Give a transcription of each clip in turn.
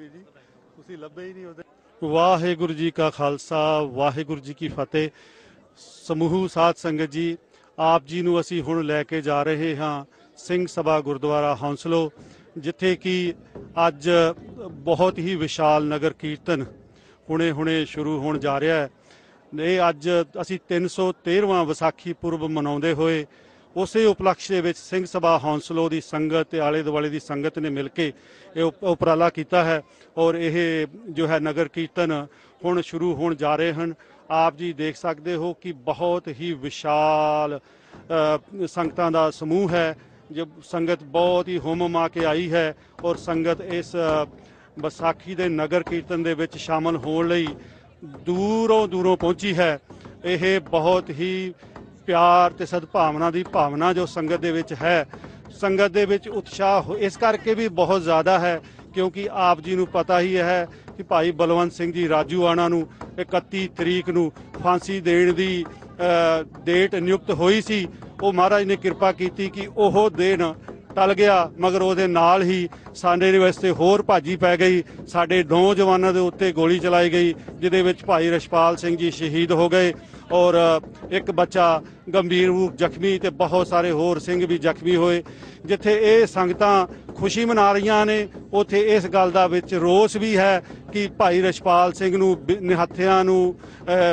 ਕੀ ਜੀ। ਤੁਸੀਂ ਲੱਭੇ ਹੀ ਨਹੀਂ ਉਹਦੇ। ਵਾਹਿਗੁਰੂ ਜੀ ਕਾ ਖਾਲਸਾ, ਵਾਹਿਗੁਰੂ ਜੀ ਕੀ ਫਤਿਹ। ਸਮੂਹ ਸਾਧ ਸੰਗਤ ਜੀ, ਆਪ ਜੀ ਨੂੰ ਅਸੀਂ ਹੁਣ ਲੈ ਕੇ ਜਾ ਰਹੇ ਹਾਂ ਸਿੰਘ ਸਭਾ ਗੁਰਦੁਆਰਾ ਹੌਂਸਲੋ, ਜਿੱਥੇ ਕਿ ਅੱਜ ਬਹੁਤ ਹੀ ਵਿਸ਼ਾਲ ਨਗਰ ਕੀਰਤਨ ਹੁਣੇ ਹੁਣੇ ਸ਼ੁਰੂ ਹੋਣ ਜਾ ਰਿਹਾ ਹੈ। ਇਹ ਅੱਜ ਅਸੀਂ 313ਵਾਂ ਵਿਸਾਖੀ ਪੁਰਬ ਮਨਾਉਂਦੇ ਹੋਏ ਉਸੇ ਉਪਲਕਸ਼ ਦੇ ਵਿੱਚ ਸਿੰਘ ਸਭਾ ਹੌਂਸਲੋ ਦੀ ਸੰਗਤ ਤੇ ਆਲੇ ਦੁਆਲੇ ਦੀ ਸੰਗਤ ਨੇ ਮਿਲ ਕੇ ਇਹ ਉਪਰਾਲਾ ਕੀਤਾ ਹੈ ਔਰ ਇਹ ਜੋ ਹੈ ਨਗਰ ਕੀਰਤਨ ਹੁਣ ਸ਼ੁਰੂ ਹੋਣ ਜਾ ਰਹੇ ਹਨ। ਆਪ ਜੀ ਦੇਖ ਸਕਦੇ ਹੋ ਕਿ ਬਹੁਤ ਹੀ ਵਿਸ਼ਾਲ ਸੰਗਤਾਂ ਦਾ ਸਮੂਹ ਹੈ। ਜੋ ਸੰਗਤ ਬਹੁਤ ਹੀ ਹੁਮ ਮਾ ਕੇ ਆਈ ਹੈ ਔਰ ਸੰਗਤ ਇਸ ਵਿਸਾਖੀ ਦੇ ਨਗਰ ਕੀਰਤਨ ਦੇ ਵਿੱਚ ਸ਼ਾਮਲ ਹੋਣ ਲਈ ਦੂਰੋਂ ਦੂਰੋਂ ਪਹੁੰਚੀ ਹੈ। ਇਹ ਬਹੁਤ ਹੀ ਪਿਆਰ ਤੇ ਸਦਭਾਵਨਾ ਦੀ ਭਾਵਨਾ ਜੋ ਸੰਗਤ ਦੇ ਵਿੱਚ ਹੈ, ਸੰਗਤ ਦੇ ਵਿੱਚ ਉਤਸ਼ਾਹ ਇਸ ਕਰਕੇ ਵੀ ਬਹੁਤ ਜ਼ਿਆਦਾ ਹੈ, ਕਿਉਂਕਿ ਆਪ ਜੀ ਨੂੰ ਪਤਾ ਹੀ ਹੈ ਕਿ ਭਾਈ ਬਲਵੰਤ ਸਿੰਘ ਜੀ ਰਾਜੂਆਣਾ ਨੂੰ 31 ਤਰੀਕ ਨੂੰ ਫਾਂਸੀ ਦੇਣ ਦੀ ਡੇਟ ਨਿਯੁਕਤ ਹੋਈ ਸੀ। ਉਹ ਮਹਾਰਾਜ ਨੇ ਕਿਰਪਾ ਕੀਤੀ ਕਿ ਉਹ ਦਿਨ ਟਲ ਗਿਆ, ਮਗਰ ਉਹਦੇ ਨਾਲ ਹੀ ਸਾਡੇ ਵਾਸਤੇ ਹੋਰ ਭਾਜੀ ਪੈ ਗਈ। ਸਾਡੇ ਨੌਜਵਾਨਾਂ ਦੇ ਉੱਤੇ ਗੋਲੀ ਚਲਾਈ ਗਈ, ਜਿਹਦੇ ਵਿੱਚ ਭਾਈ ਰਸ਼ਪਾਲ ਸਿੰਘ ਜੀ ਸ਼ਹੀਦ ਹੋ ਗਏ। ਔਰ ਇੱਕ ਬੱਚਾ ਗੰਭੀਰ ਰੂਪ ਜ਼ਖਮੀ ਤੇ ਬਹੁਤ ਸਾਰੇ ਹੋਰ ਸਿੰਘ ਵੀ ਜ਼ਖਮੀ ਹੋਏ, ਜਿੱਥੇ ਇਹ ਸੰਗਤਾਂ ਖੁਸ਼ੀ ਮਨਾ ਰਹੀਆਂ ਨੇ। ਉਥੇ ਇਸ ਗੱਲ ਦਾ ਵਿੱਚ ਰੋਸ ਵੀ ਹੈ ਕਿ ਭਾਈ ਰਸ਼ਪਾਲ ਸਿੰਘ ਨੂੰ ਬਿ- ਨਿਹੱਥਿਆਂ ਨੂੰ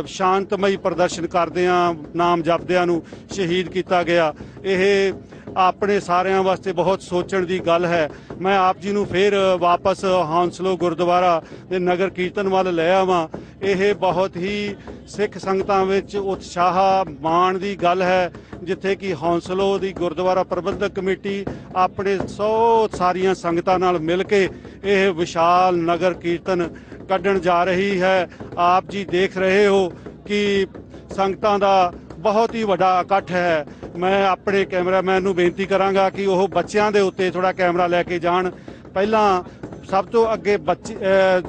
ਸ਼ਾਂਤਮਈ ਪ੍ਰਦਰਸ਼ਨ ਕਰਦਿਆਂ, ਨਾਮ ਜਪਦਿਆਂ ਨੂੰ ਸ਼ਹੀਦ ਕੀਤਾ ਗਿਆ। ਇਹ ਆਪਣੇ ਸਾਰਿਆਂ ਵਾਸਤੇ ਬਹੁਤ ਸੋਚਣ ਦੀ ਗੱਲ ਹੈ। ਮੈਂ ਆਪ ਜੀ ਨੂੰ ਫਿਰ ਵਾਪਸ ਹੌਂਸਲੋ ਗੁਰਦੁਆਰਾ ਦੇ ਨਗਰ ਕੀਰਤਨ ਵੱਲ ਲੈ ਆਵਾਂ। ਇਹ ਬਹੁਤ ਹੀ ਸਿੱਖ ਸੰਗਤਾਂ ਵਿੱਚ ਉਤਸ਼ਾਹ ਮਾਣ ਦੀ ਗੱਲ ਹੈ, ਜਿੱਥੇ ਕਿ ਹੌਂਸਲੋ ਦੀ ਗੁਰਦੁਆਰਾ ਪ੍ਰਬੰਧਕ ਕਮੇਟੀ ਆਪਣੇ ਸੌ ਸਾਰੀਆਂ ਸੰਗਤਾਂ ਨਾਲ ਮਿਲ ਕੇ ਇਹ ਵਿਸ਼ਾਲ ਨਗਰ ਕੀਰਤਨ ਕੱਢਣ ਜਾ ਰਹੀ ਹੈ। ਆਪ ਜੀ ਦੇਖ ਰਹੇ ਹੋ ਕਿ ਸੰਗਤਾਂ ਦਾ ਬਹੁਤ ਹੀ ਵੱਡਾ ਇਕੱਠ ਹੈ। ਮੈਂ ਆਪਣੇ ਕੈਮਰਾਮੈਨ ਨੂੰ ਬੇਨਤੀ ਕਰਾਂਗਾ ਕਿ ਉਹ ਬੱਚਿਆਂ ਦੇ ਉੱਤੇ ਥੋੜਾ ਕੈਮਰਾ ਲੈ ਕੇ ਜਾਣ। ਪਹਿਲਾਂ ਸਭ ਤੋਂ ਅੱਗੇ ਬੱਚੇ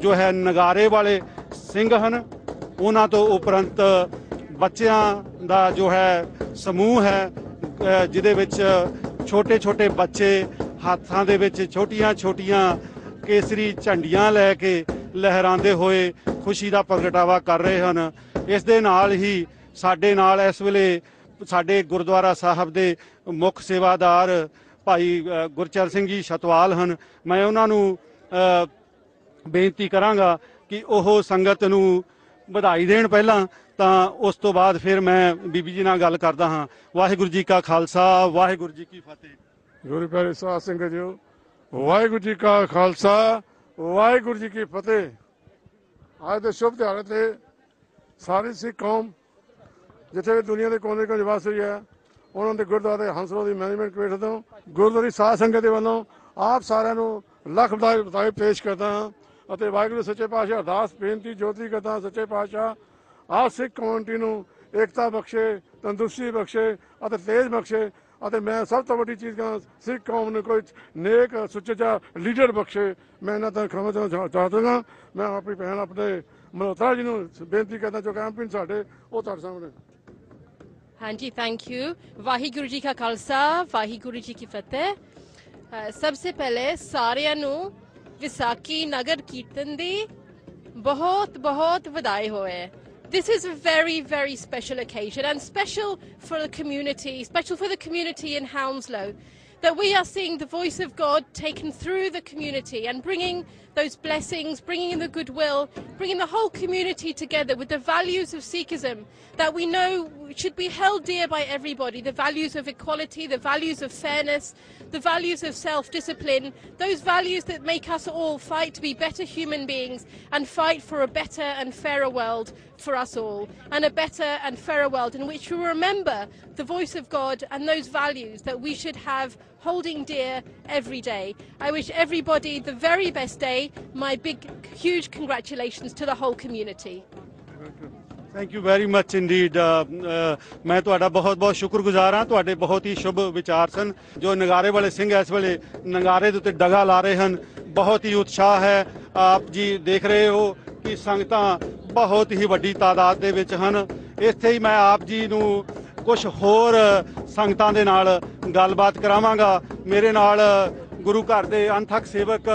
ਜੋ ਹੈ ਨਗਾਰੇ ਵਾਲੇ ਸਿੰਘ ਹਨ ਉਹਨਾਂ ਤੋਂ ਉਪਰੰਤ ਬੱਚਿਆਂ ਦਾ ਜੋ ਹੈ ਸਮੂਹ ਹੈ ਜਿਹਦੇ ਵਿੱਚ ਛੋਟੇ ਛੋਟੇ ਬੱਚੇ ਹੱਥਾਂ ਦੇ ਵਿੱਚ ਛੋਟੀਆਂ ਛੋਟੀਆਂ ਕੇਸਰੀ ਝੰਡੀਆਂ ਲੈ ਕੇ ਲਹਿਰਾਉਂਦੇ ਹੋਏ ਖੁਸ਼ੀ ਦਾ ਪ੍ਰਗਟਾਵਾ ਕਰ ਰਹੇ ਹਨ। ਇਸ ਦੇ ਨਾਲ ਹੀ ਸਾਡੇ ਨਾਲ ਇਸ ਵੇਲੇ ਸਾਡੇ ਗੁਰਦੁਆਰਾ ਸਾਹਿਬ ਦੇ ਮੁੱਖ ਸੇਵਾਦਾਰ ਭਾਈ ਅ, ਗੁਰਚਰਨ ਸਿੰਘ ਜੀ ਛਤਵਾਲ ਹਨ। ਮੈਂ ਉਹਨਾਂ ਨੂੰ ਬੇਨਤੀ ਕਰਾਂਗਾ ਕਿ ਉਹ ਸੰਗਤ ਨੂੰ ਵਧਾਈ ਦੇਣ ਪਹਿਲਾਂ ਤਾਂ ਉਸ ਤੋਂ ਬਾਅਦ ਫਿਰ ਮੈਂ ਬੀਬੀ ਜੀ ਨਾਲ ਗੱਲ ਕਰਦਾ ਹਾਂ। ਵਾਹਿਗੁਰੂ ਜੀ ਕਾ ਖਾਲਸਾ, ਵਾਹਿਗੁਰੂ ਜੀ ਕੀ ਫਤਿਹ। ਗੁਰੂ ਪਿਆਰੇ ਸਾਧ ਸੰਗਤ ਜੀ ਵਾਹਿਗੁਰੂ ਜੀ ਕਾ ਖਾਲਸਾ, ਵਾਹਿਗੁਰੂ ਜੀ ਕੀ ਫਤਿਹ। ਅੱਜ ਦੇ ਸ਼ੁਭ ਦਿਹਾੜੇ ਤੇ ਸਾਰੀ ਸਿੱਖ ਕੌਮ ਜਿੱਥੇ ਵੀ ਦੁਨੀਆ ਦੇ ਕੋਨੇ ਕੋਨੇ ਵਸ ਰਹੀ ਹੈ, ਉਹਨਾਂ ਦੇ ਗੁਰਦੁਆਰੇ ਹੰਸਰੋ ਦੀ ਮੈਨੇਜਮੈਂਟ ਕਮੇਟੀ ਤੋਂ ਗੁਰਦੁਆਰੀ ਸਾਧ ਸੰਗਤ ਦੇ ਵੱਲੋਂ ਆਪ ਸਾਰਿਆਂ ਨੂੰ ਲੱਖ ਵਧਾਈ ਪੇਸ਼ ਕਰਦਾ ਹਾਂ। ਅਤੇ ਵਾਹਿਗੁਰੂ ਸੱਚੇ ਪਾਤਸ਼ਾਹ ਅਰਦਾਸ ਬੇਨਤੀ ਜੋਤੀ ਕਰਦਾ ਸੱਚੇ ਪਾਤਸ਼ਾਹ ਆਪ ਸਿੱਖ ਕਮਿਊਨਿਟੀ ਨੂੰ ਏਕਤਾ ਬਖਸ਼ੇ ਤੰਦਰੁਸਤੀ ਬਖਸ਼ੇ ਅਤੇ ਤੇਜ ਬਖਸ਼ੇ ਅਤੇ ਮੈਂ ਸਭ ਤੋਂ ਵੱਡੀ ਚੀਜ਼ ਕਹਾਂ ਸਿੱਖ ਕੌਮ ਨੂੰ ਕੋਈ ਨੇਕ ਸੁੱਚਾ ਲੀਡਰ ਬਖਸ਼ੇ। ਮੈਂ ਇਹਨਾਂ ਦਾ ਖਮਤ ਚਾਹਦਾ ਮੈਂ ਆਪਣੀ ਭੈਣ ਆਪਣੇ ਮਲਹੋਤਰਾ ਜੀ ਨੂੰ ਬੇਨਤੀ ਕਰਦਾ ਜੋ ਕੈਂਪੀਨ ਸਾਡੇ ਉਹ ਤੁਹਾਡੇ ਸਾਹਮਣੇ। ਹਾਂਜੀ ਥੈਂਕ ਯੂ ਵਾਹਿਗੁਰੂ ਜੀ ਕਾ ਖਾਲਸਾ ਵਾਹਿਗੁਰੂ ਜੀ ਕੀ ਫਤਿਹ। ਅ, ਸਭ ਤੋਂ ਪਹਿਲੇ ਸਾਰਿਆਂ ਨੂੰ ਵਿਸਾਖੀ ਨਗਰ ਕੀਰਤਨ ਦੀ ਬਹੁਤ ਬਹੁਤ ਵਧਾਈ ਹੋਏ This is a very, very special occasion and special for the community, special for the community in Hounslow, that we are seeing the voice of God taken through the community and bringing those blessings, bringing in the goodwill, bringing the whole community together with the values of Sikhism that we know should be held dear by everybody. The values of equality, the values of fairness, the values of self discipline, those values that make us all fight to be better human beings and fight for a better and fairer world for us all, and a better and fairer world in which we remember the voice of God and those values that we should have holding dear every day. I wish everybody the very best day. My big, huge congratulations to the whole community. Thank you very much indeed ਮੈਂ ਤੁਹਾਡਾ ਬਹੁਤ ਬਹੁਤ ਸ਼ੁਕਰਗੁਜ਼ਾਰ ਹਾਂ ਤੁਹਾਡੇ ਬਹੁਤ ਹੀ ਸ਼ੁਭ ਵਿਚਾਰ ਸਨ ਜੋ ਨਗਾਰੇ ਵਾਲੇ ਸਿੰਘ ਇਸ ਵੇਲੇ ਨਗਾਰੇ ਦੇ ਉੱਤੇ ਡਗਾ ਲਾ ਰਹੇ ਹਨ ਬਹੁਤ ਹੀ ਉਤਸ਼ਾਹ ਹੈ ਆਪ ਜੀ ਦੇਖ ਰਹੇ ਹੋ ਕਿ ਸੰਗਤਾਂ ਬਹੁਤ ਹੀ ਵੱਡੀ ਤਾਦਾਦ ਦੇ ਵਿੱਚ ਹਨ ਇੱਥੇ ਹੀ ਮੈਂ ਆਪ ਜੀ ਨੂੰ ਕੁਝ ਹੋਰ ਸੰਗਤਾਂ ਦੇ ਨਾਲ ਗੱਲਬਾਤ ਕਰਾਵਾਂਗਾ ਮੇਰੇ ਨਾਲ ਗੁਰੂ ਘਰ ਦੇ ਅਨਥਕ ਸੇਵਕ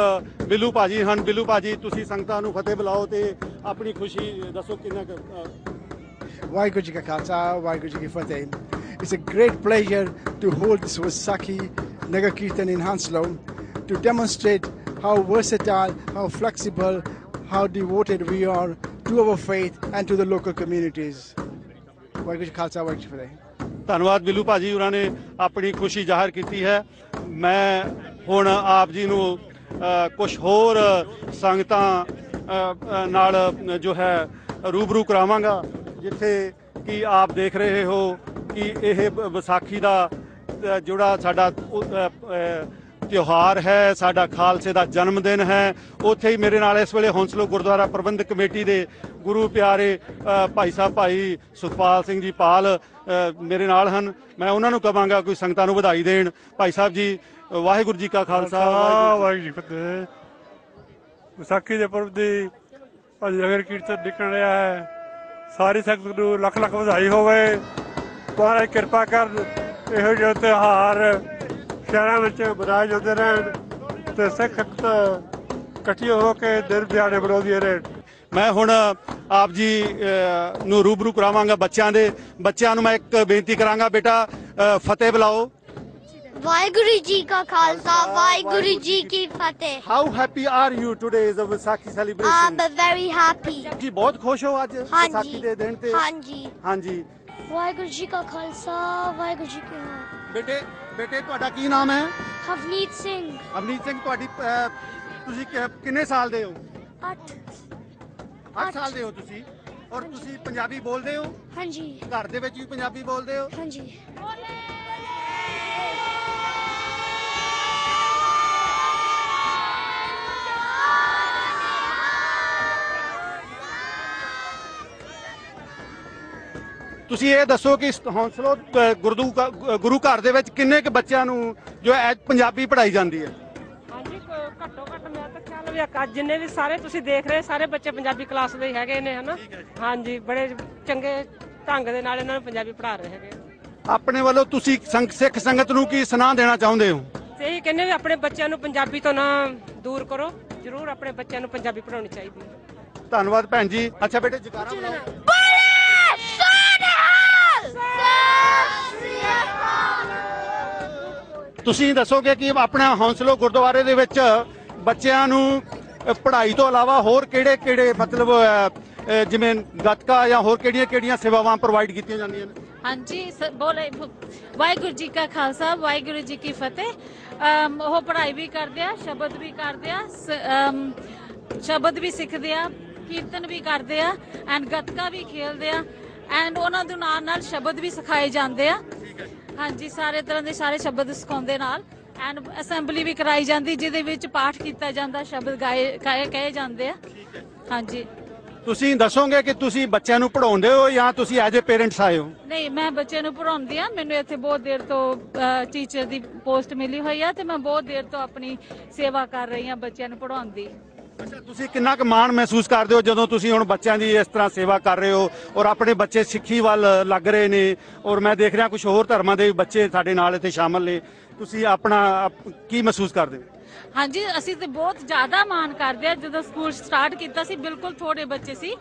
ਬਿੱਲੂ ਭਾਜੀ ਹਨ ਬਿੱਲੂ ਭਾਜੀ ਤੁਸੀਂ ਸੰਗਤਾਂ ਨੂੰ ਫਤਿਹ ਬੁਲਾਓ ਤੇ ਆਪਣੀ ਖੁਸ਼ੀ ਦੱਸੋ ਕਿੰਨਾ ਕੁ, ਅ, Waheguru Ji Ka Khalsa, Waheguru Ji Ki Fateh. It's a great pleasure to hold this Vaisakhi Nagar Kirtan in Hounslow to demonstrate how versatile, how flexible, how devoted we are to our faith and to the local communities. Waheguru Ji Ka Khalsa, Waheguru Ji Ki Fateh. ਧੰਨਵਾਦ ਬਿੱਲੂ ਭਾਜੀ ਉਹਨਾਂ ਨੇ ਆਪਣੀ ਖੁਸ਼ੀ ਜ਼ਾਹਰ ਕੀਤੀ ਹੈ। ਮੈਂ ਹੁਣ ਆਪ ਜੀ ਨੂੰ ਕੁਝ ਹੋਰ ਸੰਗਤਾਂ ਨਾਲ ਜੋ ਹੈ ਰੂਬਰੂ ਕਰਾਵਾਂਗਾ ਜਿੱਥੇ ਕਿ ਆਪ ਦੇਖ ਰਹੇ ਹੋ ਕਿ ਇਹ ਵਿਸਾਖੀ ਦਾ ਅ, ਜਿਹੜਾ ਸਾਡਾ ਤਿਉਹਾਰ ਹੈ, ਸਾਡਾ ਖਾਲਸੇ ਦਾ ਜਨਮ ਦਿਨ ਹੈ। ਉੱਥੇ ਹੀ ਮੇਰੇ ਨਾਲ ਇਸ ਵੇਲੇ ਹੌਂਸਲੋ ਗੁਰਦੁਆਰਾ ਪ੍ਰਬੰਧਕ ਕਮੇਟੀ ਦੇ ਗੁਰੂ ਪਿਆਰੇ ਭਾਈ ਸਾਹਿਬ ਭਾਈ ਸੁਖਪਾਲ ਸਿੰਘ ਜੀ ਪਾਲ ਮੇਰੇ ਨਾਲ ਹਨ। ਮੈਂ ਉਹਨਾਂ ਨੂੰ ਕਹਾਂਗਾ ਕੋਈ ਸੰਗਤਾਂ ਨੂੰ ਵਧਾਈ ਦੇਣ। ਭਾਈ ਸਾਹਿਬ ਜੀ, ਵਾਹਿਗੁਰੂ ਜੀ ਕਾ ਖਾਲਸਾ। ਵਾਹਿਗੁਰੂ ਜੀ ਫਤਿਹ। ਵਿਸਾਖੀ ਦੇ ਪੁਰਬ ਦੀ ਅੱਜ ਨਗਰ ਕੀਰਤਨ ਨਿਕਲ ਰਿਹਾ ਹੈ, ਸਾਰੀ ਸੰਗਤ ਨੂੰ ਲੱਖ ਲੱਖ ਵਧਾਈ ਹੋਵੇ। ਮਹਾਰਾਜ ਕਿਰਪਾ ਕਰ ਇਹੋ ਜਿਹੇ ਤਿਉਹਾਰ ਸ਼ਹਿਰਾਂ ਵਿੱਚ ਮਨਾਏ ਜਾਂਦੇ ਰਹਿਣ ਤੇ ਸਿੱਖ ਇਕੱਠੀ ਹੋ ਕੇ ਦਿਨ ਦਿਹਾੜੇ ਬਣਾਉਂਦੀਆਂ ਰਹਿਣ। ਮੈਂ ਹੁਣ ਆਪ ਜੀ ਨੂੰ ਰੂਬਰੂ ਕਰਾਵਾਂਗਾ ਬੱਚਿਆਂ ਦੇ। ਬੱਚਿਆਂ ਨੂੰ ਮੈਂ ਇੱਕ ਬੇਨਤੀ ਕਰਾਂਗਾ ਬੇਟਾ ਫਤਿਹ ਬੁਲਾਓ। ਵਾਹਿਗੁਰੂ ਜੀ ਕਾ ਖਾਲਸਾ ਵਾਹਿਗੁਰੂ ਜੀ ਕੀ ਫਤਿਹ। How happy are you today is a Vaisakhi um celebration very happy ਜੀ ਬਹੁਤ ਖੁਸ਼ ਹੋ ਅੱਜ ਵਿਸਾਖੀ ਦੇ ਦਿਨ ਤੇ? ਹਾਂਜੀ। ਹਾਂਜੀ। ਵਾਹਿਗੁਰੂ ਜੀ ਕਾ ਖਾਲਸਾ ਵਾਹਿਗੁਰੂ ਜੀ ਕੀ ਬੇਟੇ ਬੇਟੇ ਤੁਹਾਡਾ ਕੀ ਨਾਮ ਹੈ? ਹਵਨੀਤ ਸਿੰਘ। ਅਮਨੀਤ ਸਿੰਘ ਤੁਹਾਡੀ ਤੁਸੀਂ ਕਿ- ਕਿੰਨੇ ਸਾਲ ਦੇ ਹੋ? 8 8 ਸਾਲ ਦੇ ਹੋ ਤੁਸੀਂ। ਔਰ ਤੁਸੀਂ ਪੰਜਾਬੀ ਬੋਲਦੇ ਹੋ? ਹਾਂਜੀ। ਘਰ ਦੇ ਵਿੱਚ ਵੀ ਪੰਜਾਬੀ ਬੋਲਦੇ ਹੋ? ਹਾਂਜੀ। ਤੁਸੀਂ ਇਹ ਦੱਸੋ ਕਿ ਹੌਂਸਲੋ ਗੁਰਦੂ ਗੁਰੂ ਘਰ ਦੇ ਵਿੱਚ ਕਿੰਨੇ ਕੁ ਬੱਚਿਆਂ ਨੂੰ ਜੋ ਹੈ ਪੰਜਾਬੀ ਪੜ੍ਹਾਈ ਜਾਂਦੀ ਹੈ? ਹਾਂਜੀ ਘੱਟੋ ਘੱਟ ਮੈਂ ਤਾਂ ਖਿਆਲ ਵੀ ਅੱਜ ਜਿੰਨੇ ਵੀ ਸਾਰੇ ਤੁਸੀਂ ਦੇਖ ਰਹੇ ਸਾਰੇ ਬੱਚੇ ਪੰਜਾਬੀ ਕਲਾਸ ਦੇ ਹੈਗੇ ਨੇ ਹਨਾ? ਹਾਂਜੀ ਬੜੇ ਚੰਗੇ ਢੰਗ ਦੇ ਨਾਲ ਇਹਨਾਂ ਨੂੰ ਪੰਜਾਬੀ ਪੜ੍ਹਾ ਰਹੇ ਹੈਗੇ। ਆਪਣੇ ਵੱਲੋਂ ਤੁਸੀਂ ਸੰਗ- ਸਿੱਖ ਸੰਗਤ ਨੂੰ ਕੀ ਸੁਨਾਹ ਦੇਣਾ ਚਾਹੁੰਦੇ ਹੋ? ਤੇ ਇਹੀ ਕਹਿੰਦੇ ਵੀ ਆਪਣੇ ਬੱਚਿਆਂ ਨੂੰ ਪੰਜਾਬੀ ਤੋਂ ਨਾ ਦੂਰ ਕਰੋ ਜ਼ਰੂਰ ਆਪਣੇ ਬੱਚਿਆਂ ਨੂੰ ਪੰਜਾਬੀ ਪੜ੍ਹਾਉਣੀ ਚਾਹੀਦੀ ਹੈ। ਧੰਨਵਾਦ ਭੈਣ ਜੀ। ਅੱਛਾ ਬੇਟੇ ਜਕਾਰਾ ਬੁਲਾਓ ਬੋਲੇ ਸੋਨਹਾਲ ਤੁਸੀਂ ਦੱਸੋਗੇ ਕਿ ਆਪਣਾ ਹੌਂਸਲੋ ਗੁਰਦੁਆਰੇ ਦੇ ਵਿੱਚ ਬੱਚਿਆਂ ਨੂੰ ਪੜ੍ਹਾਈ ਤੋਂ ਇਲਾਵਾ ਹੋਰ ਕਿਹੜੇ ਕਿਹੜੇ ਮਤਲਬ ਜਿਵੇਂ ਗੱਤਕਾ ਜਾਂ ਹੋਰ ਕਿਹੜੀਆਂ ਕਿਹੜੀਆਂ ਸੇਵਾਵਾਂ ਪ੍ਰੋਵਾਈਡ ਕੀਤੀਆਂ ਜਾਂਦੀਆਂ ਨੇ? ਹਾਂਜੀ ਬੋਲੇ ਵਾਹਿਗੁਰੂ ਜੀ ਕਾ ਖਾਲਸਾ ਵਾਹਿਗੁਰੂ ਜੀ ਕੀ ਫਤਿਹ। ਉਹ ਪੜ੍ਹਾਈ ਵੀ ਕਰਦੇ ਆ ਸ਼ਬਦ ਵੀ ਕਰਦੇ ਆ ਸ਼ਬਦ ਵੀ ਸਿੱਖਦੇ ਆ ਕੀਰਤਨ ਵੀ ਕਰਦੇ ਆ ਐਂਡ ਗੱਤਕਾ ਵੀ ਖੇਲਦੇ ਆ ਐਂਡ ਉਹਨਾਂ ਦੇ ਨਾਲ ਨਾਲ ਸ਼ਬਦ ਵੀ ਸਿਖਾਏ ਜਾਂਦੇ ਆ। ਹਾਂਜੀ ਸਾਰੇ ਤਰ੍ਹਾਂ ਦੇ ਸਾਰੇ ਸ਼ਬਦ ਸਿਖਾਉਂਦੇ ਨਾਲ। ਐਂਡ ਅਸੈਂਬਲੀ ਵੀ ਕਰਾਈ ਜਾਂਦੀ ਜਿਹਦੇ ਵਿੱਚ ਪਾਠ ਕੀਤਾ ਜਾਂਦਾ ਸ਼ਬਦ ਗਾਏ ਗਾਏ- ਕਹੇ ਜਾਂਦੇ ਆ। ਹਾਂਜੀ। ਤੁਸੀਂ ਦੱਸੋਗੇ ਕਿ ਤੁਸੀਂ ਬੱਚਿਆਂ ਨੂੰ ਪੜ੍ਹਾਉਂਦੇ ਹੋ ਜਾਂ ਤੁਸੀਂ ਐਜ਼ ਅ ਪੇਰੈਂਟਸ ਆਏ ਹੋ? ਨਹੀਂ ਮੈਂ ਬੱਚਿਆਂ ਨੂੰ ਪੜਾਉਂਦੀ ਆ ਮੈਨੂੰ ਇੱਥੇ ਬਹੁਤ ਦੇਰ ਤੋਂ ਟੀਚਰ ਦੀ ਪੋਸਟ ਮਿਲੀ ਹੋਈ ਆ ਤੇ ਮੈਂ ਬਹੁਤ ਦੇਰ ਤੋਂ ਆਪਣੀ ਸੇਵਾ ਕਰ ਰਹੀ ਆ ਬੱਚਿਆਂ ਨੂੰ ਪੜਾਉਂਦੀ ਅੱਛਾ, ਤੁਸੀਂ ਕਿੰਨਾ ਕੁ ਮਾਣ ਮਹਿਸੂਸ ਕਰਦੇ ਹੋ ਜਦੋਂ ਤੁਸੀਂ ਹੁਣ ਬੱਚਿਆਂ ਦੀ ਇਸ ਤਰ੍ਹਾਂ ਸੇਵਾ ਕਰ ਰਹੇ ਹੋ ਔਰ ਆਪਣੇ ਬੱਚੇ ਸਿੱਖੀ ਵੱਲ ਲੱਗ ਰਹੇ ਨੇ? ਔਰ ਮੈਂ ਦੇਖ ਰਿਹਾ ਕੁਝ ਹੋਰ ਧਰਮਾਂ ਦੇ ਵੀ ਬੱਚੇ ਸਾਡੇ ਨਾਲ ਇੱਥੇ ਸ਼ਾਮਲ ਨੇ। ਤੁਸੀਂ ਆਪਣਾ ਆਪ- ਕੀ ਮਹਿਸੂਸ ਕਰਦੇ ਹੋ? ਹਾਂਜੀ, ਅਸੀਂ ਤੇ ਬਹੁਤ ਜ਼ਿਆਦਾ ਮਾਣ ਕਰਦੇ ਆ ਜਦੋਂ ਸਕੂਲ ਸਟਾਰਟ ਕੀਤਾ ਸੀ, ਬਿਲਕੁਲ ਥੋੜੇ ਬੱਚੇ ਸੀ।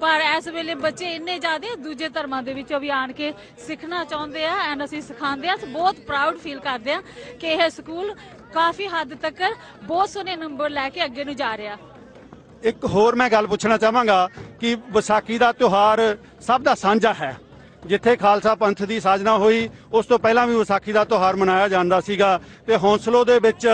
ਪਰ ਇਸ ਵੇਲੇ ਬੱਚੇ ਇੰਨੇ ਜ਼ਿਆਦੇ, ਦੂਜੇ ਧਰਮਾਂ ਦੇ ਵਿੱਚੋਂ ਵੀ ਆਣ ਕੇ ਸਿੱਖਣਾ ਚਾਹੁੰਦੇ ਆ ਐਂਡ ਅਸੀਂ ਸਿਖਾਉਂਦੇ ਆ। ਤੇ ਬਹੁਤ ਪ੍ਰਾਊਡ ਫੀਲ ਕਰਦੇ ਆ ਕਿ ਇਹ ਸਕੂਲ ਕਾਫੀ ਹੱਦ ਤੱਕ ਬਹੁਤ ਸੋਹਣੇ ਨੰਬਰ ਲੈ ਕੇ ਅੱਗੇ ਨੂੰ ਜਾ ਰਿਹਾ। ਇੱਕ ਹੋਰ ਮੈਂ ਗੱਲ ਪੁੱਛਣਾ ਚਾਹਾਂਗਾ ਕਿ ਵਿਸਾਖੀ ਦਾ ਤਿਉਹਾਰ ਸਭ ਦਾ ਸਾਂਝਾ ਹੈ। ਜਿੱਥੇ ਖਾਲਸਾ ਪੰਥ ਦੀ ਸਾਜਨਾ ਹੋਈ, ਉਸ ਤੋਂ ਪਹਿਲਾਂ ਵੀ ਵਿਸਾਖੀ ਦਾ ਤਿਉਹਾਰ ਮਨਾਇਆ ਜਾਂਦਾ ਸੀਗਾ ਤੇ ਹੌਂਸਲੋ ਦੇ ਵਿੱਚ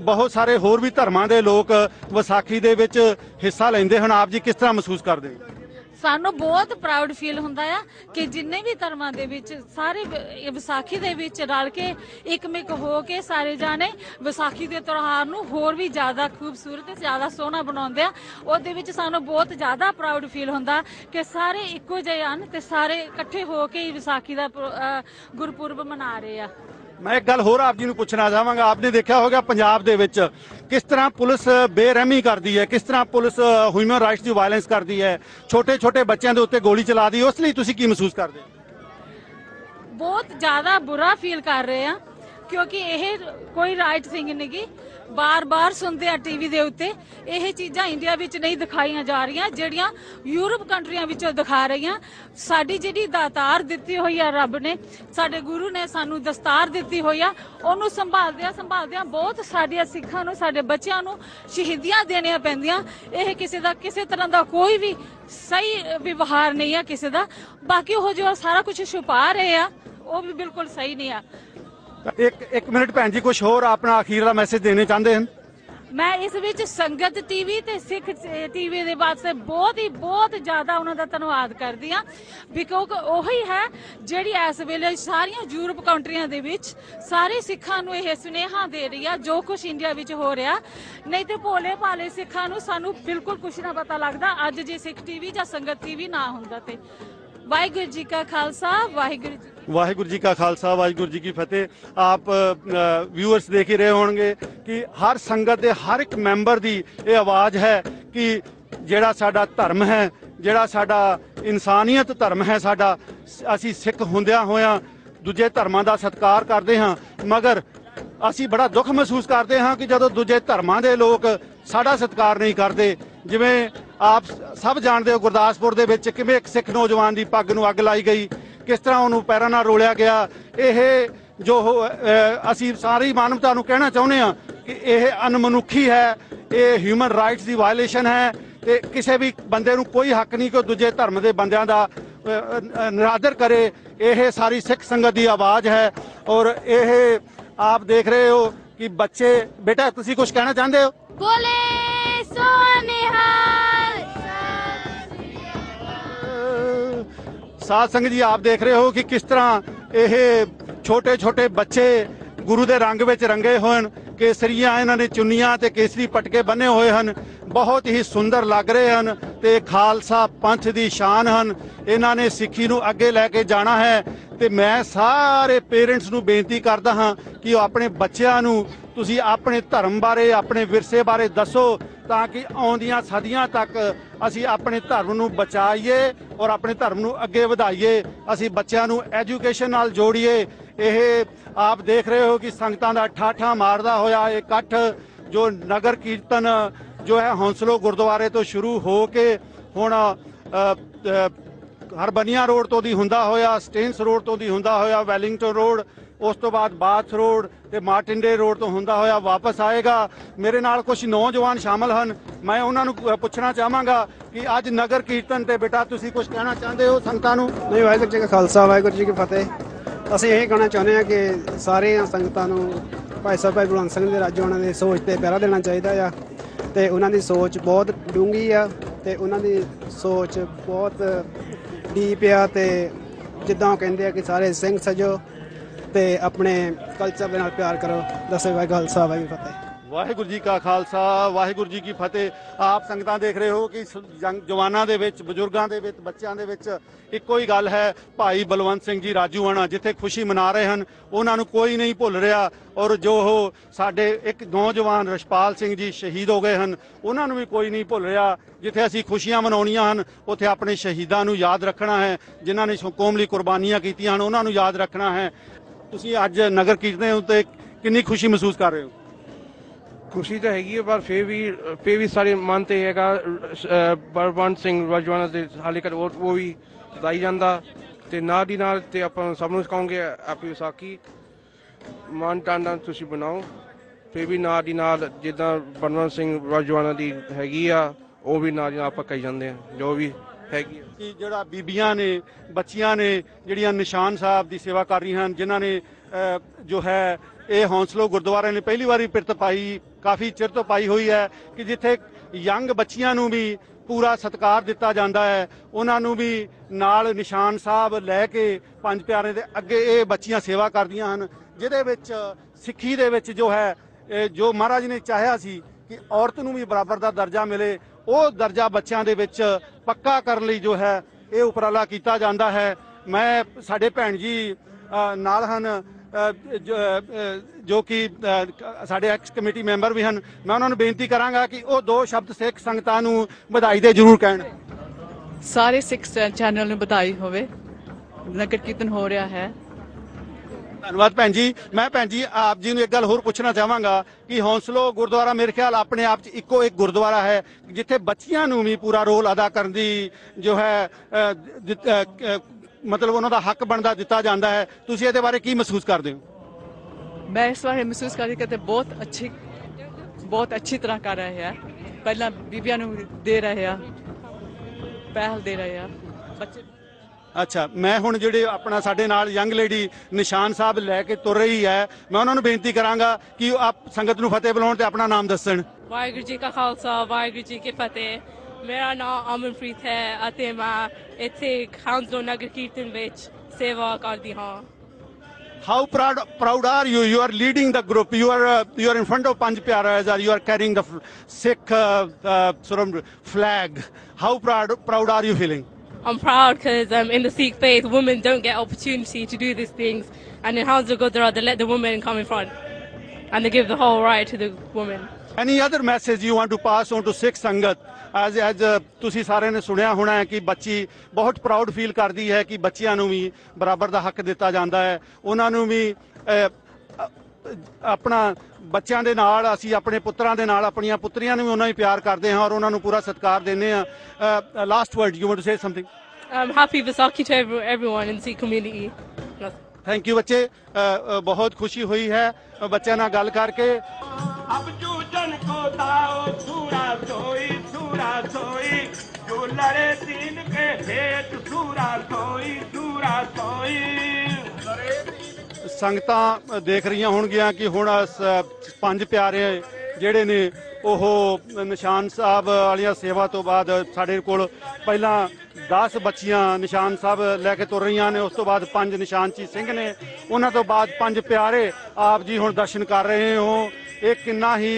ਬਹੁਤ ਸਾਰੇ ਹੋਰ ਵੀ ਧਰਮਾਂ ਦੇ ਲੋਕ ਵਿਸਾਖੀ ਦੇ ਵਿੱਚ ਹਿੱਸਾ ਲੈਂਦੇ ਹਨ। ਆਪ ਜੀ ਕਿਸ ਤਰ੍ਹਾਂ ਮਹਿਸੂਸ ਕਰਦੇ ਹੋ? ਸਾਨੂੰ ਬਹੁਤ ਪ੍ਰਾਊਡ ਫੀਲ ਹੁੰਦਾ ਆ ਕਿ ਜਿੰਨੇ ਵੀ ਧਰਮਾਂ ਦੇ ਵਿੱਚ, ਸਾਰੇ ਵਿਸਾਖੀ ਦੇ ਵਿੱਚ ਰਲ ਕੇ ਇੱਕਮਿਕ ਹੋ ਕੇ ਸਾਰੇ ਜਾਣੇ ਵਿਸਾਖੀ ਦੇ ਤਿਉਹਾਰ ਨੂੰ ਹੋਰ ਵੀ ਜ਼ਿਆਦਾ ਖੂਬਸੂਰਤ ਤੇ ਜ਼ਿਆਦਾ ਸੋਹਣਾ ਬਣਾਉਂਦੇ ਆ। ਉਹਦੇ ਵਿੱਚ ਸਾਨੂੰ ਬਹੁਤ ਜ਼ਿਆਦਾ ਪ੍ਰਾਊਡ ਫੀਲ ਹੁੰਦਾ ਕਿ ਸਾਰੇ ਇੱਕੋ ਜਿਹੇ ਹਨ ਤੇ ਸਾਰੇ ਇਕੱਠੇ ਹੋ ਕੇ ਹੀ ਵਿਸਾਖੀ ਦਾ ਗੁਰਪੁਰਬ ਮਨਾ ਰਹੇ ਆ। ਮੈਂ ਇੱਕ ਗੱਲ ਹੋਰ ਆਪ ਜੀ ਨੂੰ ਪੁੱਛਣਾ ਚਾਹਾਂਗਾ। ਆਪਨੇ ਦੇਖਿਆ ਹੋਗਾ ਪੰਜਾਬ ਦੇ ਵਿੱਚ ਕਿਸ ਤਰ੍ਹਾਂ ਪੁਲਿਸ ਬੇਰਹਿਮੀ ਕਰਦੀ ਹੈ, ਕਿਸ ਤਰ੍ਹਾਂ ਪੁਲਿਸ ਹਿਊਮਨ ਰਾਈਟਸ ਦੀ ਵਾਇਲੈਂਸ ਕਰਦੀ ਹੈ। ਛੋਟੇ ਛੋਟੇ ਬੱਚਿਆਂ ਦੇ ਉੱਤੇ ਗੋਲੀ ਚਲਾਦੀ ਉਸ ਲਈ ਤੁਸੀਂ ਕੀ ਮਹਿਸੂਸ ਕਰਦੇ ਬਹੁਤ ਜ਼ਿਆਦਾ ਬੁਰਾ ਫੀਲ ਕਰ ਰਹੇ ਆ, ਕਿਉਂਕਿ ਇਹ ਕੋਈ ਰਾਈਟ ਥਿੰਗ ਨਹੀਂਗੀ ਬਾਰ-ਬਾਰ ਸੁਣਦੇ ਆ ਟੀਵੀ ਦੇ ਉੱਤੇ, ਇਹ ਚੀਜ਼ਾਂ ਇੰਡੀਆ ਵਿੱਚ ਨਹੀਂ ਦਿਖਾਈਆਂ ਜਾ ਰਹੀਆਂ, ਜਿਹੜੀਆਂ ਯੂਰਪ ਕੰਟਰੀਆਂ ਵਿੱਚੋਂ ਦਿਖਾ ਰਹੀਆਂ। ਸਾਡੀ ਜਿਹੜੀ ਦਾਤਾਰ ਦਿੱਤੀ ਹੋਈ ਆ ਰੱਬ ਨੇ, ਸਾਡੇ ਗੁਰੂ ਨੇ ਸਾਨੂੰ ਦਸਤਾਰ ਦਿੱਤੀ ਹੋਈ ਆ, ਉਹਨੂੰ ਸੰਭਾਲਦਿਆਂ ਸੰਭਾਲਦਿਆਂ ਬਹੁਤ ਸਾਡੀਆਂ ਸਿੱਖਾਂ ਨੂੰ, ਸਾਡੇ ਬੱਚਿਆਂ ਨੂੰ ਸ਼ਹੀਦੀਆਂ ਦੇਣੀਆਂ ਪੈਂਦੀਆਂ। ਇਹ ਕਿਸੇ ਦਾ, ਕਿਸੇ ਤਰ੍ਹਾਂ ਦਾ ਕੋਈ ਵੀ ਸਹੀ ਵਿਵਹਾਰ ਨਹੀਂ ਆ ਕਿਸੇ ਦਾ। ਬਾਕੀ ਉਹ ਜੋ ਸਾਰਾ ਕੁਝ ਛੁਪਾ ਰਹੇ ਆ, ਉਹ ਵੀ ਬਿਲਕੁਲ ਸਹੀ ਨਹੀਂ ਆ। ਇੱਕ ਇੱਕ ਮਿੰਟ ਭੈਣ ਜੀ ਕੁਝ ਹੋਰ ਆਪਣਾ ਅਖੀਰਲਾ ਮੈਸੇਜ ਦੇਣੇ ਚਾਹੁੰਦੇ ਹਨ? ਮੈਂ ਇਸ ਵਿੱਚ ਸੰਗਤ ਟੀਵੀ ਤੇ ਸਿੱਖ ਟੀਵੀ ਦੇ ਵਾਸਤੇ ਬਹੁਤ ਹੀ, ਬਹੁਤ ਜ਼ਿਆਦਾ ਉਹਨਾਂ ਦਾ ਧੰਨਵਾਦ ਕਰਦੀ ਆ ਬਿਕੋਜ਼ ਉਹੀ ਹੈ ਜਿਹੜੀ ਇਸ ਵੇਲੇ ਸਾਰੀਆਂ ਯੂਰਪ ਕੰਟਰੀਆਂ ਦੇ ਵਿੱਚ ਸਾਰੇ ਸਿੱਖਾਂ ਨੂੰ ਇਹ ਸੁਨੇਹਾ ਦੇ ਰਹੀ ਆ, ਜੋ ਕੁਝ ਇੰਡੀਆ ਵਿੱਚ ਹੋ ਰਿਹਾ। ਨਹੀਂ ਤੇ ਭੋਲੇ ਭਾਲੇ ਸਿੱਖਾਂ ਨੂੰ ਸਾਨੂੰ ਬਿਲਕੁਲ ਕੁਝ ਨਾ ਪਤਾ ਲੱਗਦਾ, ਅੱਜ ਜੇ ਸਿੱਖ ਟੀਵੀ ਜਾਂ ਸੰਗਤ ਟੀਵੀ ਨਾ ਹੁੰਦਾ ਤੇ। ਵਾਹਿਗੁਰੂ ਜੀ ਕਾ ਖਾਲਸਾ, ਵਾਹਿਗੁਰੂ ਜੀ ਵਾਹਿਗੁਰੂ ਜੀ ਕਾ ਖਾਲਸਾ, ਵਾਹਿਗੁਰੂ ਜੀ ਕੀ ਫਤਿਹ। ਆਪ ਵਿਊਅਰਸ ਦੇਖ ਹੀ ਰਹੇ ਹੋਣਗੇ ਕਿ ਹਰ ਸੰਗਤ ਦੇ ਹਰ ਇੱਕ ਮੈਂਬਰ ਦੀ ਇਹ ਆਵਾਜ਼ ਹੈ ਕਿ ਜਿਹੜਾ ਸਾਡਾ ਧਰਮ ਹੈ, ਜਿਹੜਾ ਸਾਡਾ ਇਨਸਾਨੀਅਤ ਧਰਮ ਹੈ, ਸਾਡਾ ਅਸੀਂ ਸਿੱਖ ਹੁੰਦਿਆਂ ਹੋਇਆਂ ਦੂਜੇ ਧਰਮਾਂ ਦਾ ਸਤਿਕਾਰ ਕਰਦੇ ਹਾਂ। ਮਗਰ ਅਸੀਂ ਬੜਾ ਦੁੱਖ ਮਹਿਸੂਸ ਕਰਦੇ ਹਾਂ ਕਿ ਜਦੋਂ ਦੂਜੇ ਧਰਮਾਂ ਦੇ ਲੋਕ ਸਾਡਾ ਸਤਿਕਾਰ ਨਹੀਂ ਕਰਦੇ, ਜਿਵੇਂ ਆਪ ਸਭ ਜਾਣਦੇ ਹੋ ਗੁਰਦਾਸਪੁਰ ਦੇ ਵਿੱਚ ਕਿਵੇਂ ਇੱਕ ਸਿੱਖ ਨੌਜਵਾਨ ਦੀ ਪੱਗ ਨੂੰ ਅੱਗ ਲਾਈ ਗਈ। ਕਿਸ ਤਰ੍ਹਾਂ ਉਹਨੂੰ ਪੈਰਾਂ ਨਾਲ ਰੋਲਿਆ ਗਿਆ ਇਹ ਜੋ ਅਸੀਂ ਸਾਰੀ ਮਾਨਵਤਾ ਨੂੰ ਕਹਿਣਾ ਚਾਹੁੰਦੇ ਹਾਂ ਕਿ ਇਹ ਅਨਮਨੁੱਖੀ ਹੈ ਇਹ ਹਿਊਮਨ ਰਾਈਟਸ ਦੀ ਵਾਇਲੇਸ਼ਨ ਹੈ ਤੇ ਕਿਸੇ ਵੀ ਬੰਦੇ ਨੂੰ ਕੋਈ ਹੱਕ ਨਹੀਂ ਕਿ ਦੂਜੇ ਧਰਮ ਦੇ ਬੰਦਿਆਂ ਦਾ ਅਹ, ਨਿਰਾਦਰ ਕਰੇ। ਇਹ ਸਾਰੀ ਸਿੱਖ ਸੰਗਤ ਦੀ ਆਵਾਜ਼ ਹੈ ਔਰ ਇਹ ਆਪ ਦੇਖ ਰਹੇ ਹੋ ਕਿ ਬੱਚੇ ਬੇਟਾ ਤੁਸੀਂ ਕੁਝ ਕਹਿਣਾ ਚਾਹੁੰਦੇ ਹੋ? ਬੋਲੇ ਸੋਨਿਹਾਲ! ਸਾਧ ਸੰਗਤ ਜੀ ਆਪ ਦੇਖ ਰਹੇ ਹੋ ਕਿ ਕਿਸ ਤਰ੍ਹਾਂ ਇਹ ਛੋਟੇ ਛੋਟੇ ਬੱਚੇ ਗੁਰੂ ਦੇ ਰੰਗ ਵਿੱਚ ਰੰਗੇ ਹੋਣ, ਕੇਸਰੀਆਂ ਇਹਨਾਂ ਨੇ ਚੁੰਨੀਆਂ ਤੇ ਕੇਸਰੀ ਪਟਕੇ ਬੰਨੇ ਹੋਏ ਹਨ। ਬਹੁਤ ਹੀ ਸੁੰਦਰ ਲੱਗ ਰਹੇ ਹਨ ਤੇ ਖਾਲਸਾ ਪੰਥ ਦੀ ਸ਼ਾਨ ਹਨ। ਇਹਨਾਂ ਨੇ ਸਿੱਖੀ ਨੂੰ ਅੱਗੇ ਲੈ ਕੇ ਜਾਣਾ ਹੈ ਤੇ ਮੈਂ ਸਾਰੇ ਪੇਰੈਂਟਸ ਨੂੰ ਬੇਨਤੀ ਕਰਦਾ ਹਾਂ ਕਿ ਉਹ ਆਪਣੇ ਬੱਚਿਆਂ ਨੂੰ ਤੁਸੀਂ ਆਪਣੇ ਧਰਮ ਬਾਰੇ, ਆਪਣੇ ਵਿਰਸੇ ਬਾਰੇ ਦੱਸੋ ਤਾਂ ਕਿ ਆਉਂਦੀਆਂ ਸਦੀਆਂ ਤੱਕ ਅਸੀਂ ਆਪਣੇ ਧਰਮ ਨੂੰ ਬਚਾਈਏ ਔਰ ਆਪਣੇ ਧਰਮ ਨੂੰ ਅੱਗੇ ਵਧਾਈਏ। ਅਸੀਂ ਬੱਚਿਆਂ ਨੂੰ ਐਜੂਕੇਸ਼ਨ ਨਾਲ ਜੋੜੀਏ ਇਹ ਆਪ ਦੇਖ ਰਹੇ ਹੋ ਕਿ ਸੰਗਤਾਂ ਦਾ ਠਾਠਾ ਮਾਰਦਾ ਹੋਇਆ ਇਹ ਇਕੱਠ ਜੋ ਨਗਰ ਕੀਰਤਨ ਜੋ ਹੈ ਹੌਂਸਲੋ ਗੁਰਦੁਆਰੇ ਤੋਂ ਸ਼ੁਰੂ ਹੋ ਕੇ ਹੁਣ ਹਰਬਨੀਆ ਰੋਡ ਤੋਂ ਦੀ ਹੁੰਦਾ ਹੋਇਆ, ਸਟੇਨਸ ਰੋਡ ਤੋਂ ਦੀ ਹੁੰਦਾ ਹੋਇਆ, ਵੈਲਿੰਗਟਨ ਰੋਡ, ਉਸ ਤੋਂ ਬਾਅਦ ਬਾਥ ਰੋਡ ਤੇ ਮਾਰਟਿੰਡੇ ਰੋਡ ਤੋਂ ਹੁੰਦਾ ਹੋਇਆ ਵਾਪਸ ਆਏਗਾ। ਮੇਰੇ ਨਾਲ ਕੁਝ ਨੌਜਵਾਨ ਸ਼ਾਮਲ ਹਨ। ਮੈਂ ਉਹਨਾਂ ਨੂੰ ਪੁੱਛਣਾ ਚਾਹਾਂਗਾ ਕਿ ਅੱਜ ਨਗਰ ਕੀਰਤਨ ਤੇ ਬੇਟਾ ਤੁਸੀਂ ਕੁਝ ਕਹਿਣਾ ਚਾਹੁੰਦੇ ਹੋ ਸੰਗਤਾਂ ਨੂੰ? ਨਹੀਂ, ਵਾਹਿਗੁਰੂ ਜੀ ਕਾ ਖਾਲਸਾ, ਵਾਹਿਗੁਰੂ ਜੀ ਕੀ ਫਤਿਹ। ਅਸੀਂ ਇਹ ਕਹਿਣਾ ਚਾਹੁੰਦੇ ਹਾਂ ਕਿ ਸਾਰੀਆਂ ਸੰਗਤਾਂ ਨੂੰ ਭਾਈ ਸਾਹਿਬ, ਭਾਈ ਬਲਵੰਤ ਸਿੰਘ ਦੇ ਰਾਜੋ ਉਹਨਾਂ ਦੀ ਸੋਚ ਤੇ ਪਹਿਰਾ ਦੇਣਾ ਚਾਹੀਦਾ ਆ ਤੇ ਉਹਨਾਂ ਦੀ ਸੋਚ ਬਹੁਤ ਡੂੰਗੀ ਆ ਤੇ ਉਹਨਾਂ ਦੀ ਸੋਚ ਬਹੁਤ ਡੀਪ ਆ ਤੇ ਜਿੱਦਾਂ ਉਹ ਕਹਿੰਦੇ ਆ ਕਿ ਸਾਰੇ ਸਿੰਘ ਸਜੋ ਤੇ ਆਪਣੇ ਕਲਚਰ ਦੇ ਨਾਲ ਪਿਆਰ ਕਰੋ। ਦਸੇ ਵਾਹਿਗੁਰੂ ਖਾਲਸਾ ਵਾਹਿਗੁਰੂ ਫਤਿਹ। ਵਾਹਿਗੁਰੂ ਜੀ ਕਾ ਖਾਲਸਾ, ਵਾਹਿਗੁਰੂ ਜੀ ਕੀ ਫਤਿਹ। ਆਪ ਸੰਗਤਾਂ ਦੇਖ ਰਹੇ ਹੋ ਕਿ ਸ- ਜੰਗ- ਜਵਾਨਾਂ ਦੇ ਵਿੱਚ, ਬਜ਼ੁਰਗਾਂ ਦੇ ਵਿੱਚ, ਬੱਚਿਆਂ ਦੇ ਵਿੱਚ ਇੱਕੋ ਹੀ ਗੱਲ ਹੈ, ਭਾਈ ਬਲਵੰਤ ਸਿੰਘ ਜੀ ਰਾਜੂਆਣਾ ਜਿੱਥੇ ਖੁਸ਼ੀ ਮਨਾ ਰਹੇ ਹਨ, ਉਹਨਾਂ ਨੂੰ ਕੋਈ ਨਹੀਂ ਭੁੱਲ ਰਿਹਾ। ਔਰ ਜੋ ਉਹ ਸਾਡੇ ਇੱਕ ਨੌਜਵਾਨ ਰਸ਼ਪਾਲ ਸਿੰਘ ਜੀ ਸ਼ਹੀਦ ਹੋ ਗਏ ਹਨ, ਉਹਨਾਂ ਨੂੰ ਵੀ ਕੋਈ ਨਹੀਂ ਭੁੱਲ ਰਿਹਾ, ਜਿੱਥੇ ਅਸੀਂ ਖੁਸ਼ੀਆਂ ਮਨਾਉਣੀਆਂ ਹਨ, ਉੱਥੇ ਆਪਣੇ ਸ਼ਹੀਦਾਂ ਨੂੰ ਯਾਦ ਰੱਖਣਾ ਹੈ, ਜਿਨ੍ਹਾਂ ਨੇ ਸੋ- ਕੌਮ ਲਈ ਕੁਰਬਾਨੀਆਂ ਕੀਤੀਆਂ ਹਨ, ਉਹਨਾਂ ਨੂੰ ਯਾਦ ਰੱਖਣਾ ਹੈ। ਤੁਸੀਂ ਅੱਜ ਨਗਰ ਕੀਰਤਨ ਉੱਤੇ ਕਿੰਨੀ ਖੁਸ਼ੀ ਮਹਿਸੂਸ ਕਰ ਰਹੇ ਹੋ? ਖੁਸ਼ੀ ਤਾਂ ਹੈਗੀ ਹੈ ਪਰ ਫੇਰ ਵੀ ਫੇਰ ਵੀ ਸਾਰੇ ਮਨ ਤੇ ਹੈਗਾ ਅਹ, ਬਲਵੰਤ ਸਿੰਘ ਰਜਵਾਨਾ ਦੇ ਹਾਲੇ ਕਰ ਉਹ ਵੀ ਸਦਾਈ ਜਾਂਦਾ। ਤੇ ਨਾਲ ਦੀ ਨਾਲ ਤੇ ਆਪਾਂ ਸਭ ਨੂੰ ਕਹਾਂਗੇ ਆਪੀ ਵਿਸਾਖੀ। ਮਨ ਟਾਂਡਾ ਤੁਸੀਂ ਬਣਾਓ। ਫੇਰ ਵੀ ਨਾਲ ਦੀ ਨਾਲ ਜਿੱਦਾਂ ਬਲਵੰਤ ਸਿੰਘ ਰਜਵਾਨਾ ਦੀ ਹੈਗੀ ਆ ਉਹ ਵੀ ਨਾਲ ਦੀ ਨਾਲ ਆਪਾਂ ਕਹੀ ਜਾਂਦੇ ਆ ਜੋ ਵੀ ਹੈਗੀ ਕਿ ਜਿਹੜਾ ਬੀਬੀਆਂ ਨੇ ਬੱਚੀਆਂ ਨੇ ਜਿਹੜੀਆਂ ਨਿਸ਼ਾਨ ਸਾਹਿਬ ਦੀ ਸੇਵਾ ਕਰ ਰਹੀਆਂ ਹਨ ਜਿਨ੍ਹਾਂ ਨੇ ਜੋ ਹੈ ਇਹ ਹੌਂਸਲੋ ਗੁਰਦੁਆਰੇ ਨੇ ਪਹਿਲੀ ਵਾਰੀ ਪਿਰਤ ਪਾਈ, ਕਾਫੀ ਚਿਰ ਤੋਂ ਪਾਈ ਹੋਈ ਹੈ ਕਿ ਜਿੱਥੇ ਯੰਗ ਬੱਚੀਆਂ ਨੂੰ ਵੀ ਪੂਰਾ ਸਤਿਕਾਰ ਦਿੱਤਾ ਜਾਂਦਾ ਹੈ, ਉਹਨਾਂ ਨੂੰ ਵੀ ਨਾਲ ਨਿਸ਼ਾਨ ਸਾਹਿਬ ਲੈ ਕੇ ਪੰਜ ਪਿਆਰੇ ਦੇ ਅੱਗੇ ਇਹ ਬੱਚੀਆਂ ਸੇਵਾ ਕਰਦੀਆਂ ਹਨ, ਜਿਹਦੇ ਵਿੱਚ ਸਿੱਖੀ ਦੇ ਵਿੱਚ ਜੋ ਹੈ, ਇਹ ਜੋ ਮਹਾਰਾਜ ਨੇ ਚਾਹਿਆ ਸੀ ਕਿ ਔਰਤ ਨੂੰ ਵੀ ਬਰਾਬਰ ਦਾ ਦਰਜਾ ਮਿਲੇ, ਉਹ ਦਰਜਾ ਬੱਚਿਆਂ ਦੇ ਵਿੱਚ ਪੱਕਾ ਕਰਨ ਲਈ ਜੋ ਹੈ, ਇਹ ਉਪਰਾਲਾ ਕੀਤਾ ਜਾਂਦਾ ਹੈ। ਮੈਂ, ਸਾਡੇ ਭੈਣ ਜੀ ਨਾਲ ਹਨ। ਜੋ- ਕਿ ਸਾਡੇ ਐਕਸ ਕਮੇਟੀ ਮੈਂਬਰ ਵੀ ਹਨ। ਮੈਂ ਉਹਨਾਂ ਨੂੰ ਬੇਨਤੀ ਕਰਾਂਗਾ ਕਿ ਉਹ ਦੋ ਸ਼ਬਦ ਸਿੱਖ ਸੰਗਤਾਂ ਨੂੰ ਵਧਾਈ ਦੇ ਜ਼ਰੂਰ ਕਹਿਣ। ਸਾਰੇ ਸਿੱਖ ਚੈਨਲ ਨੂੰ ਵਧਾਈ ਹੋਵੇ। ਨਗਰ ਕੀਰਤਨ ਹੋ ਰਿਹਾ ਹੈ। ਧੰਨਵਾਦ ਭੈਣ ਜੀ। ਮੈਂ ਭੈਣ ਜੀ ਆਪ ਜੀ ਨੂੰ ਇੱਕ ਗੱਲ ਹੋਰ ਪੁੱਛਣਾ ਚਾਹਾਂਗਾ ਕਿ ਹੌਂਸਲੋ ਗੁਰਦੁਆਰਾ ਮੇਰੇ ਖਿਆਲ ਆਪਣੇ ਆਪ 'ਚ ਇੱਕੋ ਇੱਕ ਗੁਰਦੁਆਰਾ ਹੈ ਜਿੱਥੇ ਬੱਚੀਆਂ ਨੂੰ ਵੀ ਪੂਰਾ ਰੋਲ ਅਦਾ ਕਰਨ ਦੀ ਜੋ ਹੈ ਮਤਲਬ ਉਹਨਾਂ ਦਾ ਹੱਕ ਬਣਦਾ ਦਿੱਤਾ ਜਾਂਦਾ ਹੈ। ਤੁਸੀਂ ਇਹਦੇ ਬਾਰੇ ਕੀ ਮਹਿਸੂਸ ਕਰਦੇ ਹੋ? ਮੈਂ ਇਸ ਵਾਰ ਮਹਿਸੂਸ ਕਰ ਰਹੀ ਕਿ ਤੇ ਬਹੁਤ ਅੱਛੀ ਬਹੁਤ ਅੱਛੀ ਤਰ੍ਹਾਂ ਕਰ ਰਹੇ ਆ। ਪਹਿਲਾਂ ਬੀਬੀਆਂ ਨੂੰ ਦੇ ਰਹੇ ਆ ਪਹਿਲ ਦੇ ਰਹੇ ਆ। ਬੱਚੇ ਅੱਛਾ ਮੈਂ ਹੁਣ ਜਿਹੜੇ ਆਪਣਾ ਸਾਡੇ ਨਾਲ ਯੰਗ ਲੇਡੀ ਨਿਸ਼ਾਨ ਸਾਹਿਬ ਲੈ ਕੇ ਤੁਰ ਰਹੀ ਹੈ ਮੈਂ ਉਹਨਾਂ ਨੂੰ ਬੇਨਤੀ ਕਰਾਂਗਾ ਕਿ ਆਪ ਸੰਗਤ ਨੂੰ ਫਤਿਹ ਬੁਲਾਉਣ ਤੇ ਆਪਣਾ ਨਾਮ ਦੱਸਣ। ਵਾਹਿਗੁਰੂ ਜੀ ਕਾ ਖਾਲਸਾ ਵਾਹਿਗੁਰੂ ਜੀ ਕੀ ਫਤਿਹ। ਮੇਰਾ ਨਾਮ ਅਮਨਪ੍ਰੀਤ ਹੈ ਅਤੇ ਮੈਂ ਇੱਥੇ ਖਾਂਸੋ ਨਗਰ ਕੀਰਤਨ ਵਿੱਚ ਸੇਵਾ ਕਰਦੀ ਹਾਂ How proud proud are you? You are leading the group. You are uh, you are in front of Panj Pyaras. Or you are carrying the f- Sikh uh, uh, sort of flag. How proud proud are you feeling? I'm proud because um, in the Sikh faith, women don't get opportunity to do these things. And in Hansa Gurdwara, they let the women come in front. And they give the whole right to the women. Any other message you want to pass on to Sikh Sangat? As as uh, ਤੁਸੀਂ ਸਾਰਿਆਂ ਨੇ ਸੁਣਿਆ ਹੋਣਾ ਹੈ ਕਿ ਬੱਚੀ ਬਹੁਤ proud feel ਕਰਦੀ ਹੈ ਕਿ ਬੱਚਿਆਂ ਨੂੰ ਵੀ ਬਰਾਬਰ ਦਾ ਹੱਕ ਦਿੱਤਾ ਜਾਂਦਾ ਹੈ ਉਹਨਾਂ ਨੂੰ ਵੀ ਅਹ, ਅ- ਆਪਣਾ ਬੱਚਿਆਂ ਦੇ ਨਾਲ ਅਸੀਂ ਆਪਣੇ ਪੁੱਤਰਾਂ ਦੇ ਨਾਲ ਆਪਣੀਆਂ ਪੁੱਤਰੀਆਂ ਨੂੰ ਵੀ ਉਹਨਾਂ ਹੀ ਪਿਆਰ ਕਰਦੇ ਹਾਂ ਔਰ ਉਹਨਾਂ ਨੂੰ ਪੂਰਾ ਸਤਿਕਾਰ ਦਿੰਦੇ ਹਾਂ last word you want to say something Um, happy Vaisakhi to every, everyone in the Sikh community. That's- thank you ਬੱਚੇ ਅ, ਅ, ਬਹੁਤ ਖੁਸ਼ੀ ਹੋਈ ਹੈ ਅ, ਬੱਚਿਆਂ ਨਾਲ ਗੱਲ ਕਰਕੇ अब जो जन को दाओ सूरा सोई सूरा सोई जो लड़े दीन के हेठ सूरा सोई सूरा सोई ਸੰਗਤਾਂ ਦੇਖ ਰਹੀਆਂ ਹੋਣਗੀਆਂ ਕਿ ਹੁਣ ਸ- ਪੰਜ ਪਿਆਰੇ ਜਿਹੜੇ ਨੇ ਉਹ ਨਿਸ਼ਾਨ ਸਾਹਿਬ ਵਾਲੀਆਂ ਸੇਵਾ ਤੋਂ ਬਾਅਦ ਸਾਡੇ ਕੋਲ ਪਹਿਲਾਂ 10 ਬੱਚੀਆਂ ਨਿਸ਼ਾਨ ਸਾਹਿਬ ਲੈ ਕੇ ਤੁਰ ਰਹੀਆਂ ਨੇ ਉਸ ਤੋਂ ਬਾਅਦ ਪੰਜ ਨਿਸ਼ਾਨਚੀ ਸਿੰਘ ਨੇ ਉਹਨਾਂ ਤੋਂ ਬਾਅਦ ਪੰਜ ਪਿਆਰੇ ਆਪ ਜੀ ਹੁਣ ਦਰਸ਼ਨ ਕਰ ਰਹੇ ਹੋ ਇਹ ਕਿੰਨਾ ਹੀ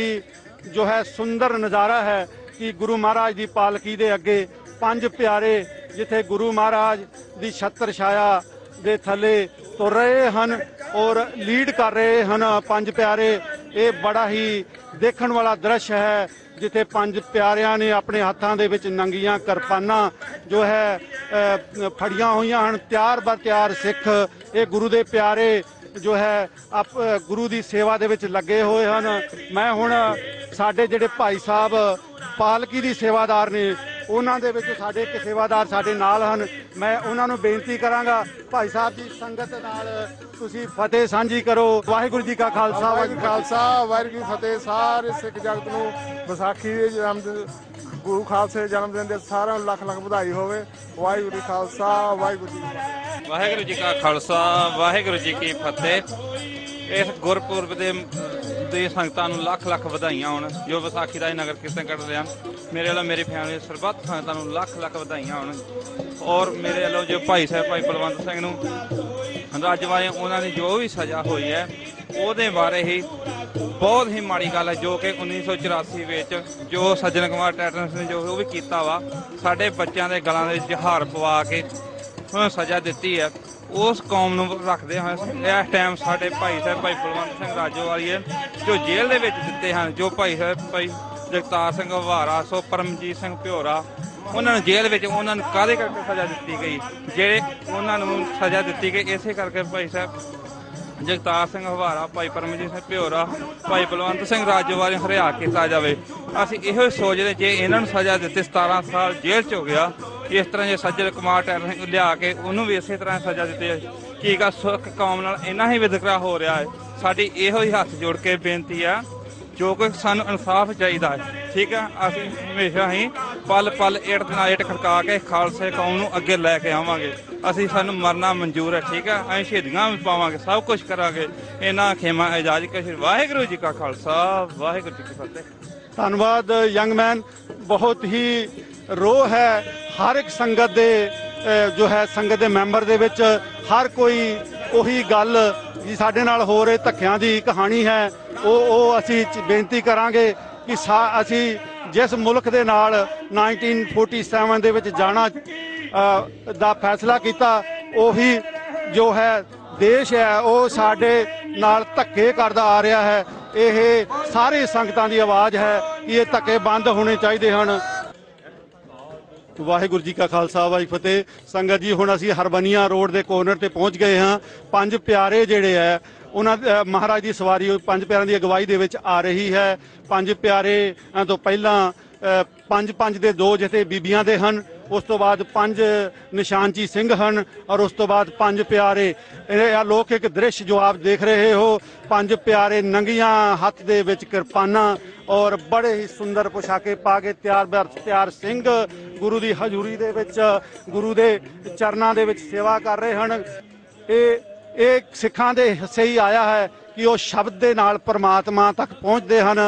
ਜੋ ਹੈ ਸੁੰਦਰ ਨਜ਼ਾਰਾ ਹੈ ਕਿ ਗੁਰੂ ਮਹਾਰਾਜ ਦੀ ਪਾਲਕੀ ਦੇ ਅੱਗੇ ਪੰਜ ਪਿਆਰੇ ਜਿੱਥੇ ਗੁਰੂ ਮਹਾਰਾਜ ਦੀ ਛਤਰ ਛਾਇਆ ਦੇ ਥੱਲੇ ਤੁਰ ਰਹੇ ਹਨ ਔਰ ਲੀਡ ਕਰ ਰਹੇ ਹਨ ਪੰਜ ਪਿਆਰੇ, ਇਹ ਬੜਾ ਹੀ ਦੇਖਣ ਵਾਲਾ ਦ੍ਰਿਸ਼ ਹੈ ਜਿੱਥੇ ਪੰਜ ਪਿਆਰਿਆਂ ਨੇ ਆਪਣੇ ਹੱਥਾਂ ਦੇ ਵਿੱਚ ਨੰਗੀਆਂ ਕਿਰਪਾਨਾਂ ਜੋ ਹੈ ਫੜੀਆਂ ਹੋਈਆਂ ਹਨ। ਤਿਆਰ ਬਰ ਤਿਆਰ ਸਿੱਖ ਇਹ ਗੁਰੂ ਦੇ ਪਿਆਰੇ ਜੋ ਹੈ, ਆਪ ਗੁਰੂ ਦੀ ਸੇਵਾ ਦੇ ਵਿੱਚ ਲੱਗੇ ਹੋਏ ਹਨ। ਮੈਂ ਹੁਣ ਸਾਡੇ ਜਿਹੜੇ ਭਾਈ ਸਾਹਿਬ ਪਾਲਕੀ ਦੀ ਸੇਵਾਦਾਰ ਨੇ, ਉਹਨਾਂ ਦੇ ਵਿੱਚ ਸਾਡੇ ਇੱਕ ਸੇਵਾਦਾਰ ਸਾਡੇ ਨਾਲ ਹਨ। ਮੈਂ ਉਹਨਾਂ ਨੂੰ ਬੇਨਤੀ ਕਰਾਂਗਾ, ਭਾਈ ਸਾਹਿਬ ਜੀ, ਸੰਗਤ ਨਾਲ ਤੁਸੀਂ ਫਤਿਹ ਸਾਂਝੀ ਕਰੋ। ਵਾਹਿਗੁਰੂ ਜੀ ਕਾ ਖਾਲਸਾ, ਵਾਹਿਗੁਰੂ ਖਾਲਸਾ, ਵਾਹਿਗੁਰੂ ਫਤਿਹ। ਸਾਰੇ ਸਿੱਖ ਜਗਤ ਨੂੰ ਵਿਸਾਖੀ ਦੇ ਜਨਮ ਗੁਰੂ ਖਾਲਸੇ ਦੇ ਜਨਮ ਦਿਨ ਦੇ ਸਾਰਿਆਂ ਨੂੰ ਲੱਖ ਲੱਖ ਵਧਾਈ ਹੋਵੇ। ਵਾਹਿਗੁਰੂ ਜੀ ਖਾਲਸਾ, ਵਾਹਿਗੁਰੂ ਜੀ ਵਾਹਿਗੁਰੂ ਜੀ ਕਾ ਖਾਲਸਾ, ਵਾਹਿਗੁਰੂ ਜੀ ਕੀ ਫਤਿਹ। ਇਸ ਗੁਰਪੁਰਬ ਦੇ ਦੇ ਸੰਗਤਾਂ ਨੂੰ ਲੱਖ ਲੱਖ ਵਧਾਈਆਂ ਹੋਣ, ਜੋ ਵਿਸਾਖੀ ਦਾ ਇਹ ਨਗਰ ਕੀਰਤਨ ਕੱਢਦੇ ਹਨ। ਮੇਰੇ ਵੱਲੋਂ ਮੇਰੀ ਫੈਮਿਲੀ ਸਰਬੱਤ ਸੰਗਤਾਂ ਨੂੰ ਲੱਖ ਲੱਖ ਵਧਾਈਆਂ ਹੋਣ। ਔਰ ਮੇਰੇ ਵੱਲੋਂ ਜੋ ਭਾਈ ਸਾਹਿਬ, ਭਾਈ ਬਲਵੰਤ ਸਿੰਘ ਨੂੰ ਰਾਜਵਾਏ ਉਹਨਾਂ ਦੀ ਜੋ ਵੀ ਸਜ਼ਾ ਹੋਈ ਹੈ ਉਹਦੇ ਬਾਰੇ ਹੀ ਬਹੁਤ ਹੀ ਮਾੜੀ ਗੱਲ ਹੈ, ਜੋ ਕਿ 1984 ਵਿੱਚ ਜੋ ਸੱਜਣ ਕੁਮਾਰ ਟੈਟਨਸ ਨੇ ਜੋ ਉਹ ਵੀ ਕੀਤਾ ਵਾ, ਸਾਡੇ ਬੱਚਿਆਂ ਦੇ ਗਲਾਂ ਦੇ ਵਿੱਚ ਹਾਰ ਪਵਾ ਕੇ ਉਹਨਾਂ ਸਜ਼ਾ ਦਿੱਤੀ ਹੈ। ਉਸ ਕੌਮ ਨੂੰ ਰੱਖਦੇ ਹੋਏ ਇਸ ਟਾਈਮ ਸਾਡੇ ਭਾਈ ਸਾਹਿਬ, ਭਾਈ ਬਲਵੰਤ ਸਿੰਘ ਰਾਜੋਵਾਲੀਏ ਜੋ ਜੇਲ੍ਹ ਦੇ ਵਿੱਚ ਦਿੱਤੇ ਹਨ, ਜੋ ਭਾਈ ਸਾਹਿਬ, ਭਾਈ ਜਗਤਾਰ ਸਿੰਘ ਹਵਾਰਾ ਸੋ ਪਰਮਜੀਤ ਸਿੰਘ ਭਿਓਰਾ, ਉਹਨਾਂ ਨੂੰ ਜੇਲ੍ਹ ਵਿੱਚ ਉਹਨਾਂ ਨੂੰ ਕਾਹਦੇ ਕਰਕੇ ਸਜ਼ਾ ਦਿੱਤੀ ਗਈ? ਜਿਹੜੇ ਉਹਨਾਂ ਨੂੰ ਸਜ਼ਾ ਦਿੱਤੀ ਗਈ, ਇਸੇ ਕਰਕੇ ਭਾਈ ਸਾਹਿਬ ਜਗਤਾਰ ਸਿੰਘ ਹਵਾਰਾ, ਭਾਈ ਪਰਮਜੀਤ ਸਿੰਘ ਭਿਓਰਾ, ਭਾਈ ਬਲਵੰਤ ਸਿੰਘ ਰਾਜੋਵਾਲੀ ਹਰਿਆ ਕੀਤਾ ਜਾਵੇ। ਅਸੀਂ ਇਹੋ ਹੀ ਸੋਚਦੇ ਜੇ ਇਹਨਾਂ ਨੂੰ ਸਜ਼ਾ ਦਿੱਤੀ 17 ਸਾਲ ਜੇਲ੍ਹ 'ਚ ਹੋ ਗਿਆ। ਇਸ ਤਰ੍ਹਾਂ ਜੇ ਸੱਜਣ ਕੁਮਾਰ ਟੈਰ ਸਿੰਘ ਲਿਆ ਕੇ ਉਹਨੂੰ ਵੀ ਇਸੇ ਤਰ੍ਹਾਂ ਸਜ਼ਾ ਦਿੱਤੀ ਜਾਵੇ ਠੀਕ ਆ ਸੁੱਖ ਕੌਮ ਨਾਲ ਇੰਨਾ ਹੀ ਵਿਦਕਰਾ ਹੋ ਰਿਹਾ ਹੈ। ਸਾਡੀ ਇਹੋ ਹੀ ਹੱਥ ਜੋੜ ਕੇ ਬੇਨਤੀ ਆ, ਜੋ ਕਿ ਸਾਨੂੰ ਇਨਸਾਫ ਚਾਹੀਦਾ ਹੈ। ਠੀਕ ਹੈ ਅਸੀਂ ਹਮੇਸ਼ਾ ਹੀ ਪਲ ਪਲ ਇੱਟ ਦੇ ਨਾਲ ਇੱਟ ਖੜਕਾ ਕੇ ਖਾਲਸੇ ਕੌਮ ਨੂੰ ਅੱਗੇ ਲੈ ਕੇ ਆਵਾਂਗੇ। ਅਸੀਂ ਸਾਨੂੰ ਮਰਨਾ ਮਨਜ਼ੂਰ ਹੈ, ਠੀਕ ਹੈ? ਅਸੀਂ ਸ਼ਹੀਦੀਆਂ ਵੀ ਪਾਵਾਂਗੇ, ਸਭ ਕੁਝ ਕਰਾਂਗੇ। ਇਹਨਾਂ ਖੇਮਾ ਇਜਾਜ਼ ਕੇ ਵਾਹਿਗੁਰੂ ਜੀ ਕਾ ਖਾਲਸਾ, ਵਾਹਿਗੁਰੂ ਜੀ ਕੀ ਫਤਿਹ। ਧੰਨਵਾਦ, ਯੰਗ ਮੈਨ। ਬਹੁਤ ਹੀ ਰੋਹ ਹੈ ਹਰ ਇੱਕ ਸੰਗਤ ਦੇ ਜੋ ਹੈ ਸੰਗਤ ਦੇ ਮੈਂਬਰ ਦੇ ਵਿੱਚ। ਹਰ ਕੋਈ ਉਹੀ ਗੱਲ ਜੀ ਸਾਡੇ ਨਾਲ ਹੋ ਰਹੇ ਧੱਕਿਆਂ ਦੀ ਕਹਾਣੀ ਹੈ। ਉਹ ਉਹ ਅਸੀਂ ਬੇਨਤੀ ਕਰਾਂਗੇ ਕਿ ਸਾ- ਅਸੀਂ ਜਿਸ ਮੁਲਕ ਦੇ ਨਾਲ 1947 ਦੇ ਵਿੱਚ ਜਾਣਾ ਦਾ ਫੈਸਲਾ ਕੀਤਾ, ਉਹੀ ਜੋ ਹੈ ਦੇਸ਼ ਹੈ, ਉਹ ਸਾਡੇ ਨਾਲ ਧੱਕੇ ਕਰਦਾ ਆ ਰਿਹਾ ਹੈ। ਇਹ ਸਾਰੇ ਸੰਗਤਾਂ ਦੀ ਆਵਾਜ਼ ਹੈ ਕਿ ਇਹ ਧੱਕੇ ਬੰਦ ਹੋਣੇ ਚਾਹੀਦੇ ਹਨ। ਵਾਹਿਗੁਰੂ ਜੀ ਕਾ ਖਾਲਸਾ, ਵਾਹਿਗੁਰੂ ਫਤਿਹ। ਸੰਗਤ ਜੀ, ਹੁਣ ਅਸੀਂ ਹਰਬਨੀਆ ਰੋਡ ਦੇ ਕੋਰਨਰ ਤੇ ਪਹੁੰਚ ਗਏ ਹਾਂ। ਪੰਜ ਪਿਆਰੇ ਜਿਹੜੇ ਆ ਉਹਨਾਂ ਦੇ- ਮਹਾਰਾਜ ਦੀ ਸਵਾਰੀ, ਪੰਜ ਪਿਆਰਿਆਂ ਦੀ ਅਗਵਾਈ ਦੇ ਵਿੱਚ ਆ ਰਹੀ ਹੈ। ਪੰਜ ਪਿਆਰੇ ਤੋਂ ਪਹਿਲਾਂ ਪੰਜ ਪੰਜ ਦੇ ਦੋ ਜਥੇ ਬੀਬੀਆਂ ਦੇ ਹਨ, ਉਸ ਤੋਂ ਬਾਅਦ ਪੰਜ ਨਿਸ਼ਾਨਚੀ ਸਿੰਘ ਹਨ ਔਰ ਉਸ ਤੋਂ ਬਾਅਦ ਪੰਜ ਪਿਆਰੇ। ਇਹ ਲੋਕ ਇੱਕ ਦ੍ਰਿਸ਼ ਜੋ ਆਪ ਦੇਖ ਰਹੇ ਹੋ, ਪੰਜ ਪਿਆਰੇ ਨੰਗੀਆਂ ਹੱਥ ਦੇ ਵਿੱਚ ਕਿਰਪਾਨਾਂ ਔਰ ਬੜੇ ਹੀ ਸੁੰਦਰ ਪੁਸ਼ਾਕੇ ਪਾ ਕੇ ਤਿਆਰ ਬਰ ਤਿਆਰ ਸਿੰਘ ਗੁਰੂ ਦੀ ਹਜ਼ੂਰੀ ਦੇ ਵਿੱਚ, ਗੁਰੂ ਦੇ ਚਰਨਾਂ ਦੇ ਵਿੱਚ ਸੇਵਾ ਕਰ ਰਹੇ ਹਨ। ਇਹ ਇਹ ਸਿੱਖਾਂ ਦੇ ਹਿੱਸੇ ਹੀ ਆਇਆ ਹੈ ਕਿ ਉਹ ਸ਼ਬਦ ਦੇ ਨਾਲ ਪਰਮਾਤਮਾ ਤੱਕ ਪਹੁੰਚਦੇ ਹਨ।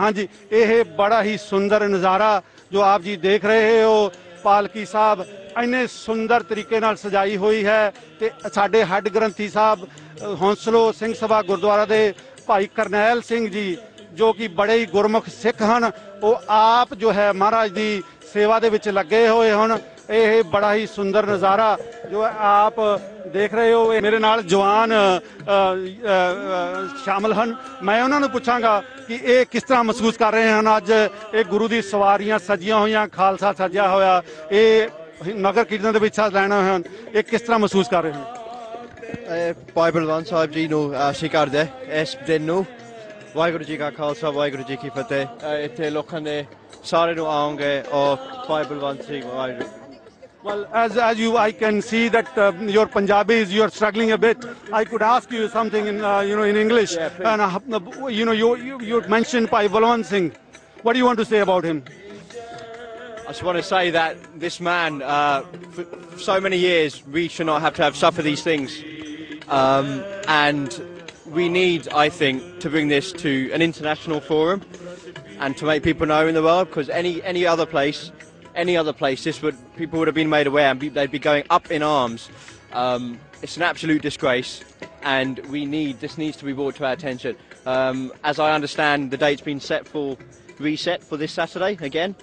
ਹਾਂਜੀ, ਇਹ ਬੜਾ ਹੀ ਸੁੰਦਰ ਨਜ਼ਾਰਾ ਜੋ ਆਪ ਜੀ ਦੇਖ ਰਹੇ ਹੋ। ਪਾਲਕੀ ਸਾਹਿਬ ਇੰਨੇ ਸੁੰਦਰ ਤਰੀਕੇ ਨਾਲ ਸਜਾਈ ਹੋਈ ਹੈ ਤੇ ਸਾਡੇ ਹੱਡ ਗ੍ਰੰਥੀ ਸਾਹਿਬ, ਹੌਂਸਲੋ ਸਿੰਘ ਸਭਾ ਗੁਰਦੁਆਰਾ ਦੇ ਭਾਈ ਕਰਨੈਲ ਸਿੰਘ ਜੀ, ਜੋ ਕਿ ਬੜੇ ਹੀ ਗੁਰਮੁਖ ਸਿੱਖ ਹਨ, ਉਹ ਆਪ ਜੋ ਹੈ ਮਹਾਰਾਜ ਦੀ ਸੇਵਾ ਦੇ ਵਿੱਚ ਲੱਗੇ ਹੋਏ ਹਨ। ਇਹ ਬੜਾ ਹੀ ਸੁੰਦਰ ਨਜ਼ਾਰਾ ਜੋ ਆਪ ਦੇਖ ਰਹੇ ਹੋ ਇਹ ਮੇਰੇ ਨਾਲ ਜਵਾਨ ਅ, ਸ਼ਾਮਲ ਹਨ। ਮੈਂ ਉਹਨਾਂ ਨੂੰ ਪੁੱਛਾਂਗਾ ਕਿ ਇਹ ਕਿਸ ਤਰ੍ਹਾਂ ਮਹਿਸੂਸ ਕਰ ਰਹੇ ਹਨ ਅੱਜ? ਇਹ ਗੁਰੂ ਦੀ ਸਵਾਰੀਆਂ ਸਜੀਆਂ ਹੋਈਆਂ ਖਾਲਸਾ ਸਜਿਆ ਹੋਇਆ ਇਹ ਨਗਰ ਕੀਰਤਨ ਦੇ ਵਿੱਚ ਹਿੱਸਾ ਲੈਣਾ ਹਨ ਇਹ ਕਿਸ ਤਰ੍ਹਾਂ ਮਹਿਸੂਸ ਕਰ ਰਹੇ ਹਨ? ਭਾਈ ਬਲਵੰਤ ਸਾਹਿਬ ਜੀ ਨੂੰ ਅਸੀਂ ਦੇ ਇਸ ਦਿਨ ਨੂੰ ਵਾਹਿਗੁਰੂ ਜੀ ਕਾ ਖਾਲਸਾ ਵਾਹਿਗੁਰੂ ਜੀ ਕੀ ਫਤਿਹ। ਇੱਥੇ ਲੋਕਾਂ ਦੇ ਸਾਰੇ ਨੂੰ ਆਉਂਗੇ ਔਰ Bhai Balwant Singh Waheguru Well, as as you, I can see that uh, your Punjabi is you're struggling a bit. I could ask you something in uh, you know in English. and uh, you know you you you mentioned Pai Balwant Singh. What do you want to say about him? I just want to say that this man, uh, for so many years, we should not have to have suffer these things. Um, and we need, I think, to bring this to an international forum and to make people know in the world because any, any other place, any other place, this would, people would have been made aware and be, they'd be going up in arms. Um, it's an absolute disgrace and we need, this needs to be brought to our attention. Um, as I understand, the date's been set for reset for this Saturday again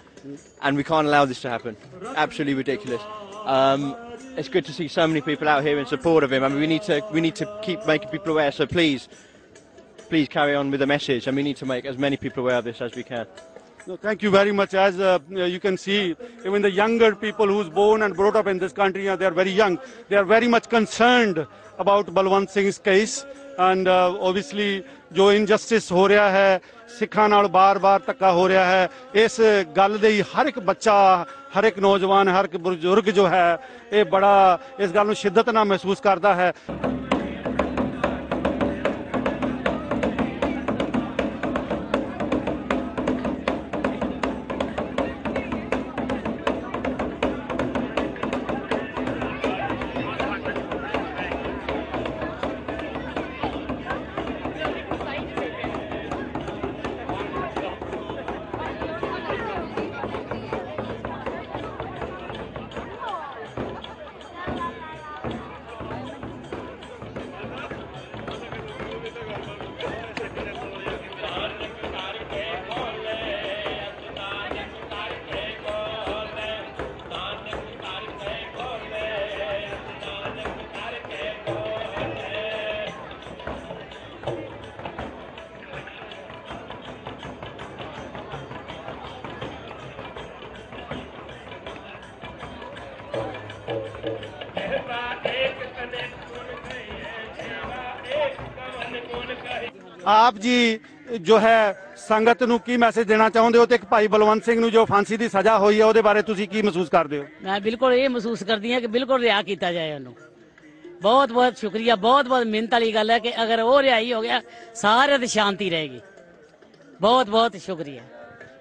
and we can't allow this to happen. Absolutely ridiculous. Um, it's good to see so many people out here in support of him. I mean, we need to we need to keep making people aware. So please, please carry on with the message, and we need to make as many people aware of this as we can. No, thank you very much. As uh, you can see, even the younger people who's born and brought up in this country, uh, they are very young. They are very much concerned about Balwant Singh's case, and uh, obviously, ਜੋ injustice ਹੋ ਰਿਹਾ ਹੈ ਸਿੱਖਾਂ ਨਾਲ ਬਾਰ-ਬਾਰ ਧੱਕਾ ਹੋ ਰਿਹਾ ਹੈ ਇਸ ਗੱਲ ਦੇ ਹੀ ਹਰ ਇੱਕ ਬੱਚਾ ਹਰ ਇੱਕ ਨੌਜਵਾਨ ਹਰ ਇੱਕ ਬਜ਼ੁਰਗ ਜੋ ਹੈ ਇਹ ਬੜਾ ਇਸ ਗੱਲ ਨੂੰ ਸ਼ਿੱਦਤ ਨਾਲ ਮਹਿਸੂਸ ਕਰਦਾ ਹੈ ਆਪ ਜੀ ਜੋ ਹੈ ਸੰਗਤ ਨੂੰ ਕੀ ਮੈਸੇਜ ਦੇਣਾ ਚਾਹੁੰਦੇ ਹੋ ਤੇ ਇੱਕ ਭਾਈ ਬਲਵੰਤ ਸਿੰਘ ਨੂੰ ਜੋ ਫਾਂਸੀ ਦੀ ਸਜ਼ਾ ਹੋਈ ਹੈ, ਉਹਦੇ ਬਾਰੇ ਤੁਸੀਂ ਕੀ ਮਹਿਸੂਸ ਕਰਦੇ ਹੋ? ਮੈਂ ਬਿਲਕੁਲ ਇਹ ਮਹਿਸੂਸ ਕਰਦੀ ਹਾਂ ਕਿ ਬਿਲਕੁਲ ਰਿਹਾ ਕੀਤਾ ਜਾਏ ਉਹਨੂੰ। ਬਹੁਤ ਬਹੁਤ ਸ਼ੁਕਰੀਆ, ਬਹੁਤ ਬਹੁਤ ਮਿਹਨਤ ਵਾਲੀ ਗੱਲ ਹੈ ਕਿ ਅਗਰ ਉਹ ਰਿਹਾਈ ਹੋ ਗਿਆ ਸਾਰੇ ਤੇ ਸ਼ਾਂਤੀ ਰਹੇਗੀ। ਬਹੁਤ ਬਹੁਤ ਸ਼ੁਕਰੀਆ।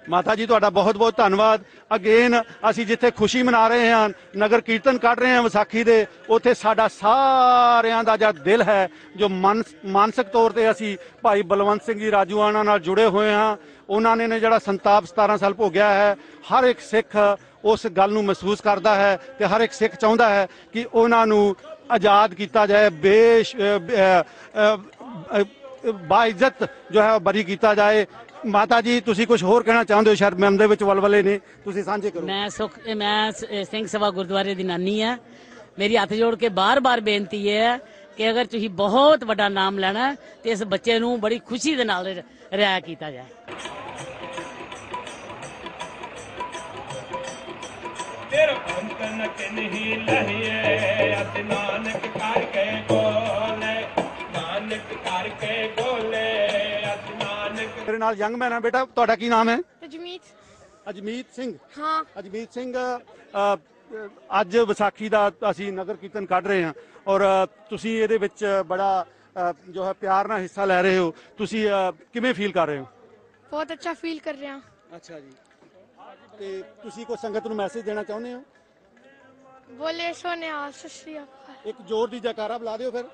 ਮਾਤਾ ਜੀ ਤੁਹਾਡਾ ਬਹੁਤ ਬਹੁਤ ਧੰਨਵਾਦ। ਅਗੇਨ ਅਸੀਂ ਜਿੱਥੇ ਖੁਸ਼ੀ ਮਨਾ ਰਹੇ ਹਾਂ ਨਗਰ ਕੀਰਤਨ ਕੱਢ ਰਹੇ ਹਾਂ ਵਿਸਾਖੀ ਦੇ ਉੱਥੇ ਸਾਡਾ ਸਾਰਿਆਂ ਦਾ ਜਿਹੜਾ ਦਿਲ ਹੈ ਜੋ ਮਨ ਮਾਨਸਿਕ ਤੌਰ ਤੇ ਅਸੀਂ ਭਾਈ ਬਲਵੰਤ ਸਿੰਘ ਜੀ ਰਾਜੂਆਣਾ ਨਾਲ ਜੁੜੇ ਹੋਏ ਹਾਂ ਉਹਨਾਂ ਨੇ ਜਿਹੜਾ ਸੰਤਾਪ 17 ਸਾਲ ਭੋਗਿਆ ਹੈ ਹਰ ਇੱਕ ਸਿੱਖ ਉਸ ਗੱਲ ਨੂੰ ਮਹਿਸੂਸ ਕਰਦਾ ਹੈ ਤੇ ਹਰ ਇੱਕ ਸਿੱਖ ਚਾਹੁੰਦਾ ਹੈ ਕਿ ਉਹਨਾਂ ਨੂੰ ਆਜ਼ਾਦ ਕੀਤਾ ਜਾਏ ਬੇਸ਼ ਅ, ਬਾਇਜ਼ਤ ਜੋ ਹੈ ਉਹ ਬਰੀ ਕੀਤਾ ਜਾਏ। ਮਾਤਾ ਜੀ ਤੁਸੀਂ ਕੁਝ ਹੋਰ ਕਹਿਣਾ ਚਾਹੁੰਦੇ ਹੋ? ਸ਼ਾਇਦ ਮਨ ਦੇ ਵਿੱਚ ਵਲਵਲੇ ਨੇ। ਤੁਸੀਂ ਸਾਂਝੇ ਕਰੋ। ਮੈਂ ਸੁਖ ਮੈਂ ਸਿੰਘ ਸਭਾ ਗੁਰਦੁਆਰੇ ਦੀ ਨਾਨੀ ਆ। ਮੇਰੀ ਹੱਥ ਜੋੜ ਕੇ ਬਾਰ-ਬਾਰ ਬੇਨਤੀ ਹੈ ਕਿ ਅਗਰ ਤੁਸੀਂ ਬਹੁਤ ਵੱਡਾ ਨਾਮ ਲੈਣਾ ਹੈ, ਤੇ ਇਸ ਬੱਚੇ ਨੂੰ ਬੜੀ ਖੁਸ਼ੀ ਦੇ ਨਾਲ ਰਿਆ ਕੀਤਾ ਜਾਏ। ਅੰਤ ਲਹੀਏ ਅਤ ਨਾਨਕ ਮੇਰੇ ਨਾਲ ਯੰਗ ਮੈਨ ਹੈ ਬੇਟਾ ਤੁਹਾਡਾ ਕੀ ਨਾਮ ਹੈ? ਅਜਮੀਤ। ਅਜਮੀਤ ਸਿੰਘ। ਹਾਂ। ਅਜਮੀਤ ਸਿੰਘ ਅ, ਅੱਜ ਵਿਸਾਖੀ ਦਾ ਅਸੀਂ ਨਗਰ ਕੀਰਤਨ ਕੱਢ ਰਹੇ ਹਾਂ ਔਰ ਅ, ਤੁਸੀਂ ਇਹਦੇ ਵਿੱਚ ਬੜਾ ਅ, ਜੋ ਹੈ ਪਿਆਰ ਨਾਲ ਹਿੱਸਾ ਲੈ ਰਹੇ ਹੋ। ਤੁਸੀਂ ਅ, ਕਿਵੇਂ ਫੀਲ ਕਰ ਰਹੇ ਹੋ? ਬਹੁਤ ਅੱਛਾ ਫੀਲ ਕਰ ਰਿਹਾ। ਅੱਛਾ ਜੀ। ਤੇ ਤੁਸੀਂ ਕੋਈ ਸੰਗਤ ਨੂੰ ਮੈਸੇਜ ਦੇਣਾ ਚਾਹੁੰਦੇ ਹੋ? ਬੋਲੇ ਸੋਨੇਹਾਲ ਸਤਿ ਸ਼੍ਰੀ ਅਕਾਲ। ਇੱਕ ਜ਼ੋਰ ਦੀ ਜੈਕਾਰਾ ਬੁਲਾ ਦਿਓ ਫਿਰ।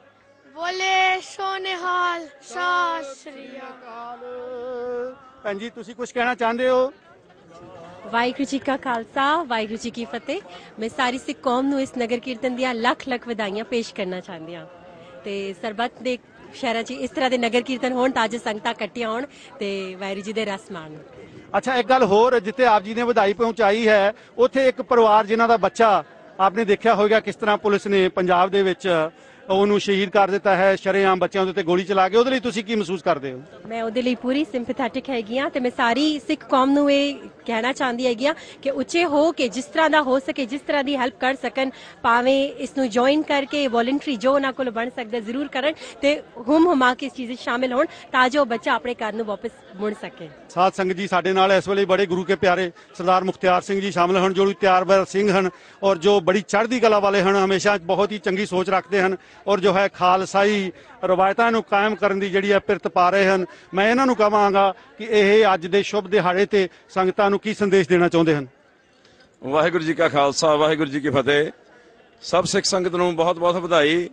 ਬੋਲੇ ਸੋਨੇਹਾਲ ਸਤਿ ਸ਼੍ਰੀ ਅਕਾਲ। ਭੈਣ ਜੀ ਤੁਸੀਂ ਕੁਝ ਕਹਿਣਾ ਚਾਹੁੰਦੇ ਹੋ? ਵਾਹਿਗੁਰੂ ਜੀ ਕਾ ਖਾਲਸਾ ਵਾਹਿਗੁਰੂ ਜੀ ਕੀ ਫਤਿਹ। ਮੈਂ ਸਾਰੀ ਸਿੱਖ ਕੌਮ ਨੂੰ ਇਸ ਨਗਰ ਕੀਰਤਨ ਦੀਆਂ ਲੱਖ ਲੱਖ ਵਧਾਈਆਂ ਪੇਸ਼ ਕਰਨਾ ਚਾਹੁੰਦੀ ਹਾਂ। ਤੇ ਸਰਬੱਤ ਦੇ ਸ਼ਹਿਰਾਂ 'ਚ ਇਸ ਤਰ੍ਹਾਂ ਦੇ ਨਗਰ ਕੀਰਤਨ ਹੋਣ ਤਾਂ ਜੋ ਸੰਗਤਾਂ ਇਕੱਠੀਆਂ ਹੋਣ ਤੇ ਵਾਹਿਗੁਰੂ ਜੀ ਦੇ ਰਸ ਮਾਣਨ। ਅੱਛਾ ਇੱਕ ਗੱਲ ਹੋਰ ਜਿੱਥੇ ਆਪ ਜੀ ਨੇ ਵਧਾਈ ਪਹੁੰਚਾਈ ਹੈ ਉੱਥੇ ਇੱਕ ਪਰਿਵਾਰ ਜਿਨ੍ਹਾਂ ਦਾ ਬੱਚਾ ਆਪਨੇ ਦੇਖਿਆ ਹੋਵੇਗਾ ਕਿਸ ਤਰ੍ਹਾਂ ਪੁਲਿਸ ਨੇ ਪੰਜਾਬ ਦੇ ਵਿੱਚ ਉਹਨੂੰ ਸ਼ਹੀਦ ਕਰ ਦਿੱਤਾ ਹੈ, ਸ਼ਰੇਆਮ ਬੱਚਿਆਂ ਦੇ ਉੱਤੇ ਗੋਲੀ ਚਲਾ ਕੇ, ਉਹਦੇ ਲਈ ਤੁਸੀਂ ਕੀ ਮਹਿਸੂਸ ਕਰਦੇ ਹੋ? ਮੈਂ ਉਹਦੇ ਲਈ ਪੂਰੀ ਸਿੰਪੈਥੈਟਿਕ ਹੈਗੀ ਆ ਤੇ ਮੈਂ ਸਾਰੀ ਸਿੱਖ ਕੌਮ ਨੂੰ ਇਹ ਕਹਿਣਾ ਚਾਹੁੰਦੀ ਹੈਗੀ ਆ ਕਿ ਉੱਚੇ ਹੋ ਕੇ ਜਿਸ ਤਰ੍ਹਾਂ ਦਾ ਹੋ ਸਕੇ, ਜਿਸ ਤਰ੍ਹਾਂ ਦੀ ਹੈਲਪ ਕਰ ਸਕਣ, ਭਾਵੇਂ ਇਸ ਨੂੰ ਜੁਆਇਨ ਕਰਕੇ ਵੋਲੰਟਰੀ ਜੋ ਉਹਨਾਂ ਕੋਲ ਬਣ ਸਕਦਾ ਜ਼ਰੂਰ ਕਰਨ ਤੇ ਹੁਮ ਹੁਮਾ ਕੇ ਇਸ ਚੀਜ਼ ਵਿੱਚ ਸ਼ਾਮਿਲ ਹੋਣ ਤਾਂ ਜੋ ਬੱਚਾ ਆਪਣੇ ਘਰ ਨੂੰ ਵਾਪਸ ਮੁੜ ਸਕੇ। ਸਾਧ ਸੰਗਤ ਜੀ ਸਾਡੇ ਨਾਲ ਇਸ ਵੇਲੇ ਬੜੇ ਗੁਰੂ ਕੇ ਪਿਆਰੇ ਸਰਦਾਰ ਮੁਖਤਿਆਰ ਸਿੰਘ ਜੀ ਸ਼ਾਮਿਲ ਹਨ, ਜੋ ਤਿਆਰਬਰ ਸਿੰਘ ਹਨ ਔਰ ਜੋ ਬੜੀ ਚੜ੍ਹਦੀ ਕਲਾ ਵਾਲੇ ਹਨ, ਹਮੇਸ਼ਾ ਬਹੁਤ ਹੀ ਚੰਗੀ ਸੋਚ ਰੱਖਦੇ ਹਨ ਔਰ ਜੋ ਹੈ ਖਾਲਸਾਈ ਰਵਾਇਤਾਂ ਨੂੰ ਕਾਇਮ ਕਰਨ ਦੀ ਜਿਹੜੀ ਹੈ ਪਿਰਤ ਪਾ ਰਹੇ ਹਨ, ਮੈਂ ਇਹਨਾਂ ਨੂੰ ਕਹਾਂਗਾ ਕਿ ਇਹ ਅੱਜ ਦੇ ਸ਼ੁਭ ਦਿਹਾੜੇ ਤੇ ਸੰਗਤਾਂ ਨੂੰ ਕੀ ਸੰਦੇਸ਼ ਦੇਣਾ ਚਾਹੁੰਦੇ ਹਨ? ਵਾਹਿਗੁਰੂ ਜੀ ਕਾ ਖਾਲਸਾ, ਵਾਹਿਗੁਰੂ ਜੀ ਕੀ ਫਤਿਹ। ਸਭ ਸਿੱਖ ਸੰਗਤ ਨੂੰ ਬਹੁਤ ਬਹੁਤ ਵਧਾਈ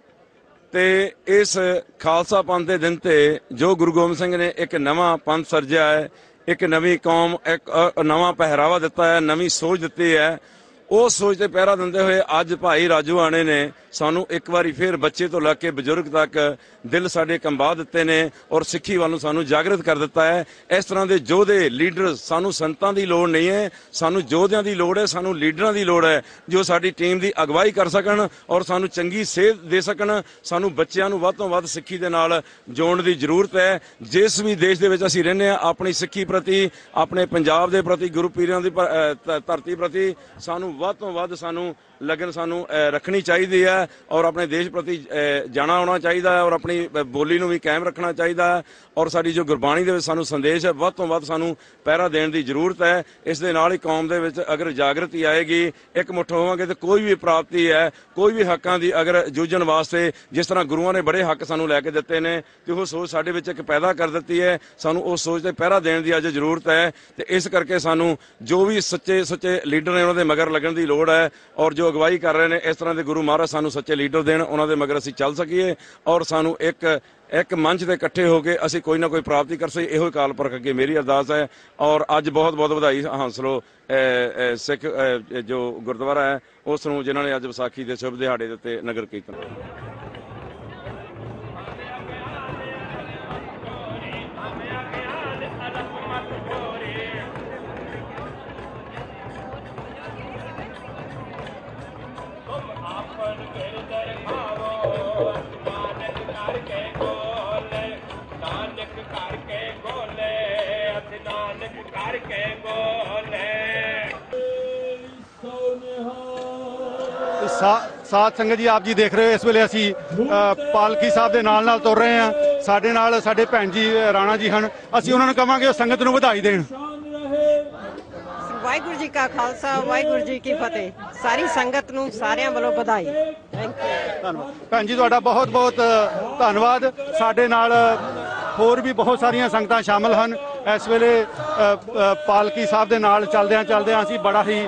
ਤੇ ਇਸ ਖਾਲਸਾ ਪੰਥ ਦੇ ਦਿਨ ਤੇ ਜੋ ਗੁਰੂ ਗੋਬਿੰਦ ਸਿੰਘ ਨੇ ਇੱਕ ਨਵਾਂ ਪੰਥ ਸਰਜਿਆ ਹੈ, ਇੱਕ ਨਵੀਂ ਕੌਮ, ਇੱਕ ਨਵਾਂ ਪਹਿਰਾਵਾ ਦਿੱਤਾ ਹੈ, ਨਵੀਂ ਸੋਚ ਦਿੱਤੀ ਹੈ। ਉਹ ਸੋਚ ਤੇ ਪਹਿਰਾ ਦਿੰਦੇ ਹੋਏ ਅੱਜ ਭਾਈ ਰਾਜੂ ਆਣੇ ਨੇ, ਸਾਨੂੰ ਇੱਕ ਵਾਰੀ ਫੇਰ ਬੱਚੇ ਤੋਂ ਲੈ ਕੇ ਬਜ਼ੁਰਗ ਤੱਕ ਦਿਲ ਸਾਡੇ ਕੰਬਾ ਦਿੱਤੇ ਨੇ ਔਰ ਸਿੱਖੀ ਵੱਲ ਨੂੰ ਸਾਨੂੰ ਜਾਗਰਤ ਕਰ ਦਿੱਤਾ ਹੈ। ਇਸ ਤਰ੍ਹਾਂ ਦੇ ਯੋਧੇ ਲੀਡਰ ਸਾਨੂੰ ਸੰਤਾਂ ਦੀ ਲੋੜ ਨਹੀਂ ਹੈ, ਸਾਨੂੰ ਯੋਧਿਆਂ ਦੀ ਲੋੜ ਹੈ, ਸਾਨੂੰ ਲੀਡਰਾਂ ਦੀ ਲੋੜ ਹੈ, ਜੋ ਸਾਡੀ ਟੀਮ ਦੀ ਅਗਵਾਈ ਕਰ ਸਕਣ ਔਰ ਸਾਨੂੰ ਚੰਗੀ ਸੇਧ ਦੇ ਸਕਣ, ਸਾਨੂੰ ਬੱਚਿਆਂ ਨੂੰ ਵੱਧ ਤੋਂ ਵੱਧ ਸਿੱਖੀ ਦੇ ਨਾਲ ਜੋੜਨ ਦੀ ਜ਼ਰੂਰਤ ਹੈ। ਜਿਸ ਵੀ ਦੇਸ਼ ਦੇ ਵਿੱਚ ਅਸੀਂ ਰਹਿੰਦੇ ਹਾਂ, ਆਪਣੀ ਸਿੱਖੀ ਪ੍ਰਤੀ, ਆਪਣੇ ਪੰਜਾਬ ਦੇ ਪ੍ਰਤੀ, ਗੁਰੂ ਪੀਰਾਂ ਦੀ ਪ- ਧਰਤੀ ਪ੍ਰਤੀ ਸਾਨੂੰ ਵੱਧ ਤੋਂ ਵੱਧ ਸਾਨੂੰ ਲਗਨ ਸਾਨੂੰ ਰੱਖਣੀ ਚਾਹੀਦੀ ਹੈ ਔਰ ਆਪਣੇ ਦੇਸ਼ ਪ੍ਰਤੀ ਜਾਣਾ ਆਉਣਾ ਚਾਹੀਦਾ ਹੈ ਔਰ ਆਪਣੀ ਅਹ, ਬੋਲੀ ਨੂੰ ਵੀ ਕਾਇਮ ਰੱਖਣਾ ਚਾਹੀਦਾ ਹੈ ਔਰ ਸਾਡੀ ਜੋ ਗੁਰਬਾਣੀ ਦੇ ਵਿੱਚ ਸਾਨੂੰ ਸੰਦੇਸ਼ ਹੈ ਵੱਧ ਤੋਂ ਵੱਧ ਸਾਨੂੰ ਪਹਿਰਾ ਦੇਣ ਦੀ ਜ਼ਰੂਰਤ ਹੈ। ਇਸ ਦੇ ਨਾਲ ਹੀ ਕੌਮ ਦੇ ਵਿੱਚ ਅਗਰ ਜਾਗਰਤੀ ਆਏਗੀ ਇੱਕ ਮੁੱਠ ਹੋਵਾਂਗੇ ਤੇ ਕੋਈ ਵੀ ਪ੍ਰਾਪਤੀ ਹੈ ਕੋਈ ਵੀ ਹੱਕਾਂ ਦੀ ਅਗਰ ਜੂਝਣ ਵਾਸਤੇ ਜਿਸ ਤਰ੍ਹਾਂ ਗੁਰੂਆਂ ਨੇ ਬੜੇ ਹੱਕ ਸਾਨੂੰ ਲੈ ਕੇ ਦਿੱਤੇ ਨੇ ਤੇ ਉਹ ਸੋਚ ਸਾਡੇ ਵਿੱਚ ਇੱਕ ਪੈਦਾ ਕਰ ਦਿੱਤੀ ਹੈ ਸਾਨੂੰ ਉਸ ਸੋਚ ਤੇ ਪਹਿਰਾ ਦੇਣ ਦੀ ਅੱਜ ਜ਼ਰੂਰਤ ਹੈ ਤੇ ਇਸ ਕਰਕੇ ਸਾਨੂੰ ਜੋ ਵੀ ਸੱਚੇ ਸੱਚੇ ਲੀਡਰ ਨੇ ਉਹਨਾਂ ਦੇ ਮਗਰ ਲੱਗਣ ਦੀ ਲੋੜ ਹੈ ਔਰ ਜੋ ਅਗਵਾਈ ਕਰ ਰਹੇ ਨੇ, ਇਸ ਤਰ੍ਹਾਂ ਦੇ ਗੁਰੂ ਮਹਾਰਾਜ ਸਾਨੂੰ ਸੱਚੇ ਲੀਡਰ ਦੇਣ, ਉਹਨਾਂ ਦੇ ਮਗਰ ਅਸੀਂ ਚੱਲ ਸਕੀਏ ਔਰ ਸਾਨੂੰ ਇੱਕ ਇੱਕ ਮੰਚ ਤੇ ਇਕੱਠੇ ਹੋ ਕੇ ਅਸੀਂ ਕੋਈ ਨਾ ਕੋਈ ਪ੍ਰਾਪਤੀ ਕਰ ਸਕੀਏ, ਇਹੋ ਹੀ ਕਾਲ ਪੁਰਖ ਅੱਗੇ ਮੇਰੀ ਅਰਦਾਸ ਹੈ ਔਰ ਅੱਜ ਬਹੁਤ ਬਹੁਤ ਵਧਾਈ ਹਾਸਲੋ ਸਿੱਖ ਜੋ ਗੁਰਦੁਆਰਾ ਹੈ, ਉਸ ਨੂੰ ਜਿਨ੍ਹਾਂ ਨੇ ਅੱਜ ਵਿਸਾਖੀ ਦੇ ਸ਼ੁਭ ਦਿਹਾੜੇ ਦੇ ਉੱਤੇ ਨਗਰ ਕੀਰਤਨ ਸਾਧ ਸੰਗਤ ਜੀ ਆਪ ਜੀ ਦੇਖ ਰਹੇ ਹੋ ਇਸ ਵੇਲੇ ਅਸੀਂ ਪਾਲਕੀ ਸਾਹਿਬ ਦੇ ਨਾਲ ਨਾਲ ਤੁਰ ਰਹੇ ਹਾਂ। ਸਾਡੇ ਨਾਲ ਸਾਡੇ ਭੈਣ ਜੀ ਰਾਣਾ ਜੀ ਹਨ। ਅਸੀਂ ਉਹਨਾਂ ਨੂੰ ਕਵਾਂਗੇ ਉਹ ਸੰਗਤ ਨੂੰ ਵਧਾਈ ਦੇਣ। ਵਾਹਿਗੁਰੂ ਜੀ ਕਾ ਖਾਲਸਾ ਵਾਹਿਗੁਰੂ ਜੀ ਕੀ ਫਤਿਹ। ਸਾਰੀ ਸੰਗਤ ਨੂੰ ਸਾਰਿਆਂ ਵੱਲੋਂ ਵਧਾਈ। ਥੈਂਕ ਯੂ ਧੰਨਵਾਦ। ਭੈਣ ਜੀ ਤੁਹਾਡਾ ਬਹੁਤ ਬਹੁਤ ਧੰਨਵਾਦ। ਸਾਡੇ ਨਾਲ ਹੋਰ ਵੀ ਬਹੁਤ ਸਾਰੀਆਂ ਸੰਗਤਾਂ ਸ਼ਾਮਲ ਹਨ। ਇਸ ਵੇਲੇ ਪਾਲਕੀ ਸਾਹਿਬ ਦੇ ਨਾਲ ਚੱਲਦਿਆਂ ਚੱਲਦਿਆਂ ਅਸੀਂ ਬੜਾ ਹੀ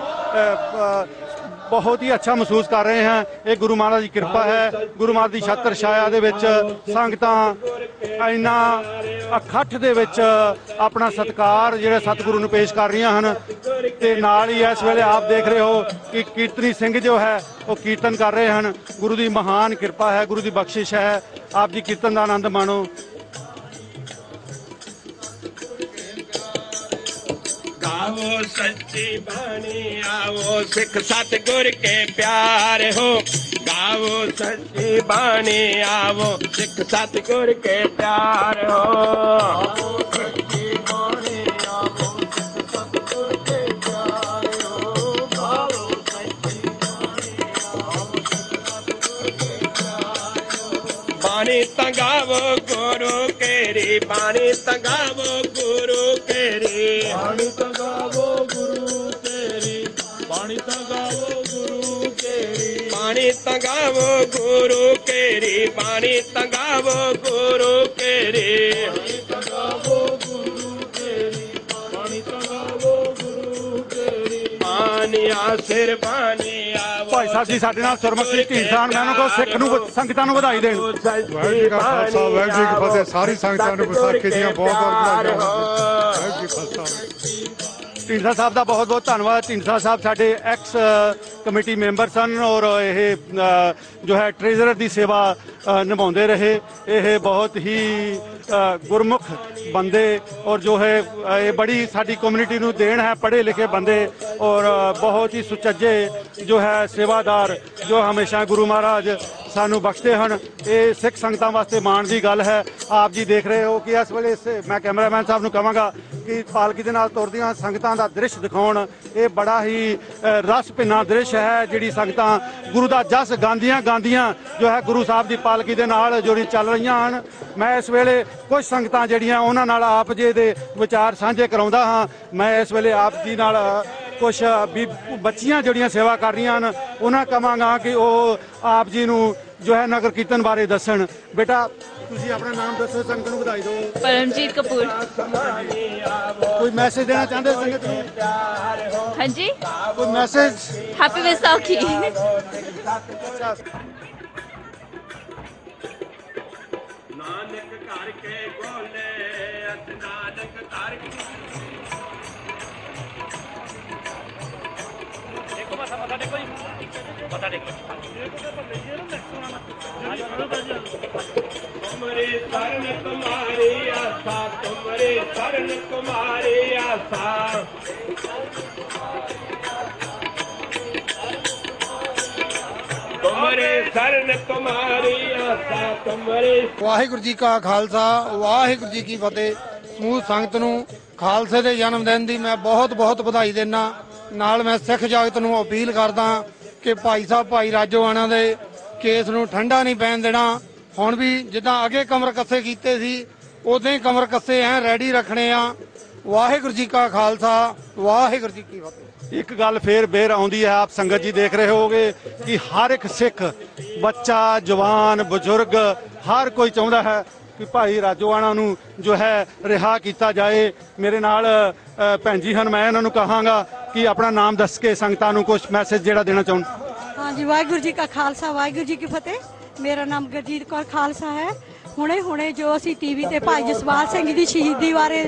ਬਹੁਤ ਹੀ ਅੱਛਾ ਮਹਿਸੂਸ ਕਰ ਰਹੇ ਹਾਂ। ਇਹ ਗੁਰੂ ਮਹਾਰਾਜ ਦੀ ਕਿਰਪਾ ਹੈ। ਗੁਰੂ ਮਹਾਰਾਜ ਦੀ ਛਤਰ ਛਾਇਆ ਦੇ ਵਿੱਚ ਸੰਗਤਾਂ ਇੰਨਾ ਇਕੱਠ ਦੇ ਵਿੱਚ ਆਪਣਾ ਸਤਕਾਰ ਜਿਹੜੇ ਸਤਿਗੁਰੂ ਨੂੰ ਪੇਸ਼ ਕਰ ਰਹੀਆਂ ਹਨ। ਤੇ ਨਾਲ ਹੀ ਇਸ ਵੇਲੇ ਆਪ ਦੇਖ ਰਹੇ ਹੋ ਕਿ ਕੀਰਤਨੀ ਸਿੰਘ ਜੋ ਹੈ, ਉਹ ਕੀਰਤਨ ਕਰ ਰਹੇ ਹਨ। ਗੁਰੂ ਦੀ ਮਹਾਨ ਕਿਰਪਾ ਹੈ, ਗੁਰੂ ਦੀ ਬਖਸ਼ਿਸ਼ ਹੈ। ਆਪ ਜੀ ਕੀਰਤਨ ਦਾ ਆਨੰਦ ਮਾਣੋ। ਗਾਵੋ ਸੱਚੀ ਬਾਣੀ, ਆਵੋ ਸਿੱਖ ਸਤਗੁਰ ਕੇ ਪਿਆਰ ਹੋ। ਗਾਵੋ ਸੱਚੀ ਬਾਣੀ, ਆਵੋ ਸਿੱਖ ਸਤਗੁਰ ਕੇ ਪਿਆਰ ਹੋ। ਬਾਣੀ ਤਗਾਵੋ ਗੁਰੂ ਕੇਰੀ, ਬਾਣੀ ਤਗਾਵੋ ਗੁਰੂ ਤੇਰੀ ਬਾਣੀ ਤੰਗਾਵੋ ਗੁਰੂ ਤੇਰੀ। ਬਾਣੀ ਤੰਗਾਵੋ ਗੁਰੂ ਕੇਰੀ ਬਾਣੀ ਤੰਗਾਵੋ ਗੁਰੂ ਕੇਰੀ ਤੰਗਾਵੋ ਗੁਰੂ ਤੇਰੀ ਬਾਣੀ ਤੰਗਾਵੋ ਗੁਰੂ ਤੇਰੀ। ਬਾਨੀਆ ਭਾਈ ਸਾਹਿਬ ਜੀ ਸਾਡੇ ਨਾਲ ਉਹਨਾਂ ਕੋਲ ਸਿੱਖ ਨੂੰ ਸੰਗਤਾਂ ਨੂੰ ਵਧਾਈ ਦੇਣ। ਵਾਹਿਗੁਰੂ ਜੀ ਕਾ ਖਾਲਸਾ ਵਾਹਿਗੁਰੂ ਜੀ ਕੀ ਫਤਿਹ। ਸਾਰੀ ਸੰਗਤਾਂ ਨੂੰ ਵਿਸਾਖੀ ਦੀਆਂ ਬਹੁਤ ਬਹੁਤ ਵਧਾਈਆਂ। ਖਾਲਸਾ ਢੀਂਡਸਾ ਸਾਹਿਬ ਦਾ ਬਹੁਤ ਬਹੁਤ ਧੰਨਵਾਦ। ਢੀਂਡਸਾ ਸਾਹਿਬ ਸਾਡੇ ਐਕਸ ਕਮੇਟੀ ਮੈਂਬਰ ਸਨ ਔਰ ਇਹ ਜੋ ਹੈ ਟ੍ਰੇਜ਼ਰਰ ਦੀ ਸੇਵਾ ਨਿਭਾਉਂਦੇ ਰਹੇ। ਇਹ ਬਹੁਤ ਹੀ ਗੁਰਮੁਖ ਬੰਦੇ ਔਰ ਜੋ ਹੈ ਇਹ ਬੜੀ ਸਾਡੀ ਕਮਿਊਨਿਟੀ ਨੂੰ ਦੇਣ ਹੈ, ਪੜ੍ਹੇ ਲਿਖੇ ਬੰਦੇ ਔਰ ਬਹੁਤ ਹੀ ਸੁਚੱਜੇ ਜੋ ਹੈ ਸੇਵਾਦਾਰ ਜੋ ਹਮੇਸ਼ਾ ਗੁਰੂ ਮਹਾਰਾਜ ਸਾਨੂੰ ਬਖਸ਼ਦੇ ਹਨ। ਇਹ ਸਿੱਖ ਸੰਗਤਾਂ ਵਾਸਤੇ ਮਾਣ ਦੀ ਗੱਲ ਹੈ। ਆਪ ਜੀ ਦੇਖ ਰਹੇ ਹੋ ਕਿ ਇਸ ਵੇਲੇ ਇਸ ਮੈਂ ਕੈਮਰਾਮੈਨ ਸਾਹਿਬ ਨੂੰ ਕਹਾਂਗਾ ਕਿ ਪਾਲਕੀ ਦੇ ਨਾਲ ਤੁਰਦੀਆਂ ਸੰਗਤਾਂ ਦਾ ਦ੍ਰਿਸ਼ ਦਿਖਾਉਣ। ਇਹ ਬੜਾ ਹੀ ਰਸ ਭਿੰਨਾ ਦ੍ਰਿਸ਼ ਹੈ ਜਿਹੜੀ ਸੰਗਤਾਂ ਗੁਰੂ ਦਾ ਜਸ ਗਾਉਂਦੀਆਂ ਗਾਉਂਦੀਆਂ ਜੋ ਹੈ ਗੁਰੂ ਸਾਹਿਬ ਦੀ ਪਾਲਕੀ ਦੇ ਨਾਲ ਜੁੜੀ ਚੱਲ ਰਹੀਆਂ ਹਨ। ਮੈਂ ਇਸ ਵੇਲੇ ਕੁਝ ਸੰਗਤਾਂ ਜਿਹੜੀਆਂ ਉਹਨਾਂ ਨਾਲ ਆਪ ਜੀ ਦੇ ਵਿਚਾਰ ਸਾਂਝੇ ਕਰਾਉਂਦਾ ਹਾਂ। ਮੈਂ ਇਸ ਵੇਲੇ ਆਪ ਜੀ ਨਾਲ ਕੁਝ ਵੀ ਬੱਚੀਆਂ ਜਿਹੜੀਆਂ ਸੇਵਾ ਕਰ ਰਹੀਆਂ ਹਨ ਉਹਨਾਂ ਕਵਾਂਗਾ ਕਿ ਉਹ ਆਪ ਜੀ ਨੂੰ ਜੋ ਹੈ ਨਗਰ ਕੀਰਤਨ ਬਾਰੇ ਦੱਸਣ। ਬੇਟਾ ਤੁਸੀਂ ਆਪਣਾ ਨਾਮ ਦੱਸੋ ਸੰਗਤ ਨੂੰ ਵਧਾਈ ਦਿਓ। ਪਰਮਜੀਤ ਕਪੂਰ। ਕੋਈ ਮੈਸੇਜ ਦੇਣਾ ਚਾਹੁੰਦੇ ਸੰਗਤ ਨੂੰ? ਹਾਂਜੀ। ਕੋਈ ਮੈਸੇਜ ਹੈਪੀ ਵਿਸਾਖੀ ਨਾਨਕ ਘਰ ਕੇ ਗੋਲੇ ਅਸ ਨਾਨਕ ਘਰ ਕੇ ਜੀ ਮਸਾ ਦੇਖੋ ਤੁਮਰੇ ਸਰਨ ਤੁਮਾਰੀ ਆਸਾ ਤੁਮਰੇ ਸਰਨ ਤੁਮਾਰੀ ਆਸਾ। ਤੁਮਰੇ ਸਰਨ ਤੁਮਾਰੀ ਆਸਾ ਤੁਮਰੇ ਵਾਹਿਗੁਰੂ ਜੀ ਕਾ ਖਾਲਸਾ ਵਾਹਿਗੁਰੂ ਜੀ ਕੀ ਫਤਿਹ। ਸਮੂਹ ਸੰਗਤ ਨੂੰ ਖਾਲਸੇ ਦੇ ਜਨਮ ਦਿਨ ਦੀ ਮੈਂ ਬਹੁਤ ਬਹੁਤ ਵਧਾਈ ਦਿੰਦਾ ਨਾਲ ਮੈਂ ਸਿੱਖ ਜਗਤ ਨੂੰ ਅਪੀਲ ਕਰਦਾ ਕਿ ਭਾਈ ਸਾਹਿਬ, ਭਾਈ ਰਾਜੋਆਣਾ ਦੇ ਕੇਸ ਨੂੰ ਠੰਡਾ ਨਹੀਂ ਪੈਣ ਦੇਣਾ। ਹੁਣ ਵੀ ਜਿੱਦਾਂ ਅਗੇ ਕਮਰ ਕੱਸੇ ਕੀਤੇ ਸੀ, ਉਦਾਂ ਹੀ ਕਮਰ ਕੱਸੇ ਐ ਰੈਡੀ ਰੱਖਣੇ ਆ। ਵਾਹਿਗੁਰੂ ਜੀ ਕਾ ਖਾਲਸਾ, ਵਾਹਿਗੁਰੂ ਜੀ ਕੀ ਫਤਿਹ। ਇੱਕ ਗੱਲ ਫੇਰ ਬੇਰ ਆਉਂਦੀ ਹੈ, ਆਪ ਸੰਗਤ ਜੀ ਦੇਖ ਰਹੇ ਹੋਗੇ ਕਿ ਹਰ ਇੱਕ ਸਿੱਖ, ਬੱਚਾ, ਜਵਾਨ, ਬਜ਼ੁਰਗ, ਹਰ ਕੋਈ ਚਾਹੁੰਦਾ ਹੈ ਕਿ ਭਾਈ ਰਾਜੋਆਣਾ ਨੂੰ ਜੋ ਹੈ, ਰਿਹਾ ਕੀਤਾ ਜਾਏ। ਮੇਰੇ ਨਾਲ ਭੈਣ ਜੀ ਹਨ, ਮੈਂ ਇਹਨਾਂ ਨੂੰ ਕਹਾਂਗਾ। ਕਿ ਆਪਣਾ ਨਾਮ ਦੱਸ ਕੇ ਸੰਗਤਾਂ ਨੂੰ ਕੁਝ ਮੈਸੇਜ ਜਿਹੜਾ ਦੇਣਾ ਚਾਹੁੰ ਹਾਂਜੀ, ਵਾਹਿਗੁਰੂ ਜੀ ਕਾ ਖਾਲਸਾ, ਵਾਹਿਗੁਰੂ ਜੀ ਕੀ ਫਤਿਹ। ਮੇਰਾ ਨਾਮ ਗੁਰਜੀਤ ਕੌਰ ਖਾਲਸਾ ਹੈ। ਹੁਣੇ ਹੁਣੇ ਜੋ ਅਸੀਂ ਟੀਵੀ ਤੇ ਭਾਈ ਜਸਵਾਲ ਸਿੰਘ ਦੀ ਸ਼ਹੀਦੀ ਬਾਰੇ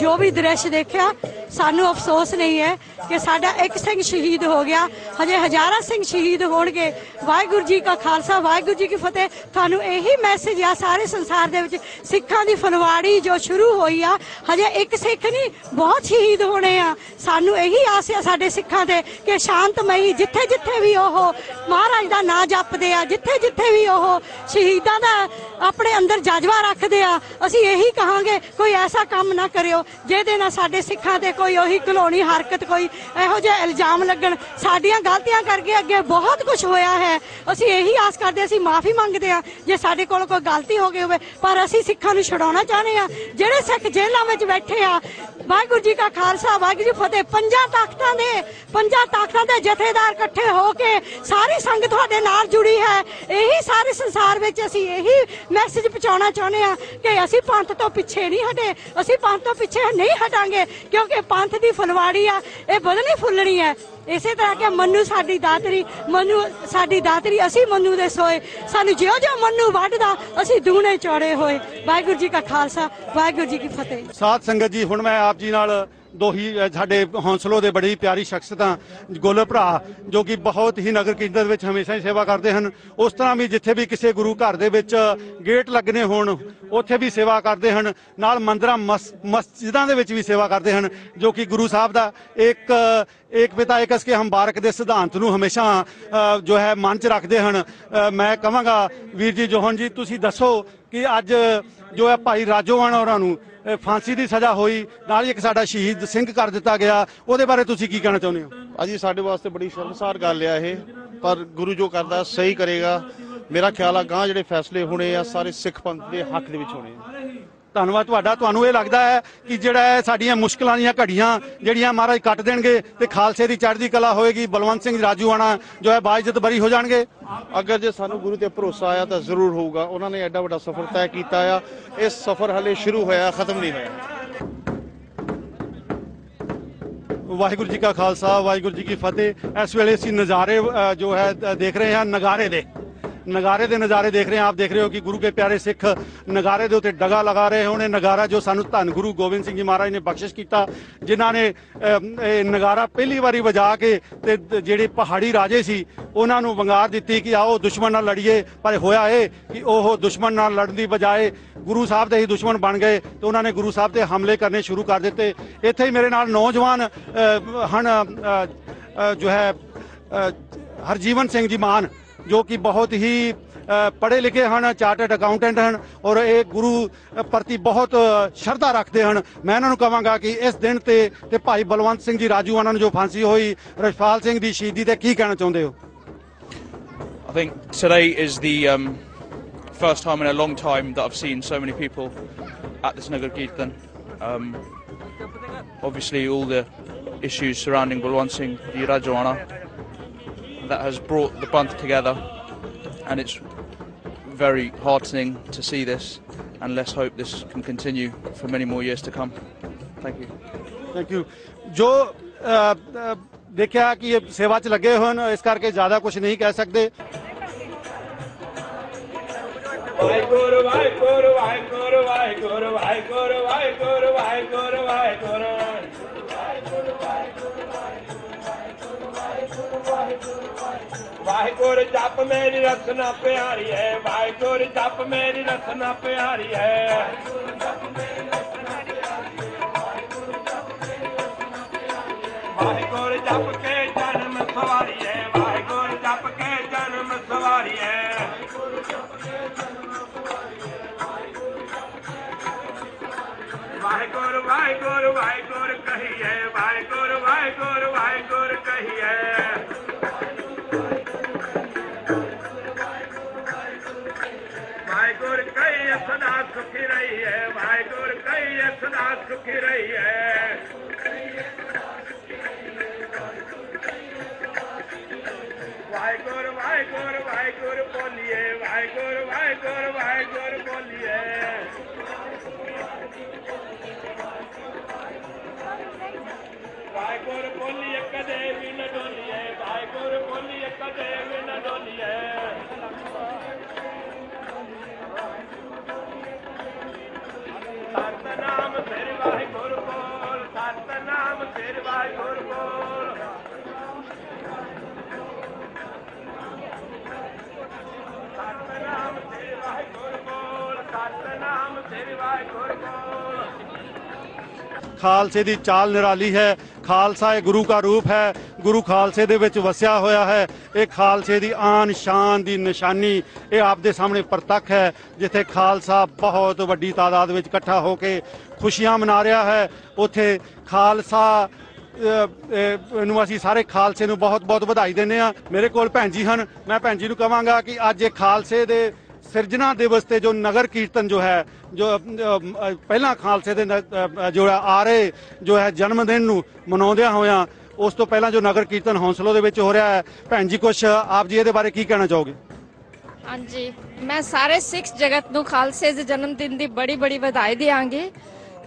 ਜੋ ਵੀ ਦ੍ਰਿਸ਼ ਦੇਖਿਆ, ਸਾਨੂੰ ਅਫਸੋਸ ਨਹੀਂ ਹੈ ਕਿ ਸਾਡਾ ਇੱਕ ਸਿੰਘ ਸ਼ਹੀਦ ਹੋ ਗਿਆ। ਹਜੇ ਹਜ਼ਾਰਾਂ ਸਿੰਘ ਸ਼ਹੀਦ ਹੋਣਗੇ। ਵਾਹਿਗੁਰੂ ਜੀ ਕਾ ਖਾਲਸਾ, ਵਾਹਿਗੁਰੂ ਜੀ ਕੀ ਫਤਿਹ। ਤੁਹਾਨੂੰ ਇਹੀ ਮੈਸੇਜ ਆ ਸਾਰੇ ਸੰਸਾਰ ਦੇ ਵਿੱਚ, ਸਿੱਖਾਂ ਦੀ ਫਲਵਾੜੀ ਜੋ ਸ਼ੁਰੂ ਹੋਈ ਆ, ਹਜੇ ਇੱਕ ਸਿੱਖ ਨਹੀਂ, ਬਹੁਤ ਸ਼ਹੀਦ ਹੋਣੇ ਆ। ਸਾਨੂੰ ਇਹੀ ਆਸ ਆ ਸਾਡੇ ਸਿੱਖਾਂ ਤੇ ਕਿ ਸ਼ਾਂਤਮਈ ਜਿੱਥੇ ਜਿੱਥੇ ਵੀ ਉਹ, ਮਹਾਰਾਜ ਦਾ ਨਾਂ ਜਪਦੇ ਆ ਜਿੱਥੇ ਜਿੱਥੇ ਵੀ ਉਹ ਸ਼ਹੀਦਾਂ ਦਾ ਆਪਣੇ ਅੰਦਰ ਜਜ਼ਬਾ ਰੱਖਦੇ ਆ। ਅਸੀਂ ਇਹੀ ਕਹਾਂਗੇ, ਕੋਈ ਐਸਾ ਕੰਮ ਨਾ ਕਰਿਓ, ਜਿਹਦੇ ਨਾਲ ਸਾਡੇ ਸਿੱਖਾਂ ਤੇ ਕੋਈ ਉਹੀ ਘਲੋਣੀ ਹਰਕਤ, ਕੋਈ ਇਹੋ ਜਿਹਾ ਇਲਜ਼ਾਮ ਲੱਗਣ। ਸਾਡੀਆਂ ਗਲਤੀਆਂ ਕਰਕੇ ਅੱਗੇ ਬਹੁਤ ਕੁਝ ਹੋਇਆ ਹੈ। ਅਸੀਂ ਇਹੀ ਆਸ ਕਰਦੇ ਅਸੀਂ ਮਾਫੀ ਮੰਗਦੇ ਆ ਜੇ ਸਾਡੇ ਕੋਲ ਕੋਈ ਗਲਤੀ ਹੋ ਗਈ ਹੋਵੇ। ਪਰ ਅਸੀਂ ਸਿੱਖਾਂ ਨੂੰ ਛਡਾਉਣਾ ਚਾਹੁੰਦੇ ਆ ਜਿਹੜੇ ਸਿੱਖ ਜੇਲ੍ਹਾਂ ਵਿੱਚ ਬੈਠੇ ਆ, ਵਾਹਿਗੁਰੂ ਜੀ ਕਾ ਖਾਲਸਾ, ਵਾਹਿਗੁਰੂ ਜੀ ਫਤਿਹ, ਪੰਜਾਂ ਤਾਕਤਾਂ ਦੇ, ਪੰਜਾਂ ਤਾਕਤਾਂ ਦੇ ਜਥੇਦਾਰ ਇਕੱਠੇ ਹੋ ਕੇ ਸਾਰੀ ਸੰਗਤ ਤੁਹਾਡੇ ਨਾਲ ਜੁੜੀ ਹੈ। ਇਹੀ ਸਾਰੇ ਸੰਸਾਰ ਵਿੱਚ ਅਸੀਂ ਇਹੀ ਮੈਸੇਜ ਪਹੁੰਚਾਉਣਾ ਚਾਹੁੰਦੇ ਆ ਕਿ ਅਸੀਂ ਪੰਥ ਤੋਂ ਪਿੱਛੇ ਨਹੀਂ ਹਟੇ, ਅਸੀਂ ਪੰਥ ਤੋਂ ਪਿੱਛੇ ਨਹੀਂ ਹਟਾਂਗੇ, ਕਿਉਂਕਿ ਪੰਥ ਦੀ ਫੁਲਵਾੜੀ ਆ, ਇਹ ਬਦਲਣੀ ਫੁੱਲਣੀ ਹੈ। ਇਸੇ ਤਰ੍ਹਾਂ ਕਿ ਮੰਨੂ ਸਾਡੀ ਦਾਤਰੀ, ਮੰਨੂ ਸਾਡੀ ਦਾਤਰੀ, ਅਸੀਂ ਮੰਨੂ ਦੇ ਸੋਏ। ਸਾਨੂੰ ਜਿਉਂ ਜਿਉਂ ਮੰਨੂ ਵੱਢਦਾ, ਅਸੀਂ ਦੂਣੇ ਚੌੜੇ ਹੋਏ। ਵਾਹਿਗੁਰੂ ਜੀ ਕਾ ਖਾਲਸਾ, ਵਾਹਿਗੁਰੂ ਜੀ ਕੀ ਫਤਿਹ। ਸਾਧ ਸੰਗਤ ਜੀ, ਹੁਣ ਮੈਂ ਆਪ ਜੀ ਨਾਲ ਦੋ ਹੀ ਸਾਡੇ ਹੌਂਸਲੋ ਦੇ ਬੜੀ ਪਿਆਰੀ ਸ਼ਖਸੀਅਤਾਂ ਗੋਲ ਭਰਾ, ਜੋ ਕਿ ਬਹੁਤ ਹੀ ਨਗਰ ਕੀਰਤਨ ਵਿੱਚ ਹਮੇਸ਼ਾ ਹੀ ਸੇਵਾ ਕਰਦੇ ਹਨ। ਉਸ ਤਰ੍ਹਾਂ ਵੀ ਜਿੱਥੇ ਵੀ ਕਿਸੇ ਗੁਰੂ ਘਰ ਦੇ ਵਿੱਚ ਗੇਟ ਲੱਗਨੇ ਹੋਣ, ਉੱਥੇ ਵੀ ਸੇਵਾ ਕਰਦੇ ਹਨ। ਨਾਲ ਮੰਦਰਾਂ, ਮਸ- ਮਸਜਿਦਾਂ ਦੇ ਵਿੱਚ ਵੀ ਸੇਵਾ ਕਰਦੇ ਹਨ, ਜੋ ਕਿ ਗੁਰੂ ਸਾਹਿਬ ਦਾ ਇੱਕ ਇੱਕ ਪਿਤਾ, ਇੱਕ ਅਸਕੇ ਹੰਬਾਰਕ ਦੇ ਸਿਧਾਂਤ ਨੂੰ ਹਮੇਸ਼ਾ ਜੋ ਹੈ ਮਨ 'ਚ ਰੱਖਦੇ ਹਨ। ਮੈਂ ਕਹਾਂਗਾ, ਵੀਰ ਜੀ ਜੋਹਨ ਜੀ, ਤੁਸੀਂ ਦੱਸੋ ਕਿ ਅੱਜ ਜੋ ਹੈ ਭਾਈ ਰਾਜੋਵਾਨ ਹੋਰਾਂ ਨੂੰ ਫਾਂਸੀ ਦੀ ਸਜ਼ਾ ਹੋਈ, ਨਾਲ ਹੀ ਇੱਕ ਸਾਡਾ ਸ਼ਹੀਦ ਸਿੰਘ ਕਰ ਦਿੱਤਾ ਗਿਆ। ਉਹਦੇ ਬਾਰੇ ਤੁਸੀਂ ਕੀ ਕਹਿਣਾ ਚਾਹੁੰਦੇ ਹੋ? ਅਜੀ ਸਾਡੇ ਵਾਸਤੇ ਬੜੀ ਸ਼ਰਮਸਾਰ ਗੱਲ ਆ ਇਹ, ਪਰ ਗੁਰੂ ਜੋ ਕਰਦਾ ਸਹੀ ਕਰੇਗਾ। ਮੇਰਾ ਖਿਆਲ ਆ ਗਾਂ ਜਿਹੜੇ ਫੈਸਲੇ ਹੋਣੇ ਆ, ਸਾਰੇ ਸਿੱਖ ਪੰਥ ਦੇ ਹੱਕ ਦੇ ਵਿੱਚ ਹੋਣੇ ਆ। ਧੰਨਵਾਦ ਤੁਹਾਡਾ। ਤੁਹਾਨੂੰ ਇਹ ਲੱਗਦਾ ਹੈ ਕਿ ਜਿਹੜਾ ਹੈ ਸਾਡੀਆਂ ਮੁਸ਼ਕਲਾਂ ਦੀਆਂ ਘੜੀਆਂ ਜਿਹੜੀਆਂ ਮਹਾਰਾਜ ਕੱਟ ਦੇਣਗੇ ਤੇ ਖਾਲਸੇ ਦੀ ਚੜ੍ਹਦੀ ਕਲਾ ਹੋਏਗੀ ਬਲਵੰਤ ਸਿੰਘ ਰਾਜੂਆਣਾ ਜੋ ਹੈ ਬਾਇਜ਼ਤ ਬਰੀ ਹੋ ਜਾਣਗੇ। ਅਗਰ ਜੇ ਸਾਨੂੰ ਗੁਰੂ ਤੇ ਭਰੋਸਾ ਆਇਆ ਤਾਂ ਜ਼ਰੂਰ ਹੋਊਗਾ। ਉਹਨਾਂ ਨੇ ਐਡਾ ਵੱਡਾ ਸਫ਼ਰ ਤੈਅ ਕੀਤਾ ਆ। ਇਹ ਸਫ਼ਰ ਹਲੇ ਸ਼ੁਰੂ ਹੋਇਆ ਖਤਮ ਨਹੀਂ ਹੋਇਆ। ਵਾਹਿਗੁਰੂ ਜੀ ਕਾ ਖਾਲਸਾ ਵਾਹਿਗੁਰੂ ਜੀ ਕੀ ਫਤਿਹ। ਇਸ ਵੇਲੇ ਅਸੀਂ ਨਜ਼ਾਰੇ ਜੋ ਹੈ ਦੇਖ ਰਹੇ ਹਾਂ ਨਗਾਰੇ ਦੇ। ਨਗਾਰੇ ਦੇ ਨਜ਼ਾਰੇ ਦੇਖ ਰਹੇ ਹਾਂ। ਆਪ ਦੇਖ ਰਹੇ ਹੋ ਕਿ ਗੁਰੂ ਕੇ ਪਿਆਰੇ ਸਿੱਖ ਨਗਾਰੇ ਦੇ ਉੱਤੇ ਡਗਾ ਲਗਾ ਰਹੇ ਹੋਣੇ। ਨਗਾਰਾ ਜੋ ਸਾਨੂੰ ਧੰਨ ਗੁਰੂ ਗੋਬਿੰਦ ਸਿੰਘ ਜੀ ਮਹਾਰਾਜ ਨੇ ਬਖਸ਼ਿਸ਼ ਕੀਤਾ, ਜਿਨ੍ਹਾਂ ਨੇ ਇਹ ਨਗਾਰਾ ਪਹਿਲੀ ਵਾਰੀ ਵਜਾ ਕੇ ਤੇ ਜਿਹੜੇ ਪਹਾੜੀ ਰਾਜੇ ਸੀ, ਉਹਨਾਂ ਨੂੰ ਵੰਗਾਰ ਦਿੱਤੀ ਕਿ ਆਓ ਦੁਸ਼ਮਣ ਨਾਲ ਲੜੀਏ। ਪਰ ਹੋਇਆ ਇਹ ਕਿ ਉਹ ਦੁਸ਼ਮਣ ਨਾਲ ਲੜਨ ਦੀ ਬਜਾਏ ਗੁਰੂ ਸਾਹਿਬ ਦੇ ਹੀ ਦੁਸ਼ਮਣ ਬਣ ਗਏ ਤੇ ਉਹਨਾਂ ਨੇ ਗੁਰੂ ਸਾਹਿਬ ਤੇ ਹਮਲੇ ਕਰਨੇ ਸ਼ੁਰੂ ਕਰ ਦਿੱਤੇ। ਇੱਥੇ ਹੀ ਮੇਰੇ ਨਾਲ ਨੌਜਵਾਨ ਹਨ ਜੋ ਹੈ ਹਰਜੀਵਨ ਸਿੰਘ ਜੀ ਮਾਨ ਜੋ ਕਿ ਬਹੁਤ ਹੀ ਅ, ਪੜ੍ਹੇ ਲਿਖੇ ਹਨ ਚਾਰਟਰਡ ਅਕਾਊਂਟੈਂਟ ਹਨ ਔਰ ਇਹ ਗੁਰੂ ਅ, ਪ੍ਰਤੀ ਬਹੁਤ ਅ, ਸ਼ਰਧਾ ਰੱਖਦੇ ਹਨ ਮੈਂ ਇਹਨਾਂ ਨੂੰ ਕਹਾਂਗਾ ਕਿ ਇਸ ਦਿਨ ਤੇ ਤੇ ਭਾਈ ਬਲਵੰਤ ਸਿੰਘ ਜੀ ਰਾਜੂ ਉਹਨਾਂ ਨੂੰ ਜੋ ਫਾਂਸੀ ਹੋਈ ਰਸ਼ਪਾਲ ਸਿੰਘ ਦੀ ਸ਼ਹੀਦੀ ਤੇ ਕੀ ਕਹਿਣਾ ਚਾਹੁੰਦੇ ਹੋ I think today is the um, first time in a long time that I've seen so many people at this Nagar Kirtan. Um, obviously, all the issues surrounding Balwant Singh Ji Rajwana that has brought the Panth together, and it's very heartening to see this. And let's hope this can continue for many more years to come. Thank you. Thank you ਜੋ ਅ, ਅ, ਦੇਖਿਆ ਕਿ ਇਹ ਸੇਵਾ 'ਚ ਲੱਗੇ ਹੋਣ ਇਸ ਕਰਕੇ ਜ਼ਿਆਦਾ ਕੁਝ ਨਹੀਂ ਕਹਿ ਸਕਦੇ ਵਾਹਿਗੁਰੂ ਵਾਹਿਗੁਰੂ ਵਾਹਿਗੁਰੂ ਵਾਹਿਗੁਰੂ ਵਾਹਿਗੁਰੂ ਵਾਹਿਗੁਰੂ ਵਾਹਿਗੁਰੂ ਵਾਹਿਗੁਰੂ ਵਾਹਿਗੁਰੂ ਜਪ ਮੇਰੀ ਰਸਨਾ ਪਿਆਰੀ ਹੈ ਵਾਹਿਗੁਰੂ, ਜਪ ਮੇਰੀ ਰਸਨਾ ਪਿਆਰੀ ਹੈ ਵਾਹਿਗੁਰੂ, ਜਪ ਕੇ ਜਨਮ ਸਵਾਰੀ ਹੈ ਵਾਹਿਗੁਰੂ, ਜਪ ਕੇ ਜਨਮ ਸਵਾਰੀ ਹੈ ਵਾਹਿਗੁਰੂ ਵਾਹਿਗੁਰੂ ਵਾਹਿਗੁਰੂ ਕਹੀਏ। ਵਾਹਿਗੁਰੂ ਵਾਹਿਗੁਰੂ ਵਾਹਿਗੁਰੂ ਕਹੀਏ। ਸਦਾ ਸੁਖੀ ਰਹੀਏ ਵਾਹਿਗੁਰੂ ਕਹੀਏ ਸਦਾ ਸੁਖੀ ਰਹੀਏ ਵਾਹਿਗੁਰੂ, ਵਾਹਿਗੁਰ, ਵਾਹਿਗੁਰੂ ਬੋਲੀਏ, ਵਾਹਿਗੁਰੂ ਵਾਹਿਗੁਰੂ, ਵਾਹਿਗੁਰ ਬੋਲੀਏ। ਵਾਹਿਗੁਰ ਬੋਲੀਏ, ਕਦੇ ਵੀ ਨਾ ਡੋਲੀਏ, ਵਾਹਿਗੁਰੂ ਬੋਲੀਏ, ਕਦੇ ਵੀ ਨਾ ਡੋਲੀਏ। ਸਤਨਾਮ, ਫਿਰ ਵਾਹਿਗੁਰੂ ਬੋਲ ਸਤਨਾਮ ਤੇਰੇ ਵਾਹਿਗੁਰੂ ਬੋਲ ਸਤਨਾਮ ਤੇਰੇ ਵਾਹਿਗੁਰੂ ਬੋਲ ਸਤਨਾਮ ਤੇਰੇ ਵਾਹਿਗੁਰੂ ਬੋਲ ਖਾਲਸੇ ਦੀ ਚਾਲ ਨਿਰਾਲੀ ਹੈ। ਖਾਲਸਾ ਇਹ ਗੁਰੂ ਦਾ ਰੂਪ ਹੈ। ਗੁਰੂ ਖਾਲਸੇ ਦੇ ਵਿੱਚ ਵਸਿਆ ਹੋਇਆ ਹੈ। ਇਹ ਖਾਲਸੇ ਦੀ ਆਨ ਸ਼ਾਨ ਦੀ ਨਿਸ਼ਾਨੀ ਇਹ ਆਪ ਦੇ ਸਾਹਮਣੇ ਪ੍ਰਤੱਖ ਹੈ, ਜਿੱਥੇ ਖਾਲਸਾ ਬਹੁਤ ਵੱਡੀ ਤਾਦਾਦ ਵਿੱਚ ਇਕੱਠਾ ਹੋ ਕੇ ਖੁਸ਼ੀਆਂ ਮਨਾ ਰਿਹਾ ਹੈ। ਉੱਥੇ ਖਾਲਸਾ ਨੂੰ ਅਸੀਂ ਸਾਰੇ ਖਾਲਸੇ ਨੂੰ ਬਹੁਤ ਬਹੁਤ ਵਧਾਈ ਦਿੰਦੇ ਆ ਮੇਰੇ ਕੋਲ ਭੈਣ ਜੀ ਹਨ। ਮੈਂ ਭੈਣ ਜੀ ਨੂੰ ਕਹਾਂਗਾ ਕਿ ਅੱਜ ਇਹ ਖਾਲਸੇ ਦੇ ਸਿਰਜਣਾ ਦਿਵਸ ਤੇ ਜੋ ਨਗਰ ਕੀਰਤਨ ਜੋ ਹੈ, ਜੋ ਪਹਿਲਾਂ ਖਾਲਸੇ ਦੇ ਜੋ ਆ ਰਹੇ ਜੋ ਹੈ ਜਨਮ ਦਿਨ ਨੂੰ ਮਨਾਉਂਦਿਆਂ ਹੋਇਆਂ, ਉਸ ਤੋਂ ਪਹਿਲਾਂ ਜੋ ਨਗਰ ਕੀਰਤਨ ਹੌਂਸਲੋ ਦੇ ਵਿੱਚ ਹੋ ਰਿਹਾ ਹੈ। ਭੈਣ ਜੀ, ਕੁਛ ਆਪ ਜੀ ਇਹਦੇ ਬਾਰੇ ਕੀ ਕਹਿਣਾ ਚਾਹੋਗੇ? ਹਾਂਜੀ, ਮੈਂ ਸਾਰੇ ਸਿੱਖ ਜਗਤ ਨੂੰ ਖਾਲਸੇ ਦੇ ਜਨਮ ਦਿਨ ਦੀ ਬੜੀ ਬੜੀ ਵਧਾਈ ਦਿਆਂਗੀ।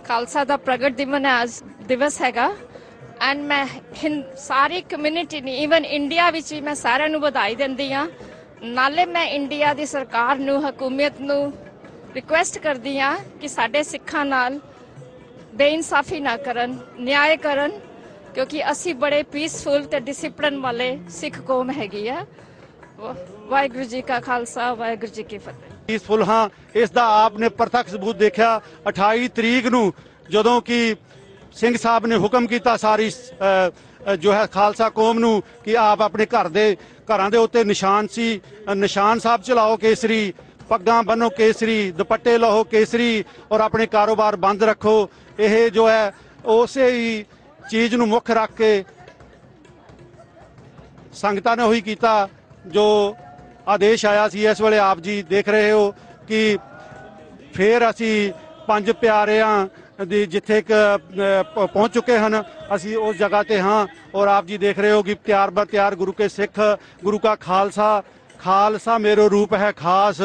ਖਾਲਸਾ ਦਾ ਪ੍ਰਗਟ ਦਿਵਸ ਦਿਵਸ ਹੈਗਾ। ਐਂਡ ਮੈਂ ਸਾਰੀ ਕਮਿਊਨਿਟੀ ਨੂੰ ਇਵਨ ਇੰਡੀਆ ਵਿੱਚ ਵੀ ਮੈਂ ਸਾਰਿਆਂ ਨੂੰ ਵਧਾਈ ਦਿੰਦੀ ਆ ਨਾਲੇ ਮੈਂ ਇੰਡੀਆ ਦੀ ਸਰਕਾਰ ਨੂੰ, ਹਕੂਮਤ ਨੂੰ ਰਿਕੁਐਸਟ ਕਰਦੀ ਆ ਕਿ ਸਾਡੇ ਸਿੱਖਾਂ ਨਾਲ ਬੇਇਨਸਾਫੀ ਨਾ ਕਰਨ, ਨਿਆਂ ਕਰਨ, ਕਿਉਂਕਿ ਅਸੀਂ ਬੜੇ ਪੀਸਫੁਲ ਤੇ ਡਿਸਪਲਿਨ ਵਾਲੇ ਸਿੱਖ ਕੌਮ ਹੈਗੀ ਆ। ਵਾਹਿਗੁਰੂ ਜੀ ਕਾ ਖਾਲਸਾ, ਵਾਹਿਗੁਰੂ ਜੀ ਕੀ ਫਤਿਹ। ਪੀਸਫੁਲ ਹਾਂ, ਇਸ ਦਾ ਆਪ ਨੇ ਪ੍ਰਤੱਖ ਸਬੂਤ ਦੇਖਿਆ 28 ਤਰੀਕ ਨੂੰ ਜਦੋਂ ਕਿ ਸਿੰਘ ਸਾਹਿਬ ਨੇ ਹੁਕਮ ਕੀਤਾ ਸਾਰੀ ਜੋ ਹੈ ਖਾਲਸਾ ਕੌਮ ਨੂੰ ਕਿ ਆਪ ਆਪਣੇ ਘਰ ਦੇ, ਘਰਾਂ ਦੇ ਉੱਤੇ ਨਿਸ਼ਾਨ ਸੀ ਨਿਸ਼ਾਨ ਸਾਹਿਬ ਚਲਾਓ ਕੇਸਰੀ, ਪੱਗਾਂ ਬੰਨੋ ਕੇਸਰੀ, ਦੁਪੱਟੇ ਲਾਓ ਕੇਸਰੀ ਔਰ ਆਪਣੇ ਕਾਰੋਬਾਰ ਬੰਦ ਰੱਖੋ। ਇਹ ਜੋ ਹੈ, ਉਸੇ ਹੀ ਚੀਜ਼ ਨੂੰ ਮੁੱਖ ਰੱਖ ਕੇ ਸੰਗਤਾਂ ਨੇ ਉਹੀ ਕੀਤਾ ਜੋ ਆਦੇਸ਼ ਆਇਆ ਸੀ। ਇਸ ਵੇਲੇ ਆਪ ਜੀ ਦੇਖ ਰਹੇ ਹੋ ਕਿ ਫੇਰ ਅਸੀਂ ਪੰਜ ਪਿਆਰਿਆਂ ਦੀ ਜਿੱਥੇ ਇੱਕ ਪਹੁੰਚ ਚੁੱਕੇ ਹਨ, ਅਸੀਂ ਉਸ ਜਗ੍ਹਾ ਤੇ ਹਾਂ ਔਰ ਆਪ ਜੀ ਦੇਖ ਰਹੇ ਹੋ ਕਿ ਤਿਆਰ ਬਰ ਤਿਆਰ ਗੁਰੂ ਕੇ ਸਿੱਖ, ਗੁਰੂ ਕਾ ਖਾਲਸਾ ਖਾਲਸਾ ਮੇਰੋ ਰੂਪ ਹੈ ਖਾਸ,